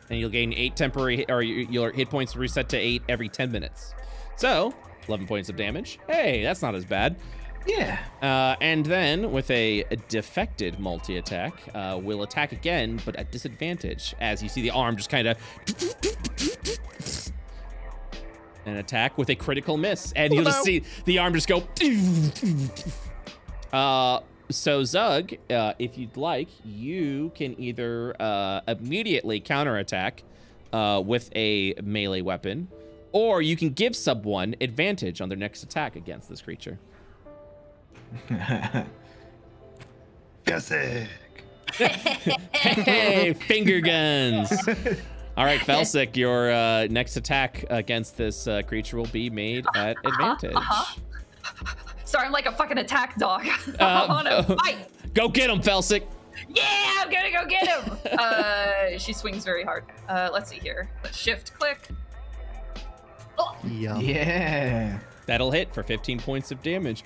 and you'll gain eight temporary hit, or your, your hit points reset to eight every 10 minutes. So, 11 points of damage. Hey, that's not as bad. Yeah. Uh, and then with a defected multi attack, uh, will attack again, but at disadvantage, as you see the arm just kind of. An attack with a critical miss, and you'll just see the arm just go. (laughs) Uh, so Zug, uh, if you'd like, you can either uh, immediately counterattack uh, with a melee weapon, or you can give someone advantage on their next attack against this creature. Gusik. Hey, finger guns. (laughs) All right, Felsic, your uh, next attack against this uh, creature will be made at advantage. Sorry, I'm like a fucking attack dog. (laughs) I wanna fight. Go get him, Felsic. Yeah, I'm gonna go get him. (laughs) uh, she swings very hard. Uh, let's see here. Let's shift click. Oh, Yum. Yeah. That'll hit for 15 points of damage.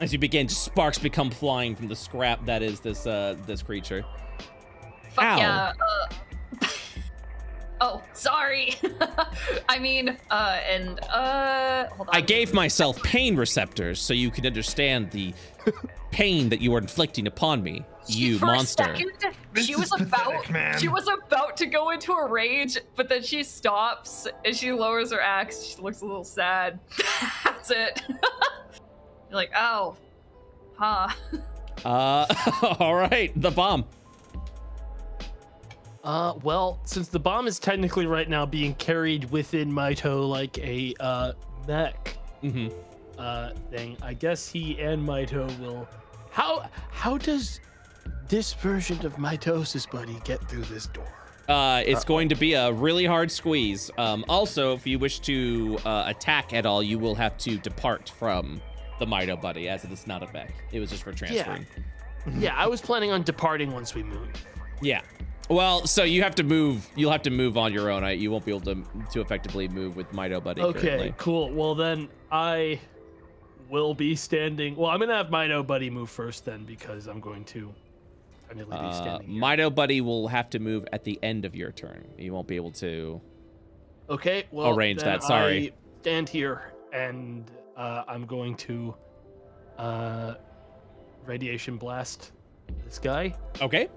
As you begin, sparks become flying from the scrap that is this uh, this creature. fuck Ow. yeah. Uh, oh, sorry. (laughs) I mean, uh, and uh, hold on. I gave myself pain receptors so you could understand the pain that you are inflicting upon me, you For a monster. second, she is was about man. she was about to go into a rage, but then she stops and she lowers her axe. She looks a little sad. (laughs) That's it. (laughs) You're like, oh, huh. Uh, all right, the bomb. Uh, well, since the bomb is technically right now being carried within my toe like a uh, mech hmm uh, thing, I guess he and Mito will. How how does this version of mitosis buddy get through this door? Uh, it's going to be a really hard squeeze. Um, also, if you wish to uh, attack at all, you will have to depart from the Mito Buddy, as it is not a mech. It was just for transferring. yeah, I was planning on departing once we move. Yeah. Well, so you have to move. You'll have to move on your own. I, you won't be able to to effectively move with Mito Buddy. Okay, currently. cool. Well then I will be standing. Well, I'm gonna have Mito buddy move first then because I'm going to technically be Uh, standing. here. Mito Buddy will have to move at the end of your turn. You won't be able to. Okay, well Arrange that, sorry. I stand here and uh, I'm going to uh, radiation blast this guy. Okay.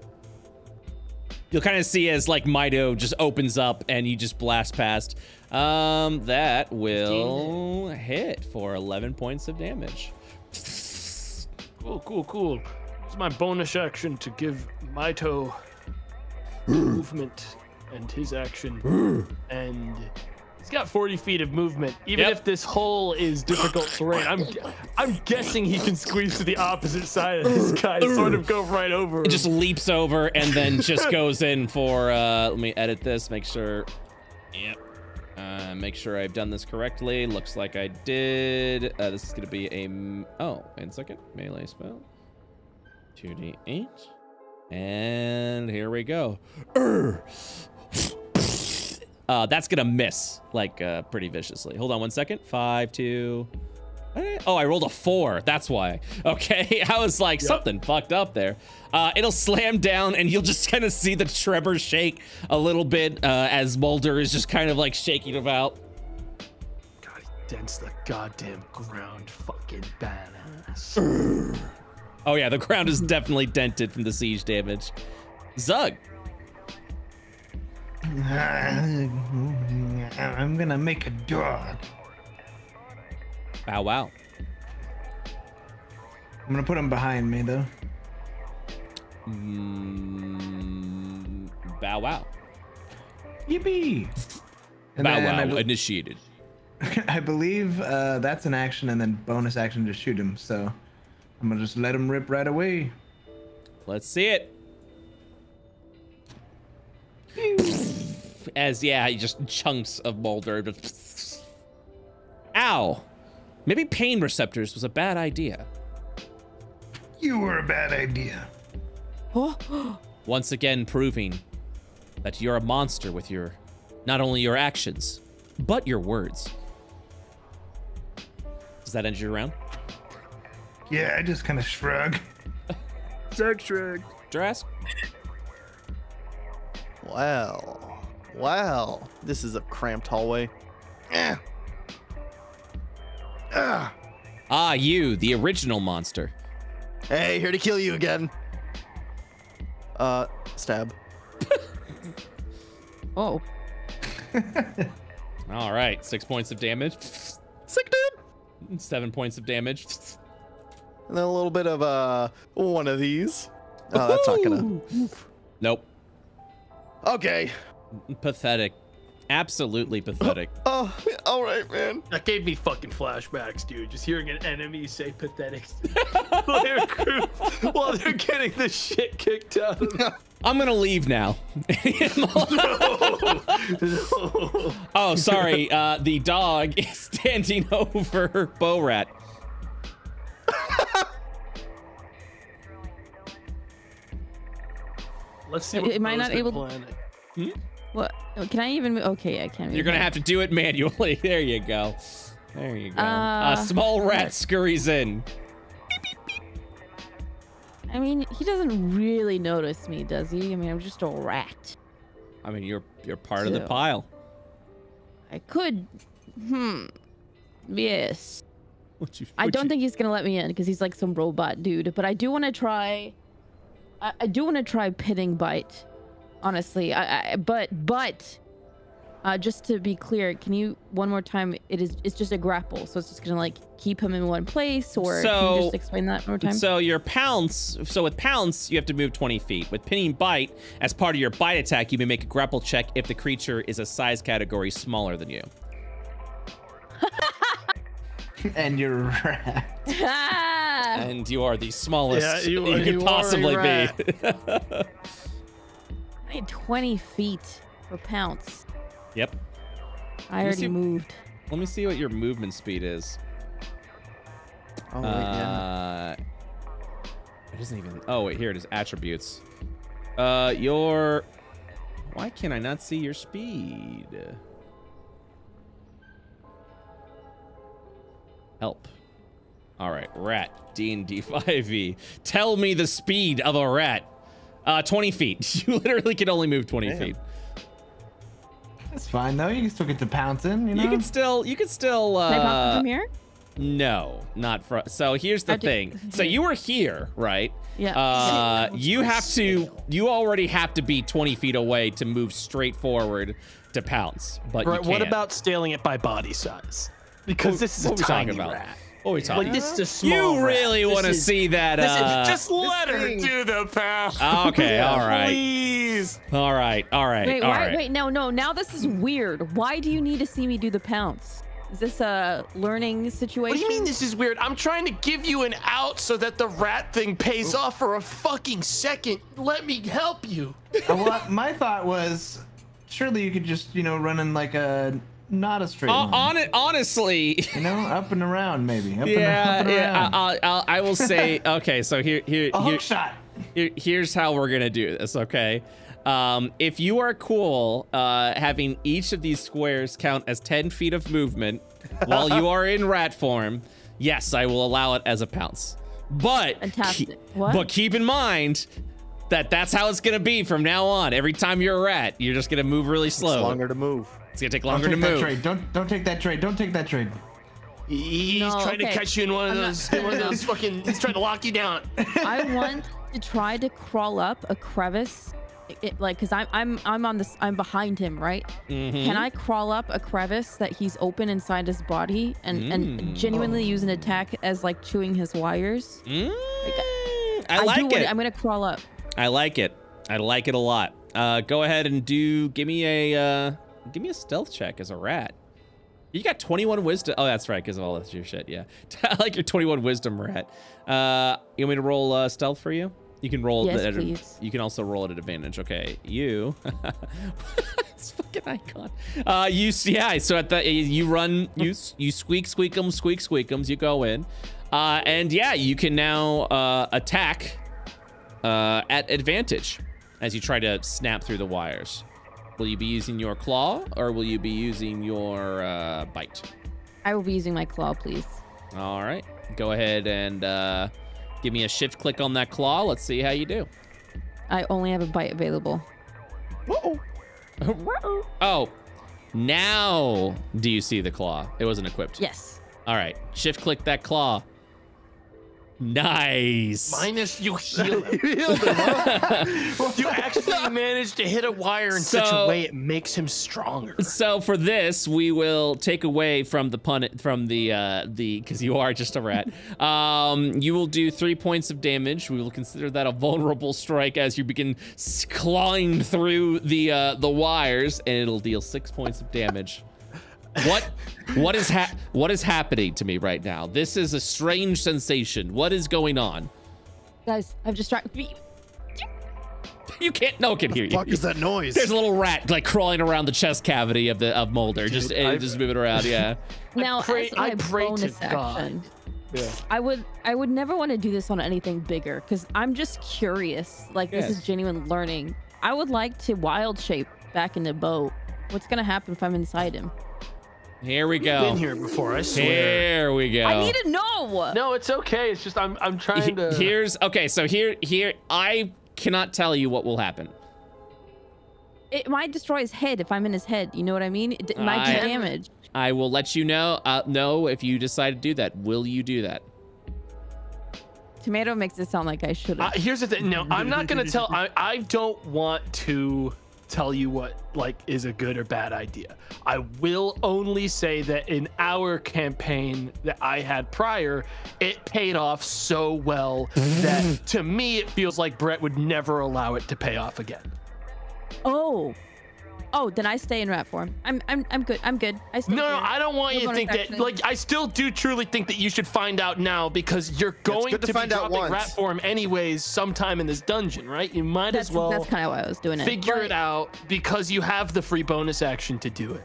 You'll kind of see as like Mito just opens up and you just blast past. Um, that will hit for 11 points of damage. Cool, cool, cool. It's my bonus action to give Mito (gasps) movement and his action. (gasps) and he's got 40 feet of movement. Even Yep. if this hole is difficult terrain, I'm I'm guessing he can squeeze to the opposite side of this guy, sort of go right over. It just leaps over and then just (laughs) goes in for, uh, let me edit this, make sure. Yep. Uh, make sure I've done this correctly. Looks like I did. Uh, this is going to be a oh, wait a second. Melee spell. 2d8. And here we go. Urgh. Uh, that's gonna miss like uh, pretty viciously. Hold on one second. Five, two. Eh, Oh, I rolled a four. That's why. (laughs) Okay, (laughs) I was like something fucked up there. Uh, it'll slam down, and you'll just (laughs) kind of see the Trevor shake a little bit uh, as Molder is just kind of like shaking about. God, he dents the goddamn ground. Fucking badass. Oh yeah, the ground is definitely dented from the siege damage. Zug. I'm gonna make a dog. Bow wow. I'm gonna put him behind me though. Mm, bow wow. Yippee! And Bow I, wow be- initiated. (laughs) I believe uh, that's an action and then bonus action to shoot him. So I'm gonna just let him rip right away. Let's see it. As yeah, just chunks of Molder. just- Ow. Maybe pain receptors was a bad idea. You were a bad idea. Oh, (gasps) Once again proving that you're a monster with your not only your actions, but your words. Does that end your round? Yeah, I just kind of shrug. Zerg shrug. Drask? Wow. Wow. This is a cramped hallway. Eh. Ah. Ah, you, the original monster. Hey, here to kill you again. Uh, stab. (laughs) oh. (laughs) All right, six points of damage. Sick dude. Seven points of damage. And then a little bit of uh one of these. Oh, that's not gonna. Nope. Okay. Pathetic. Absolutely pathetic. (gasps) Oh, all right, man. That gave me fucking flashbacks, dude. Just hearing an enemy say pathetic (laughs) while they're, while they're getting the shit kicked out of them. (laughs) I'm gonna leave now. (laughs) oh, sorry. Uh, the dog is standing over Borat. Let's see what Am I Bro's not been able- planning. What? Can I even? Okay, I can't. You're gonna have to do it manually. (laughs) There you go. There you go. Uh, a small rat scurries in. I mean, he doesn't really notice me, does he? I mean, I'm just a rat. I mean, you're you're part of the pile. I could. Hmm. Yes. What you, I don't you- think he's gonna let me in because he's like some robot dude. But I do want to try. I, I do want to try pinning bite. Honestly, I, I but but. Uh, just to be clear, can you one more time? It is it's just a grapple, so it's just gonna like keep him in one place, or can you So- just explain that one more time? So your pounce. So with pounce, you have to move 20 feet. With pinning bite, as part of your bite attack, you may make a grapple check if the creature is a size category smaller than you. (laughs) and you're rat. (laughs) Ah! And you are the smallest Yeah, you, you are- could you are possibly be. (laughs) I need 20 feet for pounce. yep. I me already see- moved. Let me see what your movement speed is. Oh, wait, yeah. Uh, it doesn't even. Oh wait, here it is. Attributes. Uh, your. Why can I not see your speed? Help. All right, rat. D and D 5e. Tell me the speed of a rat. Uh, 20 feet. (laughs) You literally can only move 20 Damn. feet. That's fine though. You can still get to pouncing. You know. You can still, you can still. Can I bounce Uh, from here? no, not from. So here's the I do- thing. So you were here, right? Yeah. Uh, (laughs) you have to. You already have to be 20 feet away to move straight forward to pounce. But Right. What can't. about scaling it by body size? Because What- this is what a we talking tiny about? rat. What are we talking? Like this is a small. you really want to see that? This Uh, is just let her thing- do the pound. (laughs) okay, all right, Please. all right, all right, Wait, all why, right. wait, no, no. Now this is weird. Why do you need to see me do the pounce? Is this a learning situation? What do you mean this is weird? I'm trying to give you an out so that the rat thing pays off for a fucking second. Let me help you. (laughs) Uh, well, my thought was, surely you could just, you know, run in like a not a straight Uh, line. on it, honestly. You know, up and around maybe. Up and, Yeah, up and yeah. around. I, I'll, I'll, I will say. (laughs) Okay, so here, here, a here, hook shot. here- here's how we're gonna do this. Okay, um, if you are cool, uh, having each of these squares count as 10 feet of movement (laughs) while you are in rat form, yes, I will allow it as a pounce. But Fantastic. ke- What? but keep in mind that that's how it's gonna be from now on. Every time you're a rat, you're just gonna move really slow. It's slow. longer to move. It's gonna take Don't longer take to that move. trade. Don't don't take that trade. Don't take that trade. He's No, trying to catch you in one of I'm those, in one of (laughs) those fucking. He's trying to lock you down. I want to try to crawl up a crevice, it, it- like, cause I'm I'm I'm on this. I'm behind him, right? Mhm. Can I crawl up a crevice that he's open inside his body and Mm. and genuinely use an attack as like chewing his wires? Mm, I do like wanna- it. I'm gonna crawl up. I like it. I like it a lot. Uh, go ahead and do. Give me a. Uh, give me a stealth check as a rat. You got 21 wisdom. Oh, that's right, because of all that's your shit. Yeah, (laughs) I like your 21 wisdom rat. Uh, you want me to roll uh, stealth for you? You can roll. Yes, at, please. You can also roll it at advantage. Okay, you. (laughs) it's fucking icon. Uh, you yeah. So at the you run you you squeak squeakums squeak squeakums. You go in, uh, and yeah, you can now uh, attack uh, at advantage as you try to snap through the wires. Will you be using your claw or will you be using your uh, bite? I will be using my claw, please. All right, go ahead and uh, give me a shift click on that claw. Let's see how you do. I only have a bite available. Oh, now do you see the claw? It wasn't equipped. Yes. All right, shift click that claw. Nice. Minus you (laughs) heal him. you actually (laughs) managed to hit a wire in such a way it makes him stronger. So for this, we will take away from the pun from the uh the because you are just a rat. (laughs) Um, you will do three points of damage. We will consider that a vulnerable strike as you begin s- clawing through the uh the wires, and it'll deal six points of damage. What what is ha- what is happening to me right now? This is a strange sensation. What is going on? Guys, I've distracted. You can't. No one can hear you. Fuck is that noise? There's a little rat like crawling around the chest cavity of the of Molder, just I- just moving around. Yeah. (laughs) Now, pray- as my I pray to bonus God. Yeah. I would I would never want to do this on anything bigger because I'm just curious. Like this is genuine learning. I would like to wild shape back in the boat. What's gonna happen if I'm inside him? Here we go. Been go. here before, I swear. Here we go. I need to know. No, it's okay. It's just I'm I'm trying to. Here's okay. So here here I cannot tell you what will happen. It might destroy his head if I'm in his head. You know what I mean? It, it might do I- damage. I will let you know. Uh, know if you decide to do that. Will you do that? Tomato makes it sound like I should Uh, have. here's the thing. No, I'm not gonna tell. I I don't want to tell you what like is a good or bad idea. I will only say that in our campaign that I had prior, it paid off so well (laughs) that to me it feels like Brett would never allow it to pay off again. oh, oh, then I stay in rat form. I'm I'm I'm good. I'm good. I stay No, no, here. I don't want No you to bonus think that. Like, I still do truly think that you should find out now because you're going to to, find be out dropping once. rat form anyways sometime in this dungeon, right? You might That's as well that's kind of why I was doing it. figure But it out because you have the free bonus action to do it.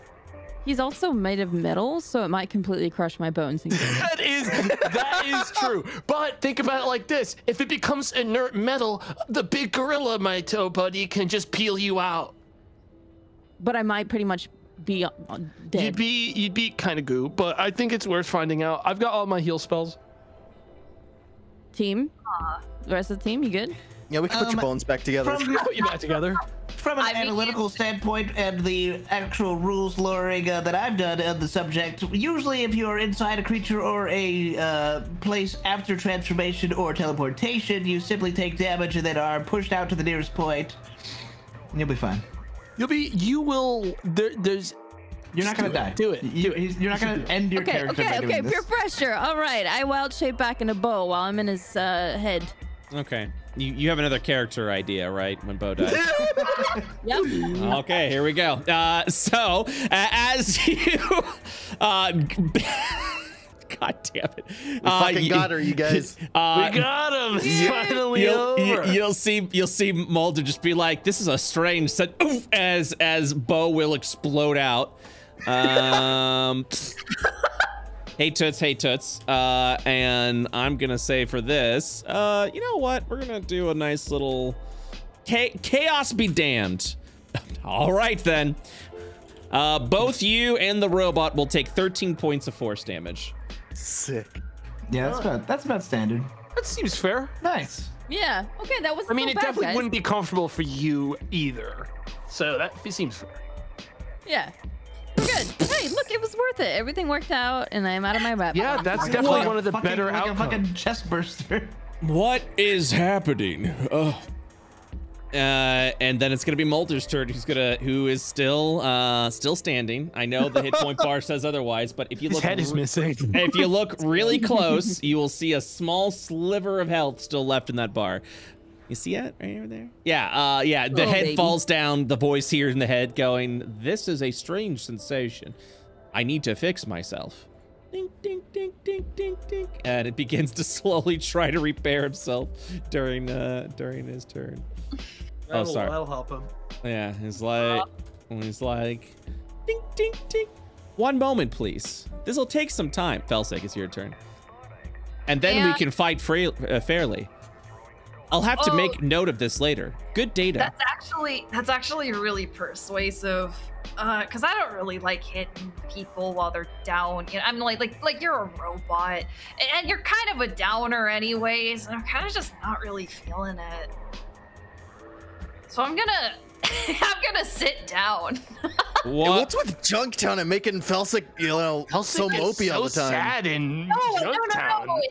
He's also made of metal, so it might completely crush my bones. and. (laughs) That is that is true. But think about it like this: if it becomes inert metal, the big gorilla, my toe oh, buddy, can just peel you out. But I might pretty much be uh, dead. You'd be you'd be kind of goo, but I think it's worth finding out. I've got all my heal spells. team. The rest of the team, you good? Yeah, we can put your Um, bones back together. From, (laughs) Put you back together. from an I mean- analytical standpoint and the actual rules luring uh, that I've done on the subject, usually if you're inside a creature or a uh, place after transformation or teleportation, you simply take damage and then are pushed out to the nearest point, and you'll be fine. You'll be. You will. There, there's. You're not gonna do it. die. Do it. You, he's- you're not gonna end your Okay, character okay, by okay. doing. Peer pressure. All right. I wild shape back into Bo while I'm in his uh, head. Okay. You, you have another character idea, right? When Bo dies. (laughs) Yep. okay, here we go. Uh, so, uh, as (laughs) you. Uh, (laughs) (laughs) God damn it. We Uh, fucking you- got her, you guys. (laughs) Uh, we got him. It's finally you'll, over. you, will see you'll see Molder just be like, "This is a strange set." Oof, as as Bo will explode out. Um, (laughs) hey toots, hey toots. Uh, and I'm gonna say for this, uh, you know what? We're gonna do a nice little cha- chaos be damned. All right then. Uh, both you and the robot will take 13 points of force damage. Sick. Yeah, that's about that's about standard. that seems fair. Nice. Yeah. Okay, that was. I mean, so it bad, definitely guys. wouldn't be comfortable for you either. So that seems fair. Yeah. Good. Hey, look, it was worth it. Everything worked out, and I'm out of my wrap. Yeah, that's Like definitely like one of the fucking- better like outcomes. a fucking chest burster. What is happening? Ugh. Uh, and then it's gonna be Molder's turn, who's gonna, who is still, uh, still standing. I know the hit point bar says otherwise, but if you His look, head is missing. if you look (laughs) really close, you will see a small sliver of health still left in that bar. You see it right over there? Yeah, uh, yeah. The Oh, head baby. falls down. The voice here in the head going, "This is a strange sensation. I need to fix myself." Ding, ding, ding, ding, ding, ding. And it begins to (laughs) slowly try to repair himself during uh during his turn. (laughs) Oh, sorry. That'll help him. Yeah, he's like, he's like, ding, ding, ding. One moment, please. This will take some time. Felsic, it's your turn. And then we can fight fra- uh, fairly. I'll have to Oh. make note of this later. Good data. That's actually that's actually really persuasive. Uh, cause I don't really like hitting people while they're down. You know, I'm like like like you're a robot, and you're kind of a downer anyways. And I'm kind of just not really feeling it. So I'm gonna (laughs) I'm gonna sit down. Hey, (laughs) what? what's with Junktown and making Felsic, you know, so Hellsing is mopey all the so time? sad in No, no, no, Junktown. no.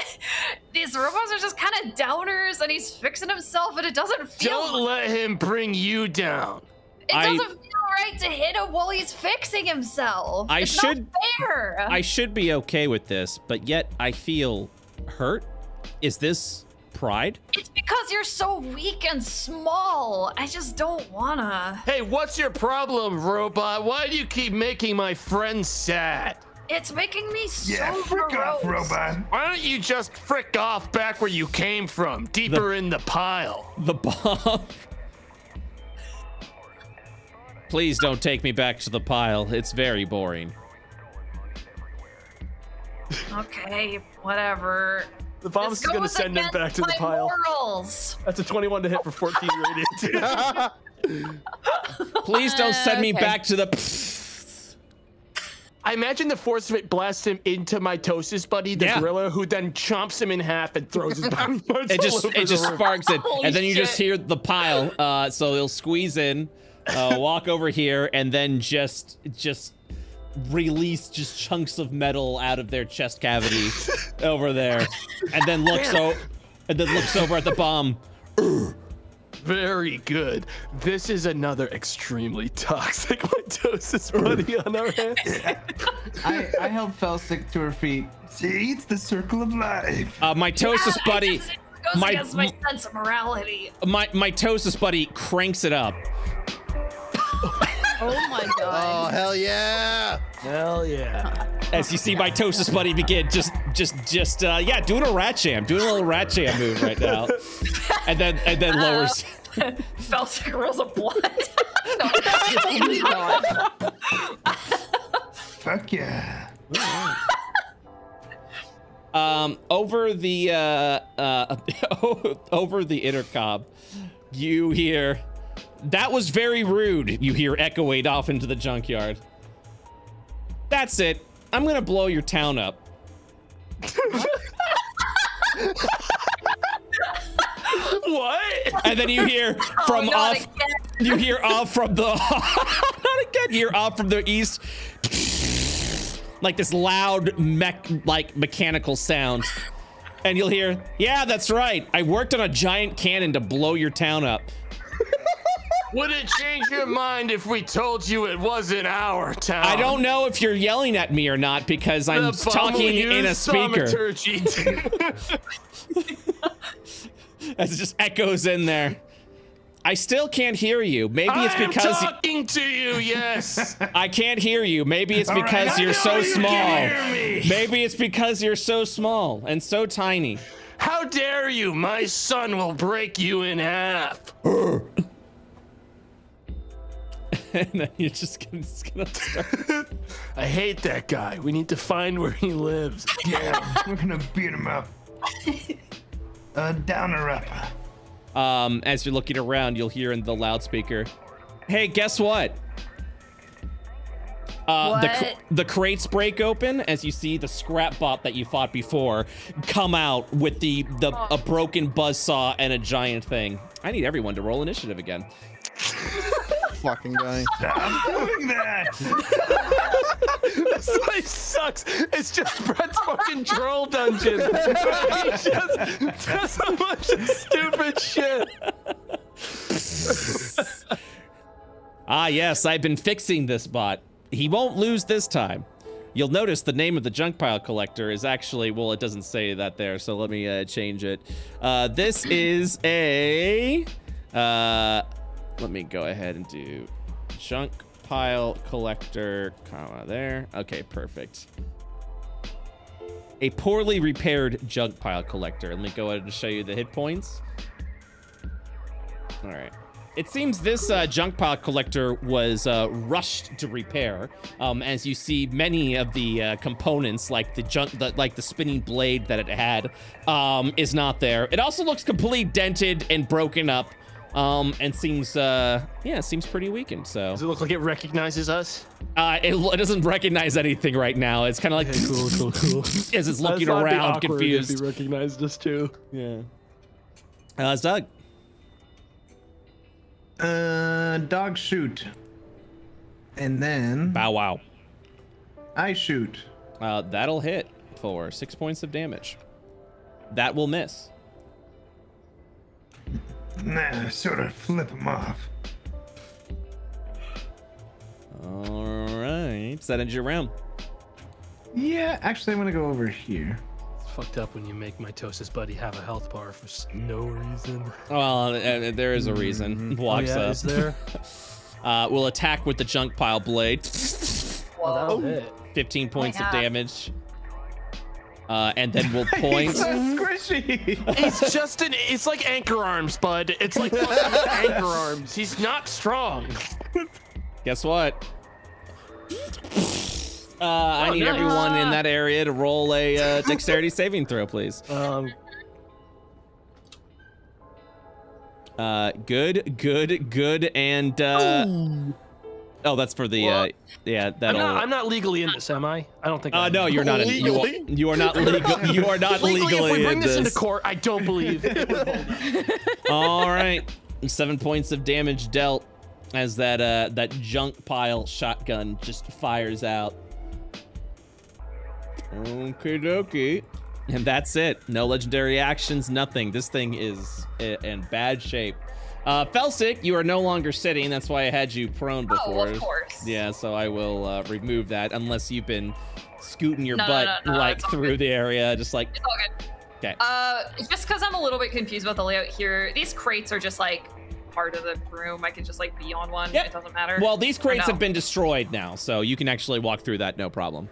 (laughs) These robots are just kind of downers, and he's fixing himself, and it doesn't feel. Don't let him bring you down. it I- doesn't feel right to hit him while he's fixing himself. I it's should- Not fair. I should be okay with this, but yet I feel hurt. Is this pride? It's because you're so weak and small. I just don't wanna. Hey, what's your problem, robot? Why do you keep making my friends sad? It's making me so Yeah, frick off, robot. Why don't you just frick off back where you came from, deeper in the pile? The bomb. Please don't take me back to the pile. It's very boring. Okay, whatever. The bomb's is gonna send him back to the pile. Morals. That's a 21 to hit for 14 radiant. (laughs) Please don't send me Okay. back to the. I imagine the force of it blasts him into mitosis buddy, the Yeah. gorilla, who then chomps him in half and throws his (laughs) body parts It just it just room. sparks it, Holy and then you just hear the pile. Uh, so he'll squeeze in, uh, walk over here, and then just just release just chunks of metal out of their chest cavity (laughs) over there, and then looks so, and then looks over at the bomb. (laughs) Very good. This is another extremely toxic (laughs) mitosis buddy on our hands. I, I help Felsic to her feet. See, it's the circle of life. Uh, mitosis Yeah, buddy, It, just, goes my- against my sense of morality. my mitosis buddy cranks it up. Oh my god. Oh, hell yeah! Hell yeah. As you see mitosis buddy begin just just just uh yeah doing a rat jam doing a little rat jam move right now and then and then lowers (laughs) Felt like rolls of blood. Fuck yeah. um over the uh uh (laughs) over the intercom you hear that was very rude you hear echoing off into the junkyard that's it i'm gonna blow your town up What? and then you hear (laughs) oh, from oh, off. again. You hear off from the (laughs) not again. You hear off from the east, like this loud mech, like mechanical sound, and you'll hear, "Yeah, that's right. I worked on a giant cannon to blow your town up." Would it change your mind if we told you it wasn't our town? I don't know if you're yelling at me or not because I'm talking in a speaker. As (laughs) it just echoes in there. I still can't hear you. Maybe it's because I am talking to you. Yes. (laughs) I can't hear you. Maybe it's because I you're so you small. can hear me. Maybe it's because you're so small and so tiny. How dare you? My son will break you in half. (laughs) (laughs) and then you're just gonna, just gonna start. (laughs) I hate that guy. We need to find where he lives. Yeah, we're gonna beat him up. (laughs) Uh, down or up? Um, as you're looking around, you'll hear in the loudspeaker, "Hey, guess what? Uh, the cr- the crates break open as you see the scrap bot that you fought before come out with the the a broken buzzsaw and a giant thing. I need everyone to roll initiative again. Fucking guy. Stop doing that! (laughs) this place sucks. It's just Brett's fucking troll dungeon. (laughs) he just does a bunch of stupid shit. (laughs) Ah, yes, I've been fixing this bot. He won't lose this time. You'll notice the name of the junk pile collector is actually, well, it doesn't say that there, so let me uh, change it. Uh, this is a, uh, let me go ahead and do junk pile collector, comma there. Okay, perfect. A poorly repaired junk pile collector. Let me go ahead and show you the hit points. All right. It seems this uh, junk pile collector was uh, rushed to repair, um, as you see many of the uh, components, like the junk, the, like the spinning blade that it had, um, is not there. It also looks completely dented and broken up, um, and seems, uh, yeah, seems pretty weakened. So Does it look like it recognizes us? uh, it, it doesn't recognize anything right now. It's kind of like cool, cool, cool. (laughs) as it's looking That'd be around, awkward if confused. He recognized us too. Yeah. Uh, it's Doug. Uh, dog shoot. And then Bow wow. I shoot. Uh, that'll hit for six points of damage. That will miss. Nah, sort of flip him off. All right. Does that end your round? Yeah, actually, I'm gonna go over here. It's fucked up when you make mitosis buddy have a health bar for no reason. Well, uh, there is a reason. Oh, Walks yeah, up. is there? (laughs) Uh, will attack with the junk pile blade. Oh, that'll hit. 15 points of damage. Uh, and then we'll (laughs) point. So squishy. It's just an. It's like anchor arms, bud. It's like (laughs) anchor arms. He's not strong. Guess what? Uh, I Oh, need nice. everyone in that area to roll a uh, dexterity saving throw, please. Um, Uh, good, good, good, and uh, oh, that's for the uh, Well, yeah, I'm that'll. not. I'm not legally in this, am I? I don't think. I uh, am. no, you're not. In, you, are, Legally? you are not (laughs) legal. You are not Legally, legally if we bring in this, this. into court, I don't believe it would hold. All right, seven points of damage dealt as that uh that junk pile shotgun just fires out. Okay, dokie. And that's it. No legendary actions, nothing. This thing is in bad shape. Uh, Felsic, you are no longer sitting. That's why I had you prone before. Oh, of course. Yeah, so I will uh, remove that unless you've been scooting your No, butt no, no, like through the area, just like It's all good. okay. Uh, just because I'm a little bit confused about the layout here, these crates are just like part of the room. I can just like be on one. Yep. It doesn't matter. Well, these crates have been destroyed now, so you can actually walk through that no problem.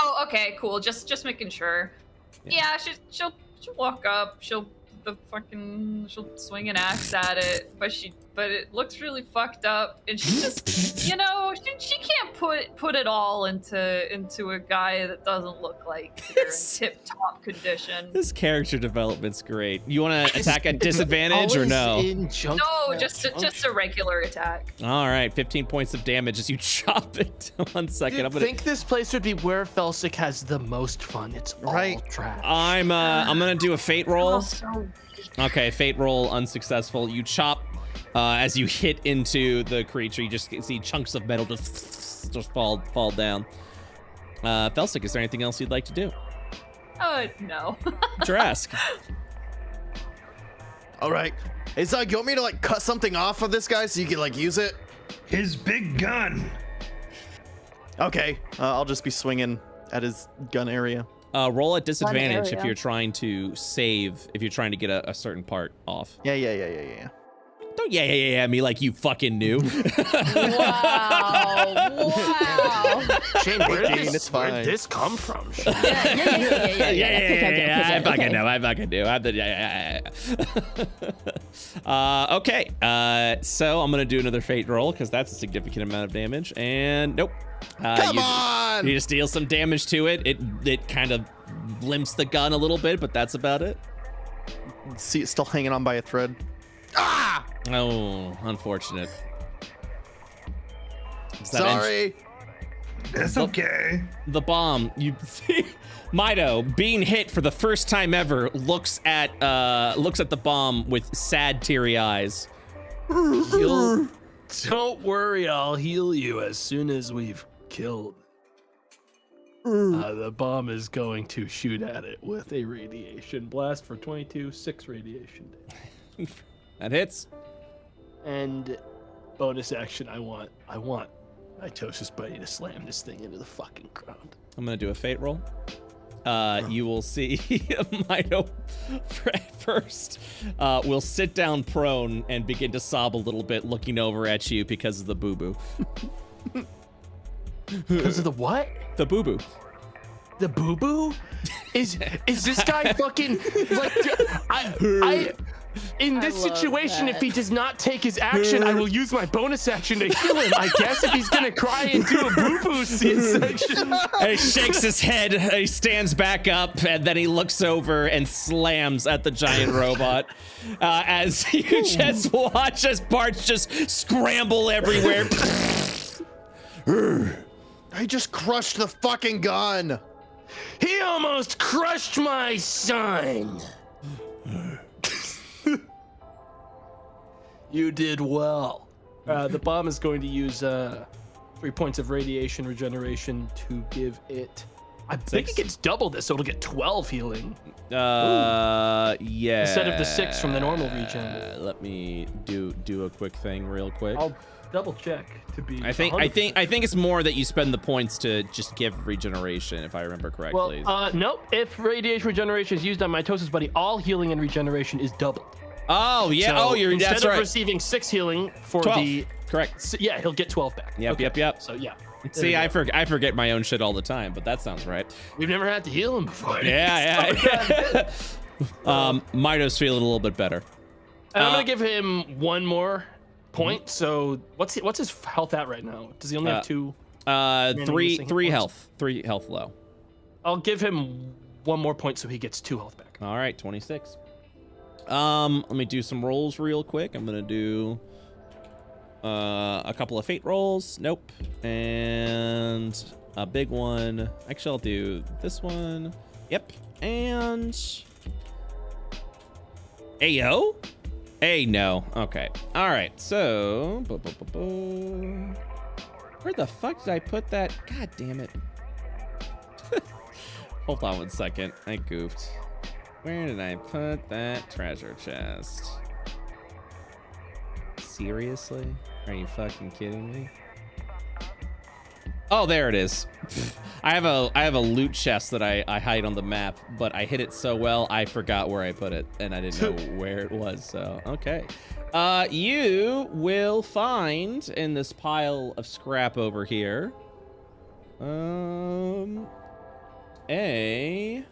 Oh, okay, cool. Just just making sure. Yeah, she, she'll she'll walk up. She'll the fucking she'll swing an axe at it, but she but it looks really fucked up. And she just, (laughs) you know, she, she can't put put it all into into a guy that doesn't look like (laughs) they're in tip top condition. This character development's great. You want to attack at disadvantage or no? in junk No, just a, just a regular attack. All right, 15 points of damage as you (laughs) chop it. One second, You'd I'm gonna. think this place would be where Felsic has the most fun. It's all Right. trash. I'm uh, I'm gonna do a fate roll. So Okay, fate roll unsuccessful. You chop uh, as you hit into the creature. You just see chunks of metal just just fall fall down. Uh, Felsic, is there anything else you'd like to do? Uh, no. (laughs) Drask. All right. Hey, Zug, you want me to like cut something off of this guy so you can like use it? His big gun. Okay. Uh, I'll just be swinging at his gun area. Uh, roll at disadvantage if you're trying to save. If you're trying to get a, a certain part off. Yeah, yeah, yeah, yeah, yeah. Don't yeah yeah yeah, yeah me like you fucking knew. Wow. wow. Shayne, where did Dean, this, it's where'd fine. this come from? Shayne? Yeah, yeah, yeah, yeah, yeah, yeah. yeah, yeah, Okay, okay, yeah, okay, I okay, fucking okay. know. I fucking do. I'm the, yeah, yeah, yeah. uh, okay. Uh, so I'm gonna do another fate roll because that's a significant amount of damage. And nope. Uh, Come you, on! You just deal some damage to it. It it kind of limps the gun a little bit, but that's about it. See, it's still hanging on by a thread. Ah! Oh, unfortunate. Does that end- Sorry. That's okay. the bomb you see (laughs) Mito being hit for the first time ever looks at uh looks at the bomb with sad teary eyes You'll- (laughs) don't worry, I'll heal you as soon as we've killed. Uh, the bomb is going to shoot at it with a radiation blast for 22, 6 radiation. (laughs) that hits And bonus action, I want, I want Mitosis Buddy to slam this thing into the fucking ground. i'm gonna do a fate roll uh you will see (laughs) Mito first uh will sit down prone and begin to sob a little bit looking over at you because of the boo-boo Because of the what? the boo-boo The boo boo? Is is this guy (laughs) fucking like I I in this love situation, if he does not take his action, I will use my bonus action to heal him. I guess if he's gonna cry into a boo boo (laughs) section. He shakes his head, he stands back up, and then he looks over and slams at the giant robot. Uh, as (laughs) you just watch as parts just scramble everywhere. (laughs) I just crushed the fucking gun. He almost crushed my son. You did well. Uh, the bomb is going to use uh, three points of radiation regeneration to give it. I think Six. it gets double this, so it'll get 12 healing. Uh, yeah. Instead of the six from the normal regen. Let me do do a quick thing real quick. I'll double check to be. I think I 100%. think I think it's more that you spend the points to just give regeneration, if I remember Well, correctly. uh, nope. If radiation regeneration is used on mitosis, buddy, all healing and regeneration is doubled. Oh yeah. So oh, you're instead that's of right. receiving six healing for 12. the Correct. yeah, he'll get 12 back. Yep, yep, yep. So yeah, See, I forget I forget my own shit all the time, but that sounds right. we've never had to heal him before. Yeah, (laughs) yeah. (laughs) um, Mito's feeling a little bit better. And I'm Uh, gonna give him one more point. So what's he, what's his health at right now? Does he only Uh, have two? Uh, three three points. health, three health low. I'll give him one more point so he gets two health back. All right, 26. Um, let me do some rolls real quick. I'm gonna do uh, a couple of fate rolls. Nope. And a big one. Actually, I'll do this one. Yep. And Ayo? A no. Okay. All right. So, where the fuck did I put that? God damn it. (laughs) Hold on one second. I goofed. Where did I put that treasure chest? Seriously? Are you fucking kidding me? Oh, there it is. (laughs) I have a I have a loot chest that I, I hide on the map, but I hit it so well I forgot where I put it and I didn't know (laughs) where it was. So okay. Uh you will find in this pile of scrap over here. Um a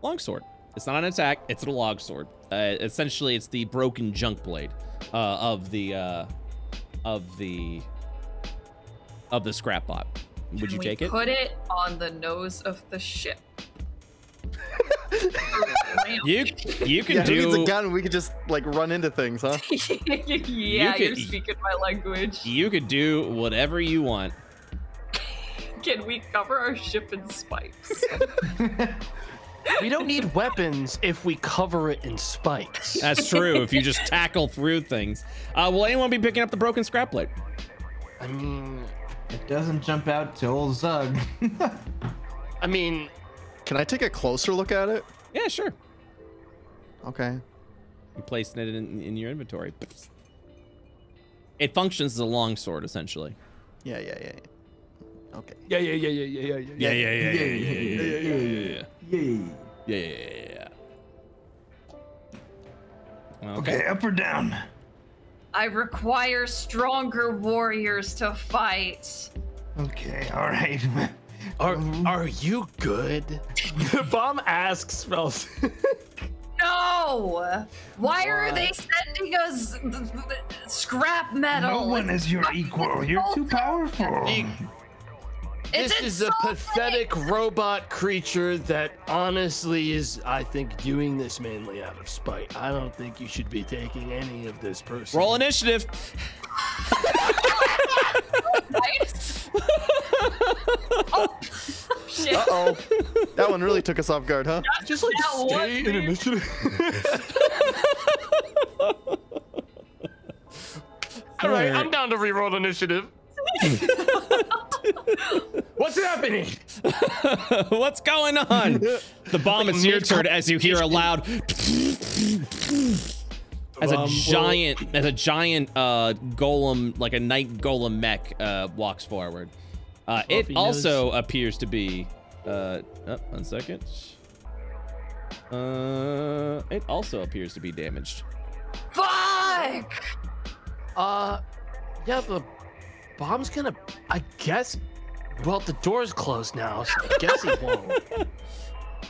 longsword. It's not an attack, it's a log sword. Uh, essentially, it's the broken junk blade uh, of the uh, of the of the scrap bot. Would Can you we take it? Put it on the nose of the ship. (laughs) You you can Yeah, who needs a gun? We could just like run into things, huh? (laughs) yeah, could- you're speaking my language. you could do whatever you want. (laughs) Can we cover our ship in spikes? We don't need weapons if we cover it in spikes. That's true. if you just tackle through things. Uh, will anyone be picking up the broken scrap blade? I mean, It doesn't jump out to old Zug. (laughs) I mean, Can I take a closer look at it? Yeah, sure. Okay. You placed it in, in your inventory. It functions as a longsword, essentially. Yeah, yeah, yeah. yeah. Okay. yeah, yeah, yeah, yeah, yeah, yeah, Yeah, yeah. yeah, yeah, yeah, yeah, yeah, yeah, yeah, yeah, yeah, yeah, yeah. Okay, up or down? I require stronger warriors to fight. Okay, all right. Are are you good? the bomb asks Spells. No! Why are they sending us th- th- th- scrap metal? No one is your equal. You're too powerful. It's this is a pathetic robot creature that honestly is, I think, doing this mainly out of spite. I don't think you should be taking any of this person. Roll initiative. Nice. (laughs) oh, shit. Uh oh. that one really took us off guard, huh? Just like That one, stay in dude. initiative. (laughs) All right, I'm down to reroll initiative. (laughs) What's happening? (laughs) What's going on? The bomb Like is your mid- turn as you hear a loud as a giant as a giant uh golem like a knight golem mech uh walks forward. Uh, it he also appears to be uh oh, one second. Uh it also appears to be damaged. Fuck! Uh, yeah, the bomb's gonna. I guess. Well, the door's closed now, so I guess he (laughs) won't.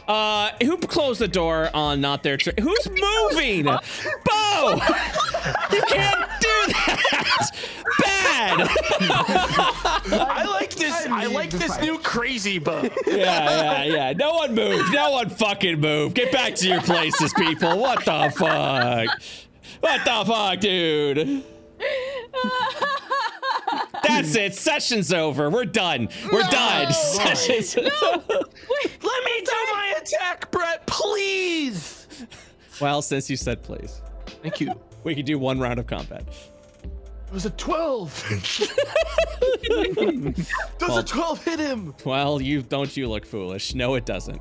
Uh, who closed the door on not their turn? Who's (laughs) moving? Bo! You can't do that! Bad! (laughs) I like this. I like this new crazy bug. yeah, yeah, yeah. No one move. No one fucking move. Get back to your places, people. What the fuck? What the fuck, dude? That's it. Session's over. We're done. We're done. Session's No. Let me do my attack, Brett, please. Well, since you said please, Thank you. we can do one round of combat. It was a 12. (laughs) Does Well- a 12 hit him? Well, you don't you look foolish. No, it doesn't.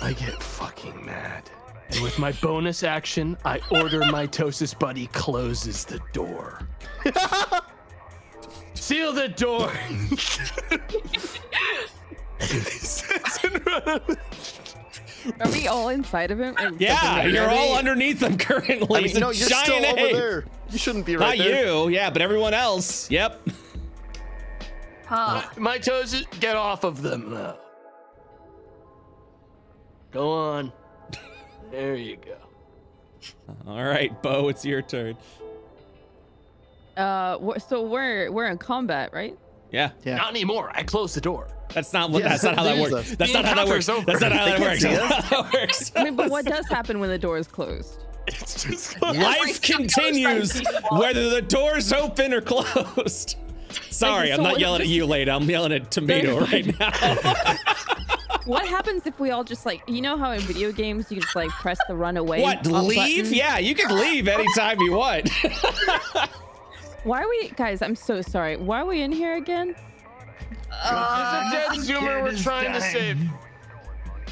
I get fucking mad. And with my bonus action, I order mitosis buddy closes the door. (laughs) Seal the door. (laughs) Are we all inside of him? Yeah, you're all underneath him currently. I mean, no, you're giant still over there. You shouldn't be Not right there. Not you, yeah, but everyone else. Yep. Huh. My mitosis, get off of them now. Go on. There you go. All right, Bo, it's your turn. Uh, so we're we're in combat, right? Yeah, Yeah. Not anymore. I closed the door. that's not what. Yeah, that's not how that there's works. a- That's not how that works. encounter's That's not how They that works. see That's not how that works. I mean, but what does happen when the door is closed? (laughs) It's just (laughs) Life (laughs) continues whether the door's open or closed. Sorry, so I'm not what- yelling at you, lady. I'm yelling at Tomato right now. What happens if we all just like you know how in video games you can just like press the run away? what? Leave? button? Yeah, you can leave anytime you want. (laughs) Why are we guys? I'm so sorry. Why are we in here again? Uh, There's a dead zoomer we're trying to save.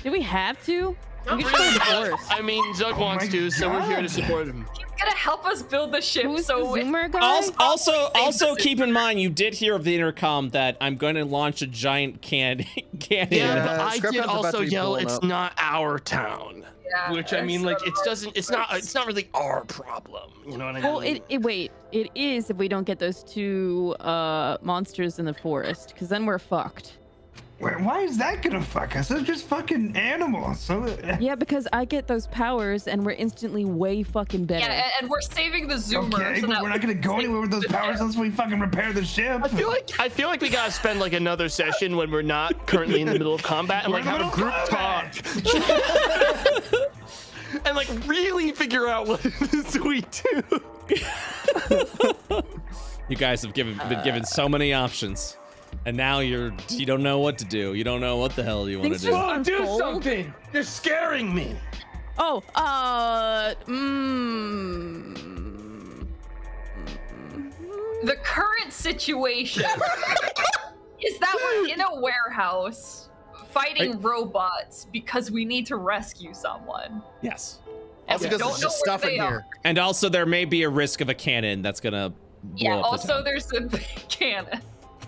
Do we have to? Not We can really, go but, divorce. I mean, Zug wants my to, so we're here to support him. He's gonna help us build the ship. Who's so the zoomer guy? Also, also, also keep in mind, you did hear of the intercom that I'm going to launch a giant can (laughs) cannon. Yeah, Yeah, but I did also yell, "It's up." not our town." Yeah, Which I mean, like, it doesn't. It's not. It's not really our problem. You know what I mean? Well, it, it wait. It is if we don't get those two uh monsters in the forest, because then we're fucked. Why why is that gonna fuck us? They're just fucking animals. So uh, Yeah, because I get those powers and we're instantly way fucking better. Yeah, and, and we're saving the zoomers. okay, so but we're not gonna go anywhere with those powers unless we fucking repair the ship. I feel like I feel like we gotta spend like another session when we're not currently in the middle of combat and We're like have a group of talk. (laughs) and like really figure out what (laughs) it is we do. You guys have given been given so many options, and now you're you don't know what to do. You don't know what the hell you want to Things do. just- Oh, do something! You're scaring me. Oh, uh, mm, the current situation (laughs) is that we're in a warehouse fighting robots because we need to rescue someone. Yes, And Also, because don't there's know just stuff in here. are. and also there may be a risk of a cannon that's gonna. Blow Yeah, up the also town. there's a big (laughs) cannon.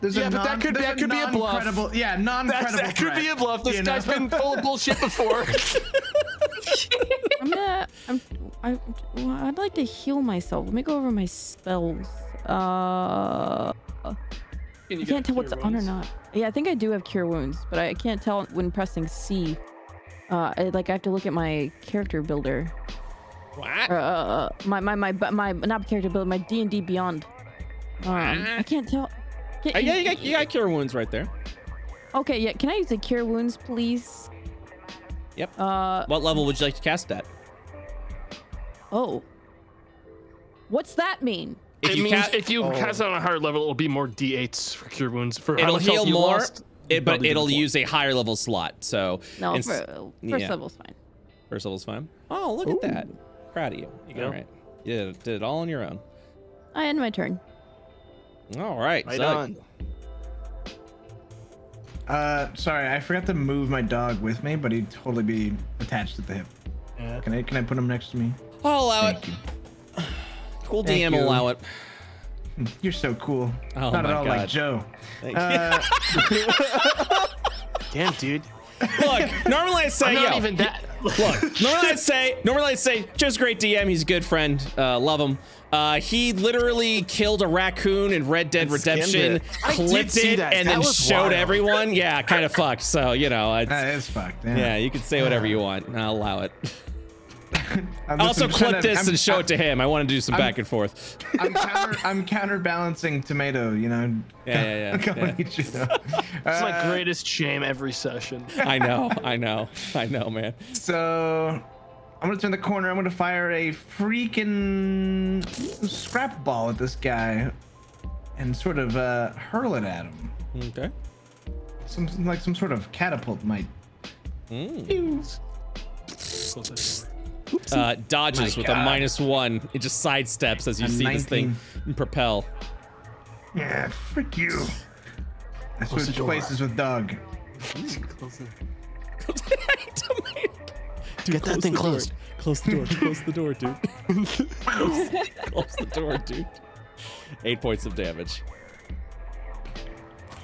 There's Yeah, a but non, that could- that could be a bluff. non-credible- Yeah, non-credible that could be a bluff. This you guy's know? been full of bullshit before. (laughs) I'm gonna, I'm, I, well, I'd like to heal myself. Let me go over my spells. Uh, I can't tell what's on or not. Yeah, I think I do have cure wounds, but I can't tell when pressing C. Uh, I, like I have to look at my character builder. What? Or, uh, uh, my, my, my, my, my, not character builder, my D and D Beyond. Um, I can't tell. Can- Uh, yeah, you got, you got cure wounds right there. Okay, yeah. Can I use the cure wounds, please? Yep. Uh, What level would you like to cast at? oh. What's that mean? If it you means ca- if you cast it on a higher level, it'll be more d8s for cure wounds. For it'll heal more, lost, it, but it'll the use a higher level slot. So No, ins- fir- first yeah. level's fine. first level's fine. Oh, look at that! Proud of you. you go. All right, you did, it- did it all on your own. I end my turn. All right, Right so on. Uh, sorry, I forgot to move my dog with me, but he'd totally be attached at the hip. Yeah. Can I can I put him next to me? I'll allow it. Thank you. Cool Thank DM you. allow it. (laughs) You're so cool. Oh Not my at all God. like Joe. Thank you. Uh, (laughs) Damn, dude. Look, normally I say, I'm not yo, even that. Look, normally I'd say, normally I'd say, just great DM. He's a good friend. Uh, love him. Uh, he literally killed a raccoon in Red Dead And Redemption, it. Clipped it, that. and That then showed wild. everyone. Yeah, kind of fucked. So you know, it's, that is fucked. Yeah. yeah, you can say whatever you want. I'll allow it. (laughs) I'm also I'm clip to- this I'm- and show it to him. I want to do some I'm- back and forth. I'm counter, I'm counterbalancing tomato. You know. Yeah, yeah, yeah, yeah. each other. (laughs) It's my Uh, greatest shame every session. I know, I know, I know, man. So I'm gonna turn the corner. I'm gonna fire a freaking scrap ball at this guy, and sort of uh, hurl it at him. Okay. Some like some sort of catapult might. Mm. Uh, dodges My with a minus one. It just sidesteps as you A see this thing propel. Yeah, frick you. I Close the switch door. (laughs) places with (laughs) dog. Get that thing closed. Close the door. Close the door, dude. close, (laughs) close the door, dude. Eight points of damage.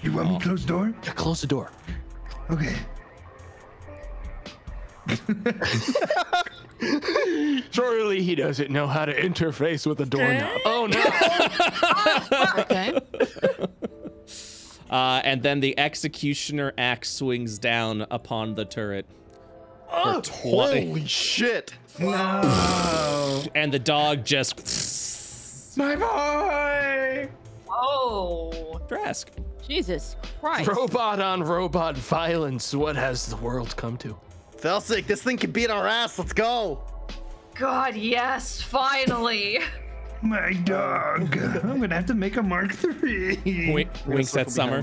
You want me to close the door? Yeah, close the door. Okay. (laughs) Surely he doesn't know how to interface with a doorknob. (laughs) Oh no! Okay. Uh, and then the executioner axe swings down upon the turret. For 20. Holy shit! No, And the dog just. my boy. Oh. Drask. Jesus Christ. robot on robot violence. What has the world come to? Felsic, this thing can beat our ass. Let's go. God, yes, finally. My dog. I'm gonna have to make a Mark Three. Wink, winks at Summer.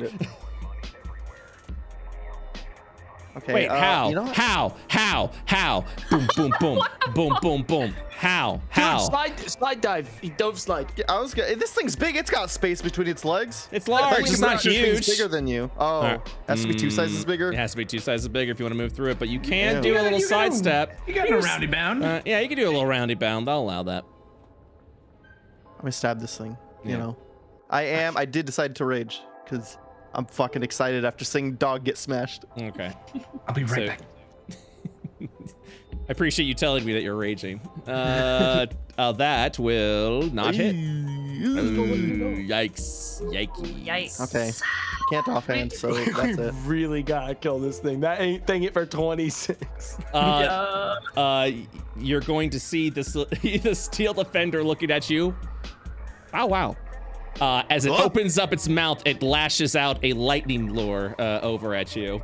Okay. Wait, uh, how? You know how? How? How? Boom, boom, (laughs) boom. boom, boom, boom. How? How? Dude, slide, slide dive. He dove slide. Yeah, I was gonna, this thing's big. It's got space between its legs. It's I large. you It's not sure things huge. Bigger than you. Oh, Alright. has to be two sizes Mm, bigger. It has to be two sizes bigger if you want to move through it, but you can Yeah. do You a little you got a- sidestep. You got a roundy bound. Uh, yeah, you can do a little roundy bound. I'll allow that. I'm gonna stab this thing. Yeah. You know, I am. I did decide to rage because I'm fucking excited after seeing dog get smashed. Okay. I'll be right So- back. (laughs) I appreciate you telling me that you're raging. Uh, uh that will not hit. Ooh, yikes. Yikes. Yikes. Okay. Can't offhand, so (laughs) we that's it. really gotta kill this thing. That ain't thing it for 26. Uh, (laughs) Uh, uh, you're going to see this the steel defender looking at you. Oh wow! Uh, as it Oh. opens up its mouth, it lashes out a lightning lure uh, over at you,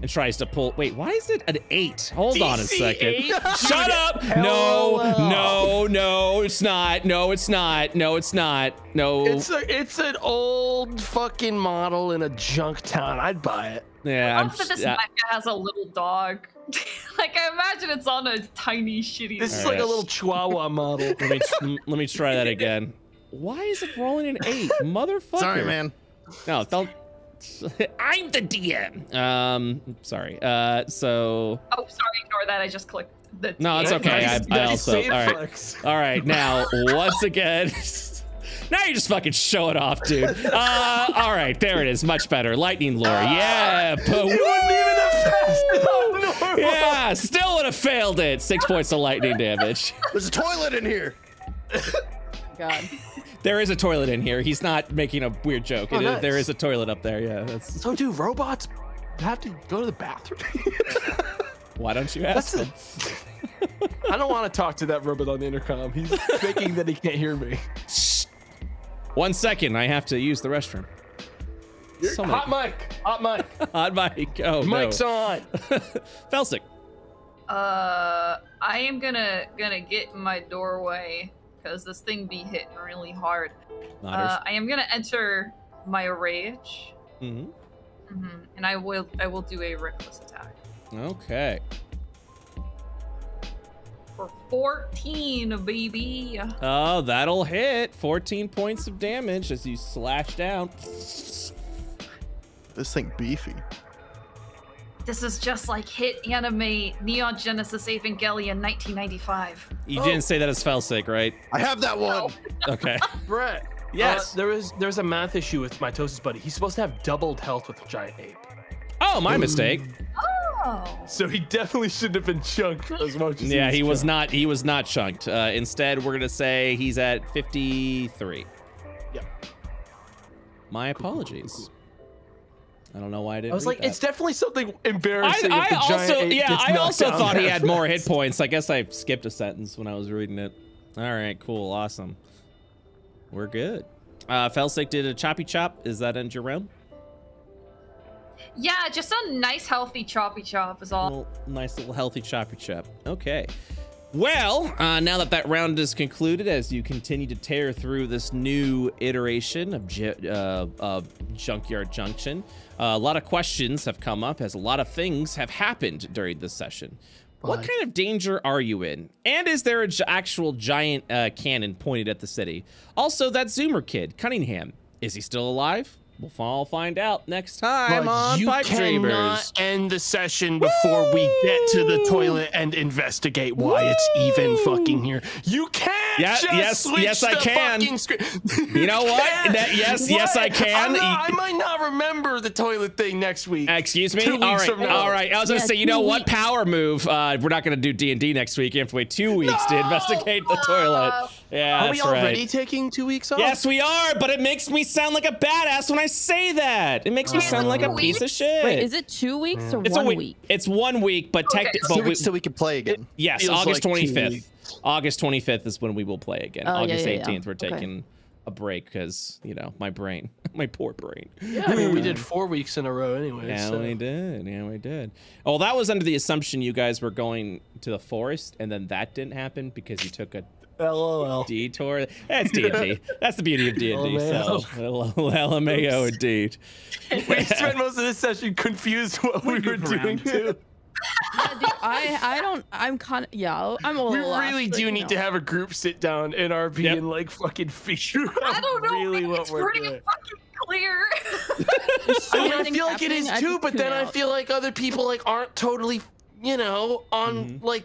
and tries to pull. Wait, why is it an eight? Hold on a second. eight? (laughs) Shut up! (laughs) No, no, no, it's not. No, it's not. No, it's not. No. It's a, it's an old fucking model in a junk town. I'd buy it. yeah, I I'm. love that this yeah. mecha has a little dog. (laughs) like I imagine it's on a tiny shitty. This is All like a little Chihuahua model. Let me let me try that again. Why is it rolling an eight, (laughs) motherfucker? Sorry, man. No, don't. (laughs) I'm the DM. Um, sorry. Uh, so Oh, sorry, ignore that. I just clicked the. no, it's okay. I, I also. All right. flex. All right. Now, once again. (laughs) Now you're just fucking showing off, dude. Uh, all right, there it is. Much better. Lightning lure. Yeah. po- It wouldn't even have passed it on normal. yeah. Still would have failed it. Six points of lightning damage. There's a toilet in here. God. (laughs) There is a toilet in here. He's not making a weird joke. Oh, It is- nice. There is a toilet up there. Yeah. That's So do robots have to go to the bathroom? (laughs) why don't you ask That's them? (laughs) I don't want to talk to that robot on the intercom. He's thinking that he can't hear me. One second. I have to use the restroom. So many- Hot mic. Hot mic. Hot mic. Oh Mic's no. on. Felsic. Uh, I am gonna gonna get in my doorway because this thing be hitting really hard. Uh, I am gonna enter my rage, hmm hmm and I will I will do a reckless attack Okay. for 14, baby. Oh, that'll hit. 14 points of damage as you slash down. This thing beefy. This is just like hit anime Neon Genesis Evangelion 1995. You didn't say that as Felsic, right? I have that one. (laughs) Okay. Brett. (laughs) Yes. Uh, there was there's a math issue with mitosis buddy. He's supposed to have doubled health with giant ape. Oh, my mistake. Oh. So he definitely shouldn't have been chunked as much as Yeah, he was chunked. not. He was not chunked. Uh, instead, we're gonna say he's at 53. Yep. My apologies. I don't know why I didn't. I was read like, that. it's definitely something embarrassing. if I the also, yeah, I also down thought he had more (laughs) hit points. I guess I skipped a sentence when I was reading it. All right, cool, awesome. We're good. Uh, Felsic did a choppy chop. Is that end your round? Yeah, just a nice healthy choppy chop is all. Well, nice little healthy choppy chop. Okay. Well, uh, now that that round is concluded, as you continue to tear through this new iteration of Ju- uh, uh, Junkyard Junction, uh, a lot of questions have come up as a lot of things have happened during this session. What kind of danger are you in? And is there an actual giant uh, cannon pointed at the city? Also, that Zoomer kid, Cunningham, is he still alive? We'll all find out next time But on you Pipe cannot Dreamers. end the session before we get to the toilet and investigate why it's even fucking here. You can't Yeah, just yes, switch yes, I the can. fucking screen. (laughs) You know what? That- yes, yes, I can. I'm not- I might not remember the toilet thing next week. Excuse me. Two all weeks right, from now. all right. I was gonna Yeah, say, you know what? Power move. Uh, we're not gonna do D and D next week. You have to wait two weeks to investigate the toilet. Yeah, Are we already right. taking two weeks off? Yes, we are. But it makes me sound like a badass when I say that. It makes me uh, sound like a piece of shit. Wait, is it two weeks or It's one a week. week? It's one week, but Okay, technically, so Two but we, till we can play again. yes, feels August like two twenty fifth. August twenty fifth is when we will play again. Oh, yeah, August yeah, yeah. eighteenth, we're Okay. taking a break because you know my brain, (laughs) my poor brain. Yeah, I mean, we did four weeks in a row anyway. Yeah, so. we did. Yeah, we did. Oh, that was under the assumption you guys were going to the forest, and then that didn't happen because you took a LOL. detour. That's D and D. (laughs) That's the beauty of D and D. So LMAO. LMAO indeed. We spent most of this session confused what we were doing too. Yeah, dude, I I don't. I'm kind of yeah. I'm a We little. lost, really but, do you need know. to have a group sit down in RP Yep. and like fucking figure out I don't know. really man, what it's we're pretty doing. fucking clear. (laughs) I mean, I feel like it is too, but tune then I feel like other people like aren't totally, you know, on mm-hmm. like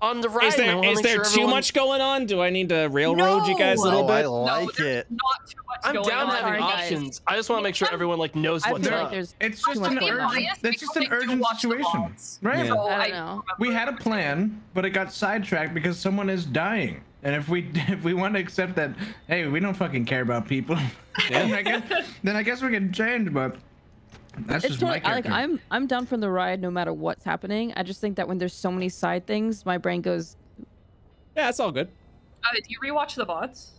on the right. Is there is there too much going on? Do I need to railroad you guys a little Oh, I like no, it. not too much I'm going down on. having Sorry, guys. options. I just want to make sure everyone like knows I what's feel like there's It's just an urgent. That's just an urgent situation, right? Yeah. So I I don't know. We had a plan, but it got sidetracked because someone is dying. And if we (laughs) if we want to accept that, hey, we don't fucking care about people. (laughs) then, I guess, (laughs) then I guess we can change, but that's It's just my totally, I- like character. I'm I'm down for the ride no matter what's happening. I just think that when there's so many side things, my brain goes Yeah, it's all good. Uh, do you rewatch the VODs?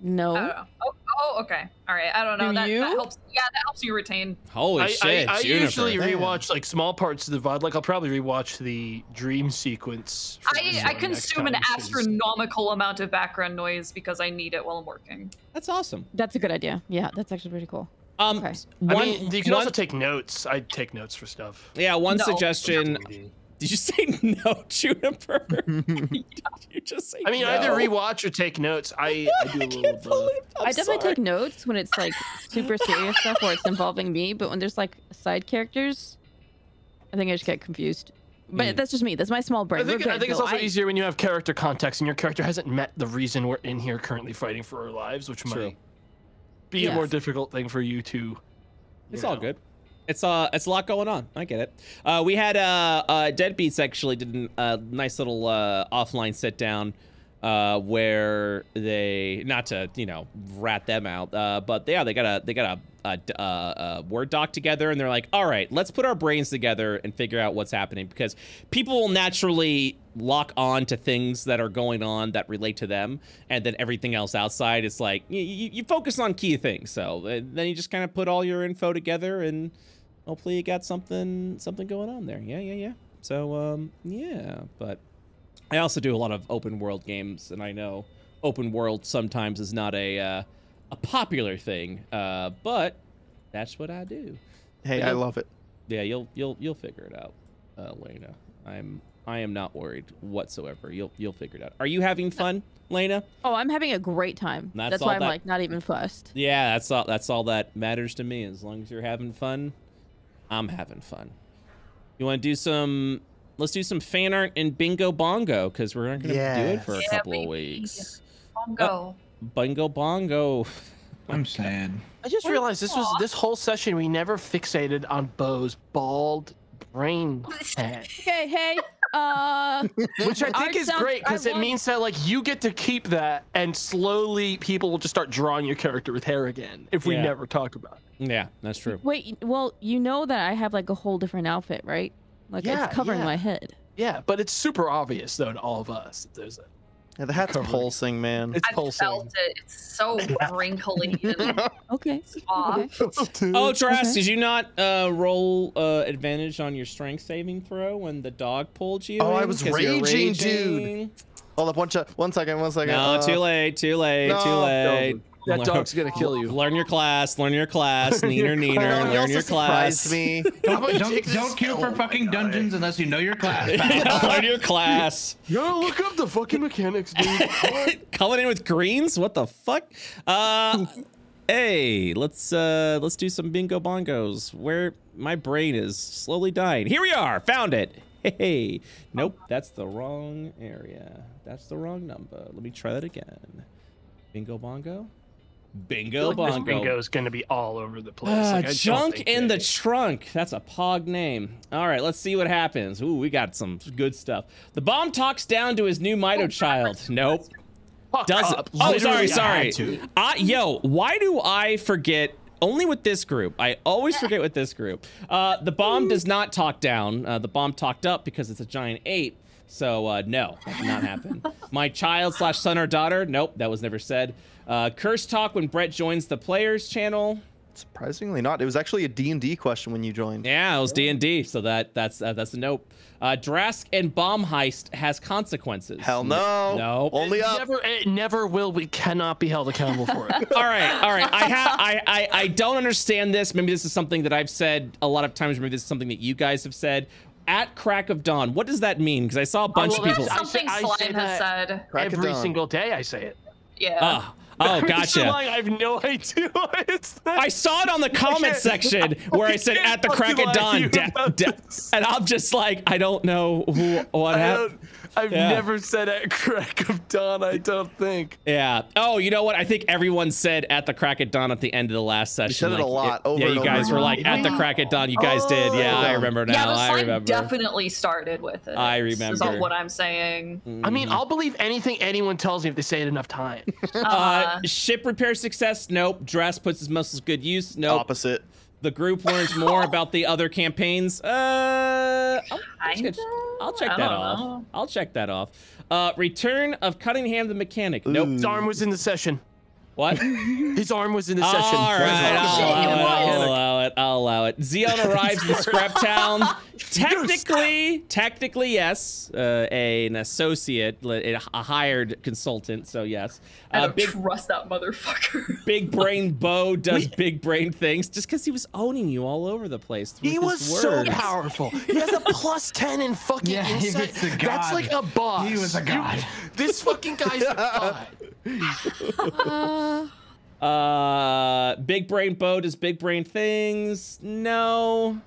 no. I don't know. Oh, oh, okay. All right. I don't know. Do that, you? that helps. Yeah, that helps you retain. Holy I, shit, I, I usually Damn. rewatch like small parts of the VOD. Like I'll probably rewatch the dream sequence. I, I this one next consume an time, 'cause- astronomical amount of background noise because I need it while I'm working. That's awesome. That's a good idea. Yeah, that's actually pretty cool. Um, Okay. one, I mean, you can one- also take notes. I take notes for stuff. yeah, one No. suggestion. Did you say (laughs) no, Juniper? Did (laughs) (laughs) you just say I mean, no? either rewatch or take notes. I, I do a I little can't of believe I'm i definitely sorry. take notes when it's like super serious stuff or it's involving me, but when there's like side characters, I think I just get confused. But Hmm. that's just me. That's my small brain. I think, I think it's though. also I- easier when you have character context and your character hasn't met the reason we're in here currently fighting for our lives, which True. might be a more difficult thing for you to. It's you all know. good. It's uh, it's a lot going on. I get it. Uh, we had uh, uh, Deadbeats actually did a uh, nice little uh, offline sit down, uh, where they not to you know rat them out, uh, but yeah, they got a they got a, a, a, a word doc together, and they're like, all right, let's put our brains together and figure out what's happening because people will naturally lock on to things that are going on that relate to them, and then everything else outside is like you, you, you focus on key things. So uh, then you just kind of put all your info together and hopefully you got something something going on there. Yeah, yeah, yeah. So um yeah, but I also do a lot of open world games and I know open world sometimes is not a uh, a popular thing. Uh but that's what I do. Hey, Yeah. I love it. Yeah, you'll you'll you'll figure it out, uh Layna. I'm I am not worried whatsoever. You'll you'll figure it out. Are you having fun, Layna? Oh, I'm having a great time. That's That's, all why I'm like not even fussed. Yeah, that's all that's all that matters to me. As long as you're having fun, I'm having fun. You want to do some? Let's do some fan art and bingo bongo because we're not going to do it for a Yes. couple Yeah, of weeks. Bongo. Bingo bongo. I'm (laughs) sad. I just realized this was this whole session we never fixated on Bo's bald brain head, Okay, (laughs) hey, uh, (laughs) which I think is sounds- great because it means that like you get to keep that, and slowly people will just start drawing your character with hair again if we Yeah. never talk about it. Yeah, that's true. wait. Well, you know that I have like a whole different outfit, right? Like Yeah, it's covering yeah. my head. Yeah, but it's super obvious though to all of us. that There's a Yeah, the hat's Covered. pulsing, man. it's I pulsing. felt it. It's so (laughs) wrinkly and (laughs) Okay. soft. (laughs) okay. Oh, Drask, Okay. did you not uh, roll uh, advantage on your strength saving throw when the dog pulled you? Oh, I in? was 'Cause you're raging, dude. Hold up, one, ch- one second, one second. No, uh, too late, too late, too no. Late. That Learn- dog's gonna kill you. Learn your class, learn your class, neener, (laughs) neener, No, learn your class. me. (laughs) Don't, don't, don't queue for fucking dungeons unless you know your class. pal. (laughs) learn your class. You gotta look up the fucking mechanics, dude. Coming in with greens? What the fuck? Uh hey, let's uh let's do some bingo bongos. Where my brain is slowly dying. Here we are, found it. Hey, nope, that's the wrong area. That's the wrong number. Let me try that again. Bingo bongo? Bingo This bongo. bingo is gonna be all over the place. Ah, Like, junk in the they- trunk. That's a pog name. All right, let's see what happens. Ooh, we got some good stuff. The bomb talks down to his new Mito child. Nope. Fuck Does up. Oh, Literally, sorry, sorry. to. I, yo, why do I forget? Only with this group. I always forget with this group. Uh, the bomb does not talk down. Uh, the bomb talked up because it's a giant ape. So uh, no, that did not happen. (laughs) My child slash son or daughter. Nope, that was never said. Uh, curse talk when Brett joins the players channel. Surprisingly not. It was actually a D&D question when you joined. Yeah, it was D and D. So that that's uh, that's a nope. Uh, Drask and bomb heist has consequences. Hell no. No. Only up. Never, it never will. We cannot be held accountable for it. (laughs) all right, all right. I have I, I I don't understand this. Maybe this is something that I've said a lot of times. Maybe this is something that you guys have said. At crack of dawn, what does that mean? Because I saw a oh, bunch well, of people. that's- Something I say- I say Slime has said. Crack Every single day, I say it. Yeah. Oh, oh, (laughs) gotcha. lying, I have no idea why it's that. I saw it on the comment (laughs) section where I said at the crack of dawn, you da- about da- this. and I'm just like, I don't know who what happened. Don't- I've Yeah. never said at crack of dawn. I don't think. Yeah. Oh, you know what? I think everyone said at the crack at dawn at the end of the last session. said it a lot, over yeah, and you over guys were like at the crack at dawn. You guys did. Yeah, I Oh. remember now. yeah, the I remember. definitely started with it. I Is remember. all what I'm saying. I mean, I'll believe anything anyone tells me if they say it enough times. (laughs) Uh, Uh, ship repair success? Nope. Dress puts his muscles good use? Nope. Opposite. The group learns more about the other campaigns. Uh, I'll, I'll check- I'll check I that don't off. know. I'll check that off. Uh, return of Cunningham the mechanic. Nope. His arm was in the session. What? (laughs) His arm was in the session. right, I'll allow it. I'll allow it. I'll allow it. Zeon arrives in Scrap Town. (laughs) Technically, technically, yes. Uh, a, an associate, li- a hired consultant. So yes. I Uh, don't big trust that motherfucker. (laughs) Big Brain Bo does big brain things just because he was owning you all over the place. He was his so powerful. He has a (laughs) plus 10 in fucking Yeah, he insight. was a That's like a boss. He was a You- god. (laughs) this fucking guy's a god. Uh, Uh, Big Brain Bo does big brain things. No.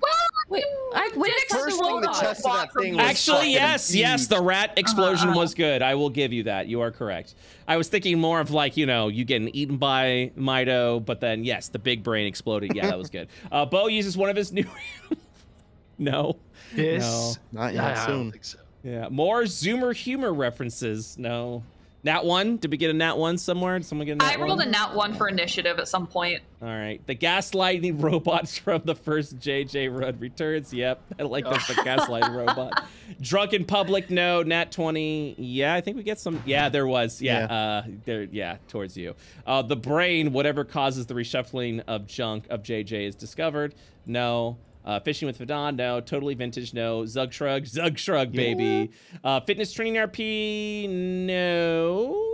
Wait, I did First thing the chest of that thing was Actually, fucking yes, yes, the rat explosion Uh-huh. was good. I will give you that. You are correct. I was thinking more of like, you know, you getting eaten by Mito, but then yes, the big brain exploded. Yeah, that was good. (laughs) Uh, Bo uses one of his new. (laughs) no. This? Not I yet. don't Soon. think so. Yeah. More Zoomer humor references. No. Nat one? Did we get a nat one somewhere? Did someone get a nat I rolled a nat one for initiative at some point. All right. The gaslighting (laughs) robots from the first JJ run returns. Yep. I like that's the (laughs) gaslighting robot. Drunk in public. No. Nat 20. Yeah, I think we get some. Yeah, there was. Yeah. Uh, there. Yeah, towards you. Uh, the brain, whatever causes the reshuffling of junk of JJ is discovered. No. Uh, fishing with Vidon, no. Totally vintage, no. Zug Shrug, Zug Shrug, baby. Uh, fitness training RP, no.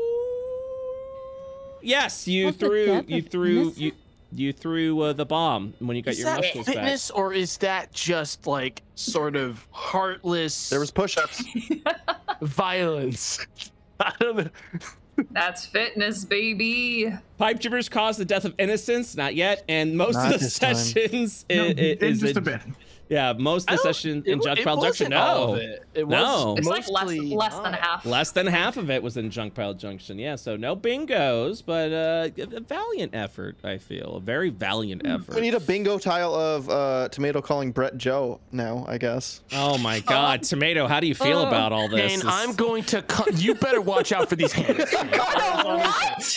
Yes, you What's threw, you threw, innocence? you, you threw uh, the bomb when you got Is your that muscles fitness or is that just like sort of heartless There was push-ups. (laughs) violence? (laughs) I don't know. That's fitness, baby. back. Pipe jibbers caused the death of innocence, not yet, and most Not of the sessions i- No, i- in is just a bit. Yeah, most of the don't- sessions it in Junk Pile Junction. wasn't all No, of it. It No. was It's like less, mostly less than half. less than half of it was in Junk Pile Junction. Yeah, so no bingos, but uh, a valiant effort. I feel a very valiant effort. We need a bingo tile of uh, Tomato calling Brett Joe now, I guess. Oh my God, (laughs) Tomato! How do you feel Oh, about all this? And This- I'm going to. Co- you better watch out for these (laughs) hands.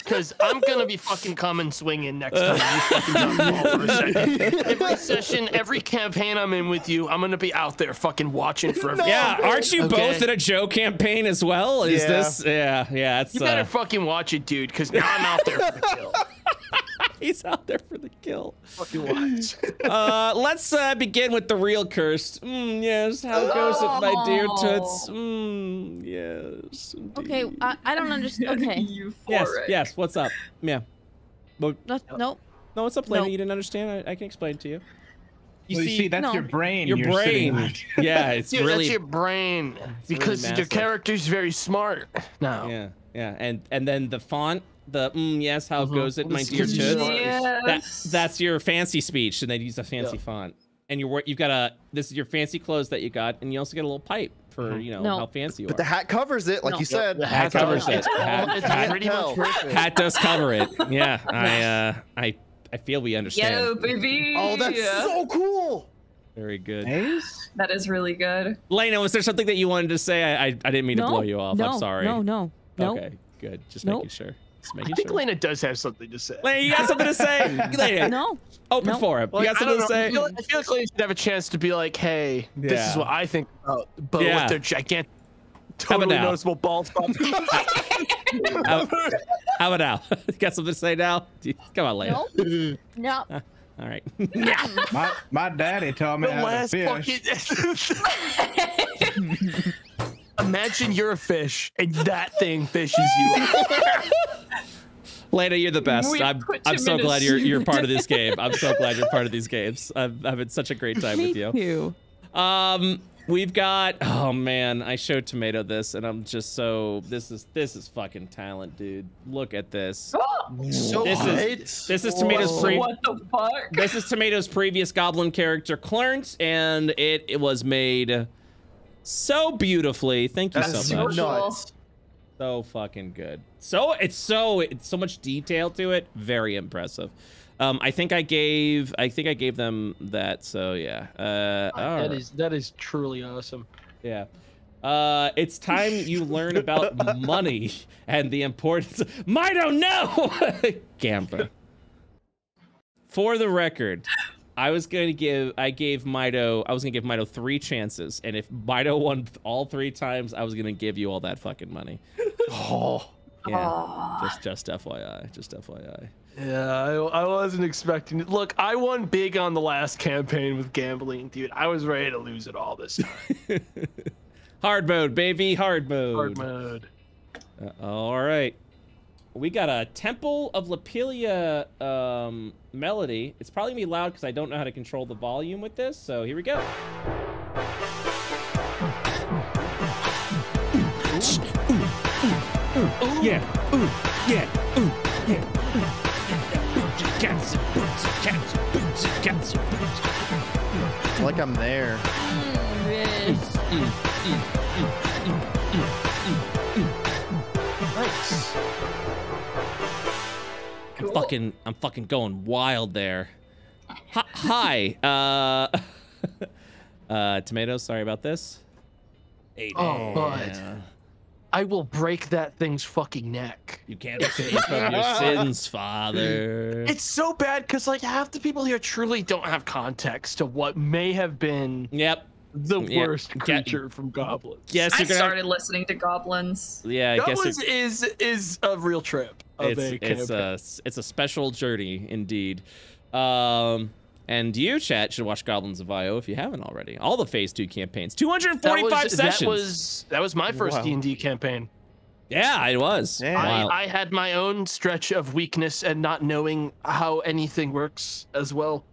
Because I'm gonna be fucking coming swinging next time you fucking jump for a second. (laughs) Every session, every campaign I'm in with you, I'm gonna be out there fucking watching for (laughs) every. Yeah, aren't you Okay. both in a Joe campaign as well? Is Yeah. this? Yeah, yeah. It's You better uh, fucking watch it, dude. Because now I'm out there for the kill. (laughs) he's out there for the kill. Fucking watch. (laughs) Uh, let's uh, begin with the real cursed. Mm, yes, how goes it, my dear toots? Mm, yes. okay. I, I don't understand. Okay. You yes, yes. What's up? Yeah. Well, No, nope. no, what's up, Layna? No. You didn't understand? I, I can explain it to you. You Well, you see, that's no. your brain. your brain. (laughs) yeah, (laughs) it's Dude, really. that's your brain. because your massive. character's very smart now. Yeah, yeah, and and then the font, the mm, yes, how Mhm. goes it, my dear is toots? smart. That, Yes. that's your fancy speech, and they use a fancy Yeah. font. And you're wor- you've got a this is your fancy clothes that you got, and you also get a little pipe for you know No. how fancy you But are. the hat covers it, like No. you said. The hat hat covers it's it. Hat- it's hat- pretty much perfect. Hat does cover it. Yeah, I uh, I I feel we understand. Yo, baby. Oh, that's so cool. Very good. Ace? That is really good. Layna, was there something that you wanted to say? I I, I didn't mean no, to blow you off. No, I'm sorry. No, no, no. Okay, good. Just Nope. making sure. Just making I think sure. Layna does have something to say. Layna, you got something to say? (laughs) Layna, No. Oh, open No. for it. Like, you got I something to say? I feel, I like Layna should have a chance to be like, "Hey, this is what I think about Bo Yeah. with their gigantic, about totally now? noticeable bald spot." (laughs) How, how about now? (laughs) you got something to say now? Come on, Layna. No. No. (laughs) All right. My, my daddy taught me the how to fish. fucking. Imagine you're a fish and that thing fishes you. Layna, you're the best. We I'm, I'm so glad you're you're part of this game. I'm so glad you're part of these games. I've, I've had such a great time Me with you. too. Um, we've got. Oh man, I showed Tomato this, and I'm just so. This is this is fucking talent, dude. Look at this. (gasps) So This right? is this is Tomato's pre. What the fuck? This is Tomato's previous Goblin character, Clarence, and it, it was made so beautifully. Thank you That's so much. nuts. So fucking good. So it's so it's so much detail to it. Very impressive. Um, I think I gave I think I gave them that. So yeah. Uh, That alright. is that is truly awesome. Yeah. Uh, it's time you learn about (laughs) money and the importance. Of... Mito, no! (laughs) Gamba. For the record, I was going to give. I gave Mito. I was going to give Mito three chances, and if Mito won all three times, I was going to give you all that fucking money. (laughs) Oh, Yeah. Just, just FYI. Just FYI. Yeah, I, I wasn't expecting it. Look, I won big on the last campaign with gambling, dude. I was ready to lose it all this time. (laughs) Hard mode, baby. Hard mode. Hard mode. Uh, all right. We got a Temple of Lapilia um, melody. It's probably gonna be loud because I don't know how to control the volume with this. So here we go. Yeah. Ooh. Yeah. Ooh. Yeah. Cats, boots, cats, boots, cats, boots. like I'm there. Nice. I'm fucking, I'm fucking going wild there. Hi, hi. uh, uh, tomatoes. Sorry about this. Hey, Oh, bud. man. I will break that thing's fucking neck. You can't escape from your (laughs) sins, father. It's so bad because like half the people here truly don't have context to what may have been Yep. the Yeah, worst get- creature from goblins. Yes, I you're gonna. started listening to goblins. yeah, I guess Goblins is is a real trip. Of it's a it's a it's a special journey indeed. Um, and you, chat, should watch Goblins of Io if you haven't already. All the Phase Two campaigns, 245 that was, sessions. That was that was my first Wow. D and D campaign. Yeah, it was. Yeah. I, I had my own stretch of weakness and not knowing how anything works as well.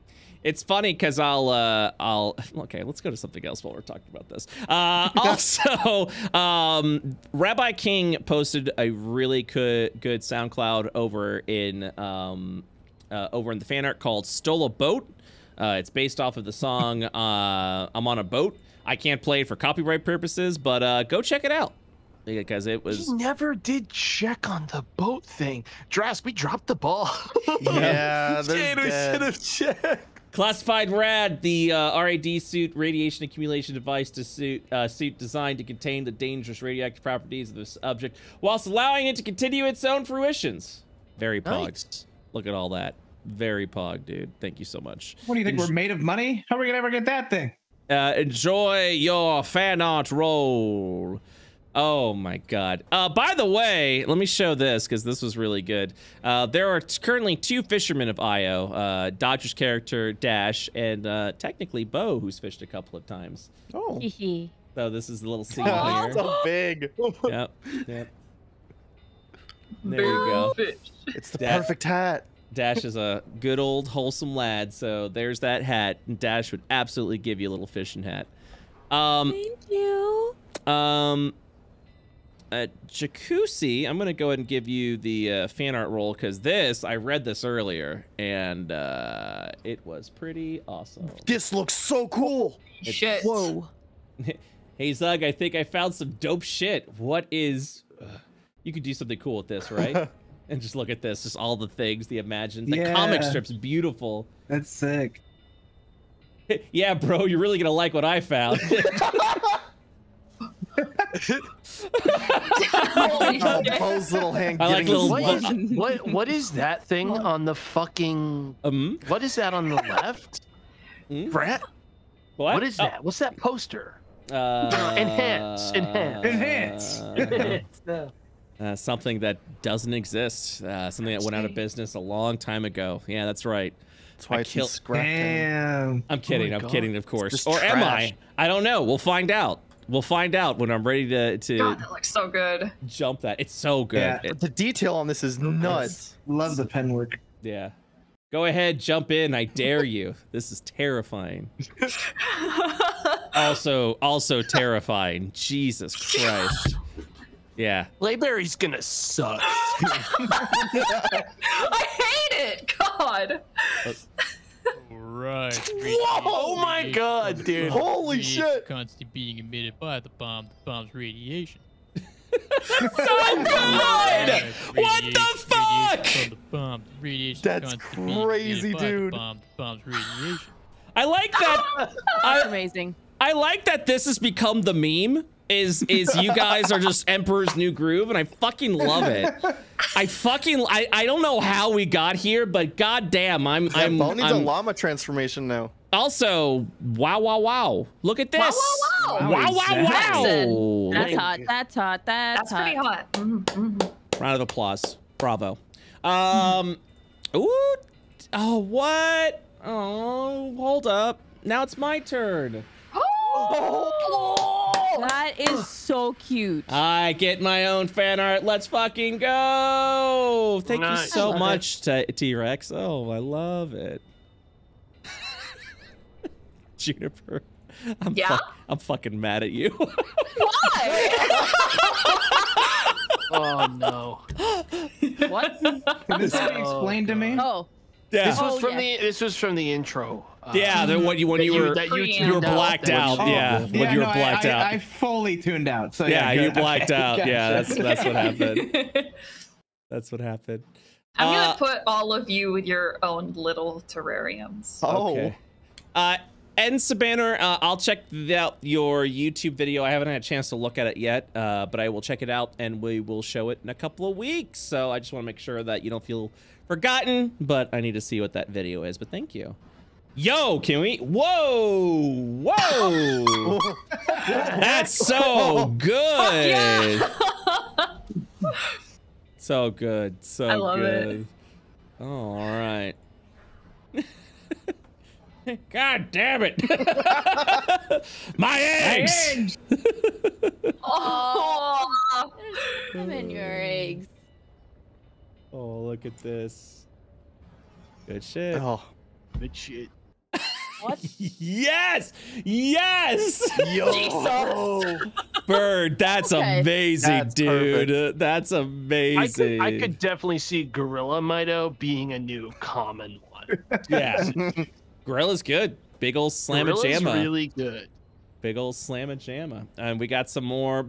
It's funny because I'll uh I'll (laughs) okay, let's go to something else while we're talking about this. Uh (laughs) also um Rabbi King posted a really good good SoundCloud over in um uh, over in the fan art called Stole a Boat. Uh it's based off of the song (laughs) uh I'm on a boat. I can't play it for copyright purposes, but uh go check it out. Because it was We never did check on the boat thing. Drask, we dropped the ball. (laughs) Yeah, (laughs) Shit, there's we should have checked. Classified rad, the uh, RAD suit radiation accumulation device to suit uh, suit designed to contain the dangerous radioactive properties of this object, whilst allowing it to continue its own fruitions. Very pog. Nice. Look at all that. Very pog, dude. Thank you so much. What do you think? Enj- We're made of money? How are we gonna ever get that thing? Uh, enjoy your fan art roll. Oh my god. Uh, by the way, let me show this because this was really good. Uh, there are t- currently two fishermen of Io uh, Dodger's character, Dash, and uh, technically Bo, who's fished a couple of times. Oh, So this is the little scene oh here. so big. Yep. Yep. (laughs) There you go. It's the That- perfect hat. Dash is a good old wholesome lad, so there's that hat. And Dash would absolutely give you a little fishing hat. Um, Thank you. Um, uh, Jacuzzi, I'm gonna go ahead and give you the uh, fan art roll because this I read this earlier and uh, it was pretty awesome. This looks so cool. Shit. Whoa. (laughs) hey Zug, I think I found some dope shit. What is? Uh, you could do something cool with this, right? (laughs) (laughs) and just look at this, just all the things, the imagined, the comic strips, beautiful. That's sick. (laughs) yeah, bro, you're really gonna like what I found. Holy Oh, shit. Little hand (laughs) I like little- his What butt. is, what, what is that thing on the fucking? um, What is that on the left? Hmm? Brett, what? what is Oh, that? What's that poster? Uh, Enhance, enhance. Enhance. No. Uh, something that doesn't exist. Uh, something that went out of business a long time ago. Yeah, that's right. That's why I it's kill- in scrap can. Damn. I'm kidding. my I'm God. kidding, of course. just Or am. I? I don't know. We'll find out. We'll find out when I'm ready to to God, that looks so good. jump that. It's so good. Yeah. It- The detail on this is nuts. Love the pen work. yeah. Go ahead, jump in. I dare you. (laughs) This is terrifying. (laughs) also, also terrifying. Jesus Christ. Yeah. Layberry's gonna suck. (laughs) I hate it. God. right. (laughs) Whoa! Oh my god, dude. Holy Radiation shit. Constantly being emitted by the bomb. The bomb's radiation. (laughs) So good! What the fuck? the bomb. The That's crazy, emitted the dude. bomb. The bomb's radiation. I like that. That's I, amazing. I like that this has become the meme. Is is you guys are just Emperor's New Groove, and I fucking love it. I fucking I, I don't know how we got here, but goddamn, I'm Yeah, I'm, Bo needs a I'm llama transformation now. also wow wow wow. Look at this. Wow, wow, wow. Wow wow wow. Jackson. That's hot. That's hot. That's, That's pretty hot. Mhm, mhm. Round of applause. Bravo. Um. Ooh. Oh what? Oh hold up. Now it's my turn. Oh. That is so cute. I get my own fan art. Let's fucking go. Thank you so much, T- T-Rex. Oh, I love it. (laughs) Juniper. I'm Yeah? fuck- I'm fucking mad at you. Why? Oh no. What? Can this be explained to me? Oh, yeah. This was Oh, from yeah. the this was from the intro. Uh, yeah, the when you when that you you- were that you you were tuned out. blacked out. was- Yeah, Oh, when you were no, I- blacked I, out. I fully tuned out. So yeah, yeah, you blacked Okay, (laughs) out. Yeah, that's that's what happened. (laughs) That's what happened. I'm gonna Uh, put all of you with your own little terrariums. Oh. Okay. Uh, and Sabanner, uh, I'll check out your YouTube video. I haven't had a chance to look at it yet, uh, but I will check it out and we will show it in a couple of weeks. So I just want to make sure that you don't feel forgotten, but I need to see what that video is. But thank you. Yo, can we? Whoa, whoa! (laughs) That's so good. (laughs) So good, so I love it. good. Oh, all right. (laughs) God damn it! My eggs! Oh, I'm in your eggs. Oh, look at this. Good shit. Oh. Good shit. What? Yes! Yes! Yo. Bird, that's Okay. amazing, That's dude. Uh, That's I could, amazing. I could definitely see Gorilla Mito being a new common one. Yeah. (laughs) Gorilla's good. Big ol' slam Gorilla's jamma. really good. Big ol' slam and jamma. And we got some more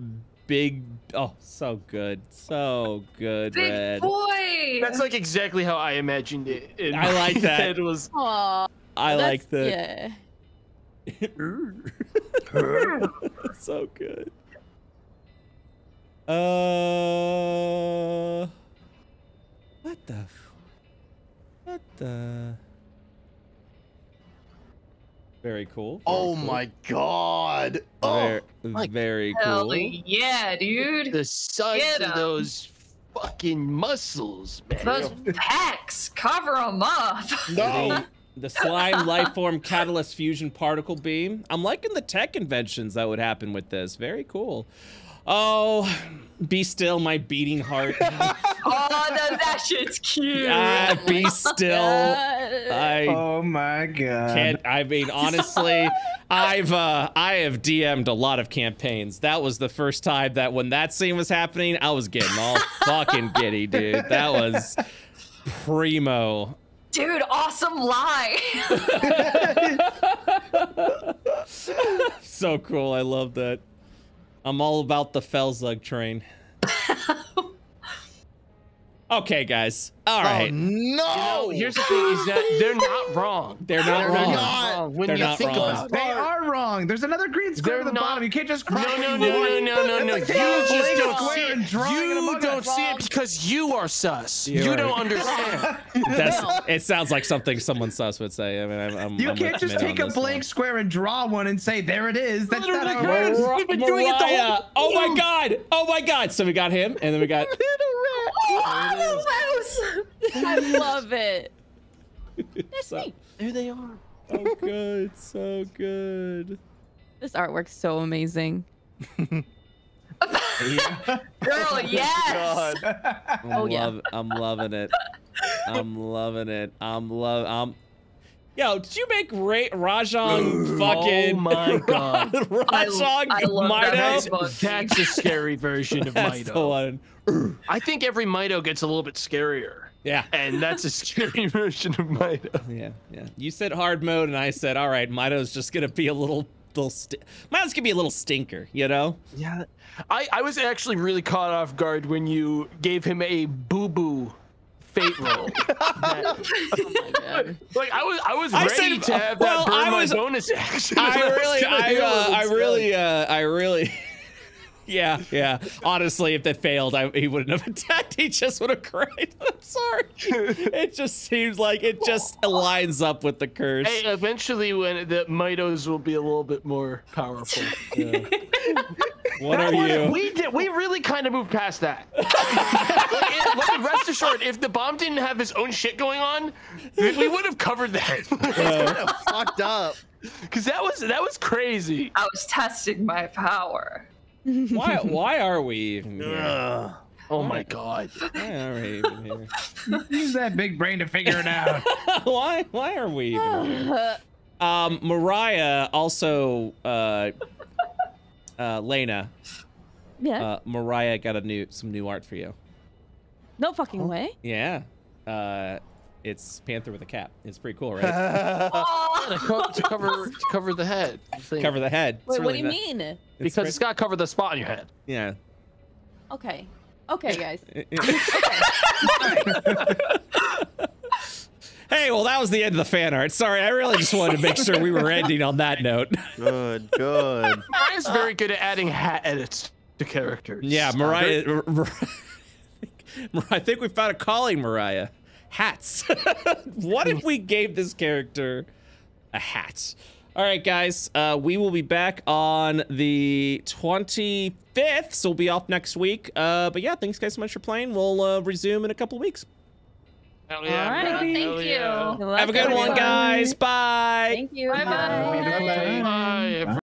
big. Oh, so good. So good, big Red. boy. That's like exactly how I imagined it. in I like (laughs) that. head was Aw, I that's- like the. Yeah. (laughs) (laughs) so good. Uh. What the? f- What the? Very cool. very Oh cool. my god. Oh. Very, my very Hell cool. yeah, dude. the size of those fucking muscles, man. Those packs, cover them up. No. The slime life form catalyst fusion particle beam. I'm liking the tech conventions that would happen with this. Very cool. Oh, be still, my beating heart. (laughs) oh, no, that shit's cute. ah, be still. I Oh my god. can't. I mean, honestly, I've uh, I have DM'd a lot of campaigns. That was the first time that when that scene was happening, I was getting all (laughs) fucking giddy, dude. That was primo. Dude, awesome lie. (laughs) So cool. I love that. I'm all about the Felzug train. (laughs) okay, guys. All oh, right. Oh, no. You know, here's the thing: is that they're not wrong. They're not They're wrong. not when They're you not think wrong. about They are wrong. There's another green square They're at the not- bottom. You can't just No, no, it no, no, no, no, no. You like taking a just don't see it. You don't see it because you are sus. You're You right. don't understand. (laughs) That's, it sounds like something someone sus would say. I mean, I'm, I'm, You I'm can't just Min on take a blank one. square and draw one and say, there it is. That's not how it works. We've been doing it the whole Oh my god! Oh my god! So we got him, and then we got. oh, mouse. (laughs) I love it. so, There they are. Oh, good, so good. This artwork's so amazing. (laughs) Girl, oh yes. God. I'm (laughs) Oh, yeah. lov- I'm loving it. I'm loving it. I'm love. I'm. Yo, did you make Ra- Rajong fucking Oh my God. Rajong I love that Mito? That's a scary version of That's the Mito. one. I think every Mito gets a little bit scarier. Yeah. And that's a scary (laughs) version of Mito. Yeah, yeah. You said hard mode, and I said, all right, Mito's just gonna be a little, little. St- Mito's gonna be a little stinker, you know? Yeah. I, I was actually really caught off guard when you gave him a boo boo fate roll. (laughs) That- like I was I was I ready said- to have well, that burn I my bonus action. I (laughs) really, I, uh, I really, uh, I really. Yeah, yeah. Honestly, if that failed, I, he wouldn't have (laughs) attacked. He just would have cried. (laughs) I'm sorry. It just seems like it just lines up with the curse. Hey, eventually when the Mitos will be a little bit more powerful. (laughs) what That are was- you? We did. We really kind of moved past that. like, it, like, rest assured, if the bomb didn't have his own shit going on, we we would have covered that. Fucked up. Because that was that was crazy. I was testing my power. Why? (laughs) Why are we even here? Ugh. Oh my god. Why are we even here? (laughs) Use that big brain to figure it out. (laughs) why? Why are we even here? (sighs) Um, Mariah also, uh, uh, Layna, Yeah. uh, Mariah got a new some new art for you. no fucking way. Yeah. Uh, it's Panther with a cap. It's pretty cool, right? (laughs) to, co- to cover to cover the head. thing. Cover the head. It's Wait, what do you ni- mean? it's because pretty- it's got to cover the spot on your head. yeah. Okay. Okay, guys. (laughs) It- it- (laughs) hey, well, that was the end of the fan art. Sorry, I really just wanted to make sure we were ending on that note. Good, good. Mariah's very good at adding hat edits to characters. Yeah, Mariah. Mar- Mar- I think we found a calling, Mariah. Hats. (laughs) what if we gave this character a hat? All right, guys. Uh, we will be back on the 25th, so we'll be off next week. Uh, but yeah, thanks guys so much for playing. We'll uh, resume in a couple weeks. Hell All right. man. Thank Hell you. yeah. Have a good one, guys. Bye. Thank you. Bye-bye. Bye. Bye.